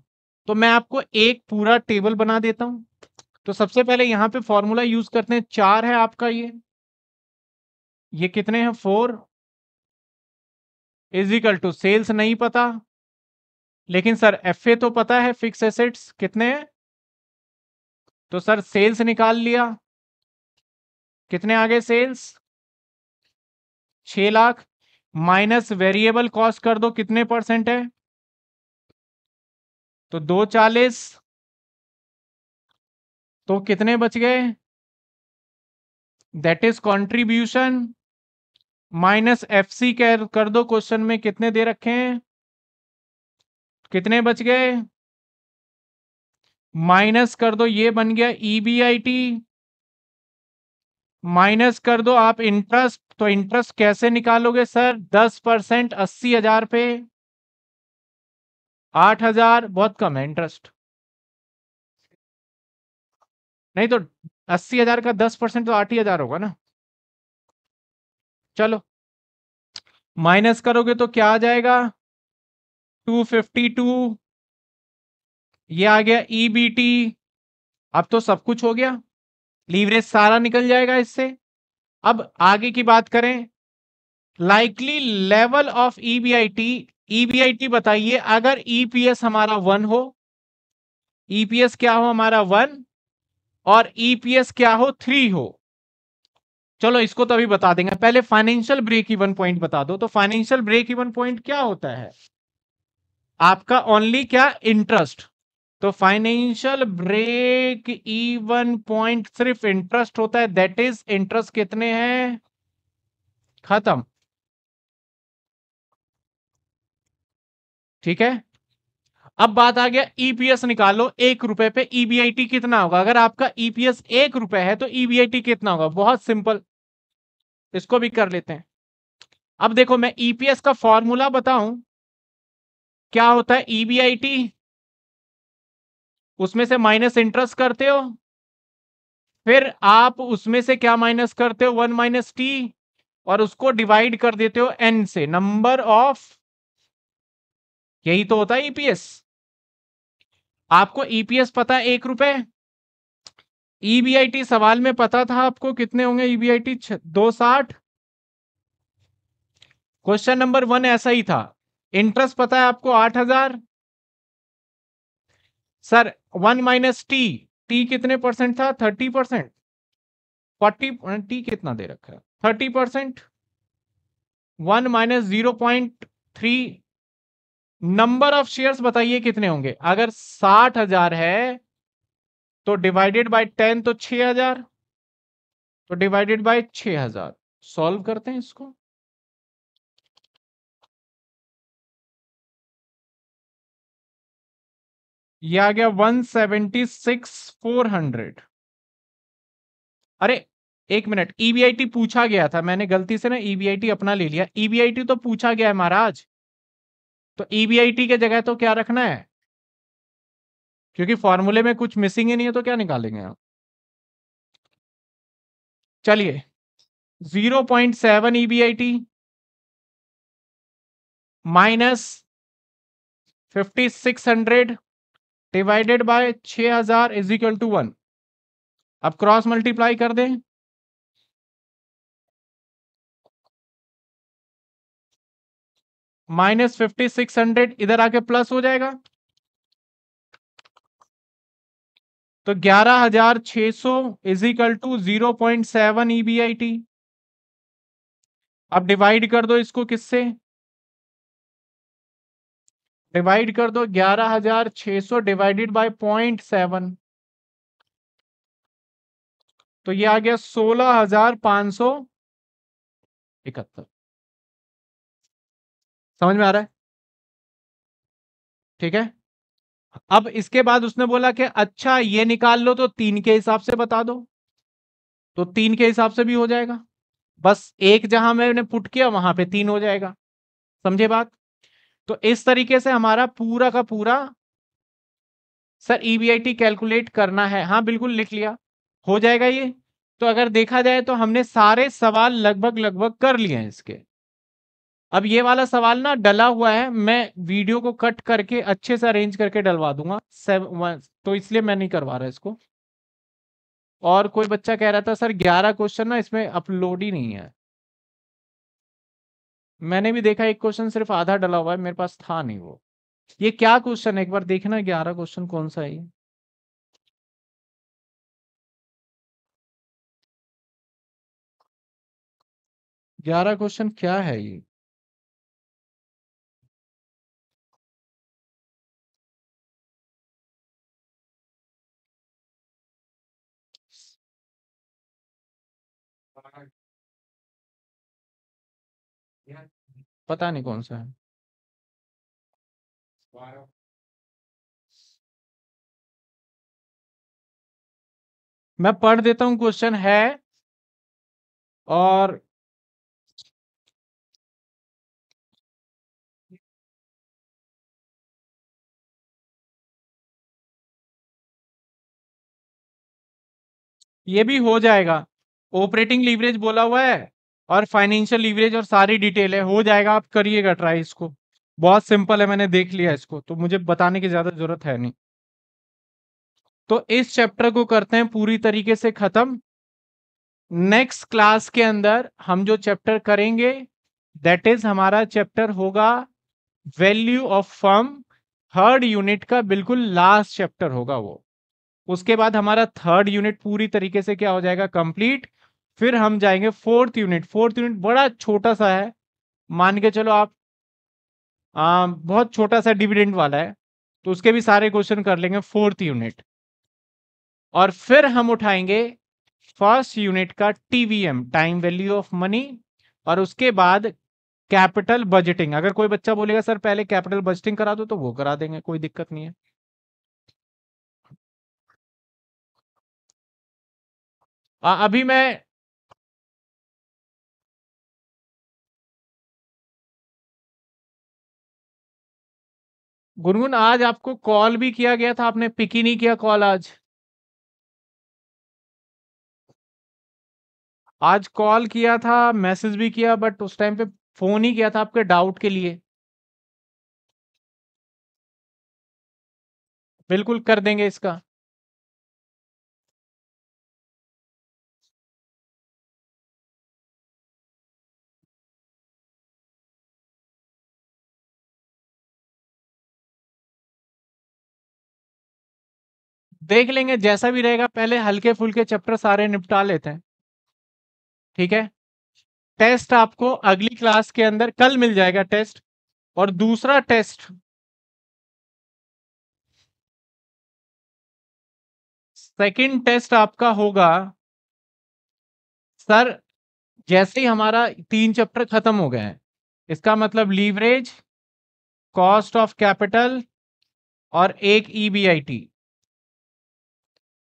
तो मैं आपको एक पूरा टेबल बना देता हूँ। तो सबसे पहले यहाँ पे फॉर्मूला यूज़ करते हैं, चार है आपका ये। ये कितने हैं? फोर इजिकल टू सेल्स नहीं पता। लेकिन सर एफ़ ए तो पता है फिक्स एसेट्स कितने हैं? तो सर सेल्स निकाल लिया। कितने आ गए सेल्स छ लाख। माइनस वेरिएबल कॉस्ट कर दो, कितने परसेंट है? तो दो चालीस। तो कितने बच गए? That is contribution minus F C कर दो क्वेश्चन में कितने दे रखे हैं? कितने बच गए? माइनस कर दो, ये बन गया ईबीआईटी माइनस कर दो आप इंटरेस्ट तो इंटरेस्ट कैसे निकालोगे सर? दस परसेंट अस्सी हज़ार पे। आठ हज़ार, बहुत कम है इंटरेस्ट। नहीं तो अस्सी हज़ार का दस परसेंट तो आठ ही हज़ार होगा ना। चलो। माइनस करोगे तो क्या आ जाएगा? टू फिफ्टी टू, ये आ गया ईबीटी अब तो सब कुछ हो गया, लीवरेज सारा निकल जाएगा इससे। अब आगे की बात करें likely level of EBIT EBIT बताइए, अगर ईपीएस हमारा वन हो ईपीएस क्या हो हमारा वन और ईपीएस क्या हो थ्री हो। चलो इसको तो अभी बता देंगे, पहले फाइनेंशियल ब्रेक इवन पॉइंट बता दो तो फाइनेंशियल ब्रेक इवन पॉइंट क्या होता है? आपका ओनली क्या? इंटरेस्ट तो फाइनेंशियल ब्रेक इवन पॉइंट सिर्फ़ इंटरेस्ट होता है दैट इज़ इंटरेस्ट कितने हैं? खत्म। ठीक है? अब बात आ गया ईपीएस निकालो, एक रुपए पे ईबीआईटी कितना होगा? अगर आपका ईपीएस एक रुपए है तो ईबीआईटी कितना होगा? बहुत सिंपल इसको भी कर लेते हैं। अब देखो, मैं ईपीएस का फॉर्मूला बताऊँ। क्या होता है? ईबीआईटी उसमें से माइनस इंटरेस्ट करते हो? फिर आप उसमें से क्या माइनस करते हो? वन माइनस टी और उसको डिवाइड कर देते हो एन से। नंबर ऑफ़ यही तो होता है ईपीएस आपको ईपीएस पता है एक रुपए? ईबीआईटी सवाल में पता था आपको? कितने होंगे ईबीआईटी दो साठ? क्वेश्चन नंबर वन ऐसा ही था। इंटरेस्ट पता है आपको आठ हज़ार? Sir, one minus T T कितने परसेंट था? Thirty percent. फोर्टी, टी कितना दे रखा है? Thirty percent. One minus zero point three. Number of shares बताइए कितने होंगे? अगर साठ हज़ार है तो डिवाइडेड बाय टेन तो छ हज़ार। तो डिवाइडेड बाय छ हज़ार। सॉल्व करते हैं इसको। ये आ गया one seventy six four hundred. अरे, एक मिनट ईबीआईटी e पूछा गया था, मैंने गलती से ना ईबीआईटी e अपना ले लिया। ईबीआईटी e तो पूछा गया है महाराज। तो ईबीआईटी के जगह तो क्या रखना है? क्योंकि फॉर्मूले में कुछ मिसिंग ही नहीं है तो क्या निकालेंगे आप चलिए zero point seven EBIT minus fifty six hundred divided by छ हज़ार इज़ इक्वल टू वन अब क्रॉस मल्टीप्लाई कर दें। माइनस फिफ्टी सिक्स हंड्रेड इधर आके प्लस हो जाएगा। तो ग्यारह हज़ार छ सौ equal to zero point seven EBIT अब डिवाइड कर दो इसको किससे? डिवाइड कर दो, ग्यारह हज़ार छ सौ डिवाइडेड बाय पॉइंट सेवन तो ये आ गया सोलह हज़ार पाँच सौ इकहत्तर। समझ में आ रहा है? ठीक है? अब इसके बाद उसने बोला कि अच्छा ये निकाल लो तो तीन के हिसाब से बता दो। तो तीन के हिसाब से भी हो जाएगा। बस एक जहाँ मैंने पुट किया, वहाँ पे तीन हो जाएगा। समझे बात? तो इस तरीके से हमारा पूरा का पूरा सर ईबीआईटी e कैलकुलेट करना है। हाँ बिल्कुल लिख लिया। हो जाएगा ये। तो अगर देखा जाए तो हमने सारे सवाल लगभग लगभग कर लिए हैं इसके। अब ये वाला सवाल ना डला हुआ है, मैं वीडियो को कट करके अच्छे से अरेंज करके डलवा दूँगा। तो इसलिए मैं नहीं करवा रहा इसको। और कोई बच्चा कह रहा था, सर, ग्यारह क्वेश्चन ना इसमें अपलोड ही नहीं है। मैंने भी देखा, एक क्वेश्चन सिर्फ़ आधा डला हुआ है, मेरे पास था नहीं वो। ये क्या क्वेश्चन है? एक बार देखना, ग्यारह क्वेश्चन कौन सा है ये? ग्यारह क्वेश्चन क्या है ये? पता नहीं कौन सा है। मैं पढ़ देता हूँ, क्वेश्चन है और ये भी हो जाएगा। ऑपरेटिंग लीवरेज बोला हुआ है। और फाइनेंशियल लीवरेज और सारी डिटेल है, हो जाएगा, आप करिएगा ट्राई इसको। बहुत सिंपल है, मैंने देख लिया इसको तो मुझे बताने की ज़्यादा ज़रूरत है नहीं। तो इस चैप्टर को करते हैं, पूरी तरीके से खत्म। नेक्स्ट क्लास के अंदर हम जो चैप्टर करेंगे दैट इज़ हमारा चैप्टर होगा value of firm third unit का बिल्कुल लास्ट चैप्टर होगा वो। उसके बाद हमारा थर्ड यूनिट पूरी तरीके से क्या हो जाएगा कंप्लीट फिर हम जाएँगे फोर्थ यूनिट। फोर्थ यूनिट बड़ा छोटा सा है। मान के चलो आप आ, बहुत छोटा सा डिविडेंड वाला है तो उसके भी सारे क्वेश्चन कर लेंगे फोर्थ यूनिट। और फिर हम उठाएँगे फ़र्स्ट यूनिट का TVM time value of money और उसके बाद कैपिटल बजटिंग। अगर कोई बच्चा बोलेगा सर पहले कैपिटल बजटिंग करा दो तो वो करा देंगे कोई दिक्कत नहीं है। आ, अभी मैं गुनगुन, आज आपको कॉल भी किया गया था, आपने पिक ही नहीं किया कॉल आज। आज कॉल किया था, मैसेज भी किया, बट उस टाइम पे फ़ोन ही किया था आपके डाउट के लिए। बिल्कुल कर देंगे इसका। देख लेंगे, जैसा भी रहेगा, पहले हल्के फुल्के चैप्टर सारे निपटा लेते हैं। ठीक है? टेस्ट आपको अगली क्लास के अंदर कल मिल जाएगा टेस्ट। और दूसरा टेस्ट सेकंड टेस्ट आपका होगा, सर, जैसे ही हमारा तीन चैप्टर खत्म हो गए हैं। इसका मतलब लीवरेज, कॉस्ट ऑफ़ कैपिटल और एक ईबीआईटी e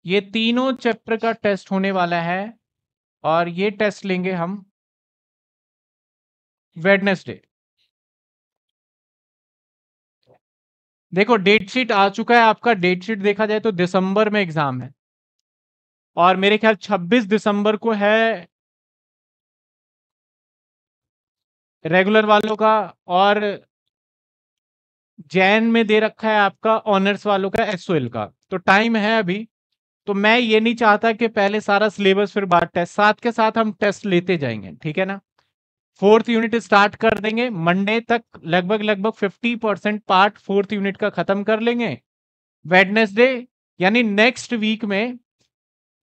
ये तीनों चैप्टर का टेस्ट होने वाला है और ये टेस्ट लेंगे हम वेडनेसडे। देखो डेट शीट आ चुका है, आपका डेट शीट देखा जाए तो दिसंबर में एग्ज़ाम है। और मेरे ख्याल 26 दिसंबर को है रेगुलर वालों का और जैन में दे रखा है आपका, ऑनर्स वालों का, एसओएल का। तो टाइम है अभी तो मैं ये नहीं चाहता कि पहले सारा सिलेबस फिर बाद टेस्ट साथ के साथ हम टेस्ट लेते जाएँगे, ठीक है ना? फोर्थ यूनिट स्टार्ट कर देंगे मंडे तक लगभग लगभग fifty percent part fourth unit का खत्म कर लेंगे। वेडनेसडे यानी नेक्स्ट वीक में,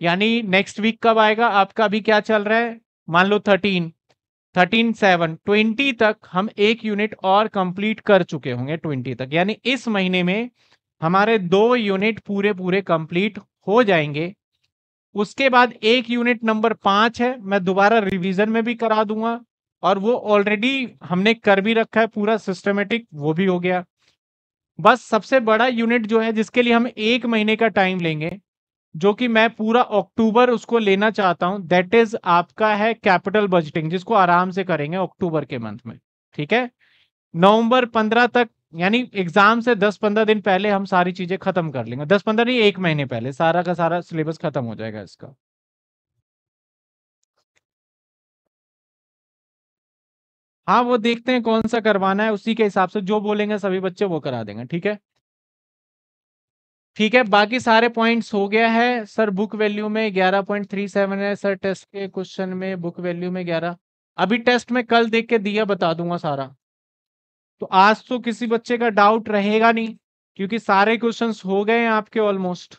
यानी नेक्स्ट वीक कब आएगा, आपका अभी क्या चल रहा है? मान लो थर्टीन थर्टीन सेवन ट्वेंटी तक हम एक यूनिट और कंप्लीट कर चुके होंगे ट्वेंटी तक। यानी इस महीने में हमारे दो यूनिट पूरे पूरे कंप्लीट हो जाएँगे। उसके बाद एक यूनिट नंबर पाँच है, मैं दोबारा रिवीजन में भी करा दूँगा, और वो ऑलरेडी हमने कर भी रखा है, पूरा सिस्टमेटिक वो भी हो गया। बस सबसे बड़ा यूनिट जो है, जिसके लिए हम एक महीने का टाइम लेंगे, जो कि मैं पूरा अक्टूबर उसको लेना चाहता हूँ दैट इज़ आपका है कैपिटल बजटिंग जिसको आराम से करेंगे अक्टूबर के मंथ में, ठीक है? नवंबर पंद्रह तक यानी एग्ज़ाम से दस पंद्रह दिन पहले हम सारी चीज़ें खत्म कर लेंगे। दस पंद्रह नहीं, एक महीने पहले। सारा का सारा सिलेबस खत्म हो जाएगा इसका। हाँ वो देखते हैं कौन सा करवाना है। उसी के हिसाब से जो बोलेंगे सभी बच्चे वो करा देंगे, ठीक है? ठीक है, बाकी सारे पॉइंट्स हो गया है। सर बुक वैल्यू में ग्यारह पॉइंट थ्री सेवन है। सर टेस्ट के क्वेश्चन में बुक वैल्यू में ग्यारह। अभी टेस्ट में कल देख के दिया, बता दूँगा सारा। तो आज तो किसी बच्चे का डाउट रहेगा नहीं, क्योंकि सारे क्वेश्चंस हो गए हैं आपके ऑलमोस्ट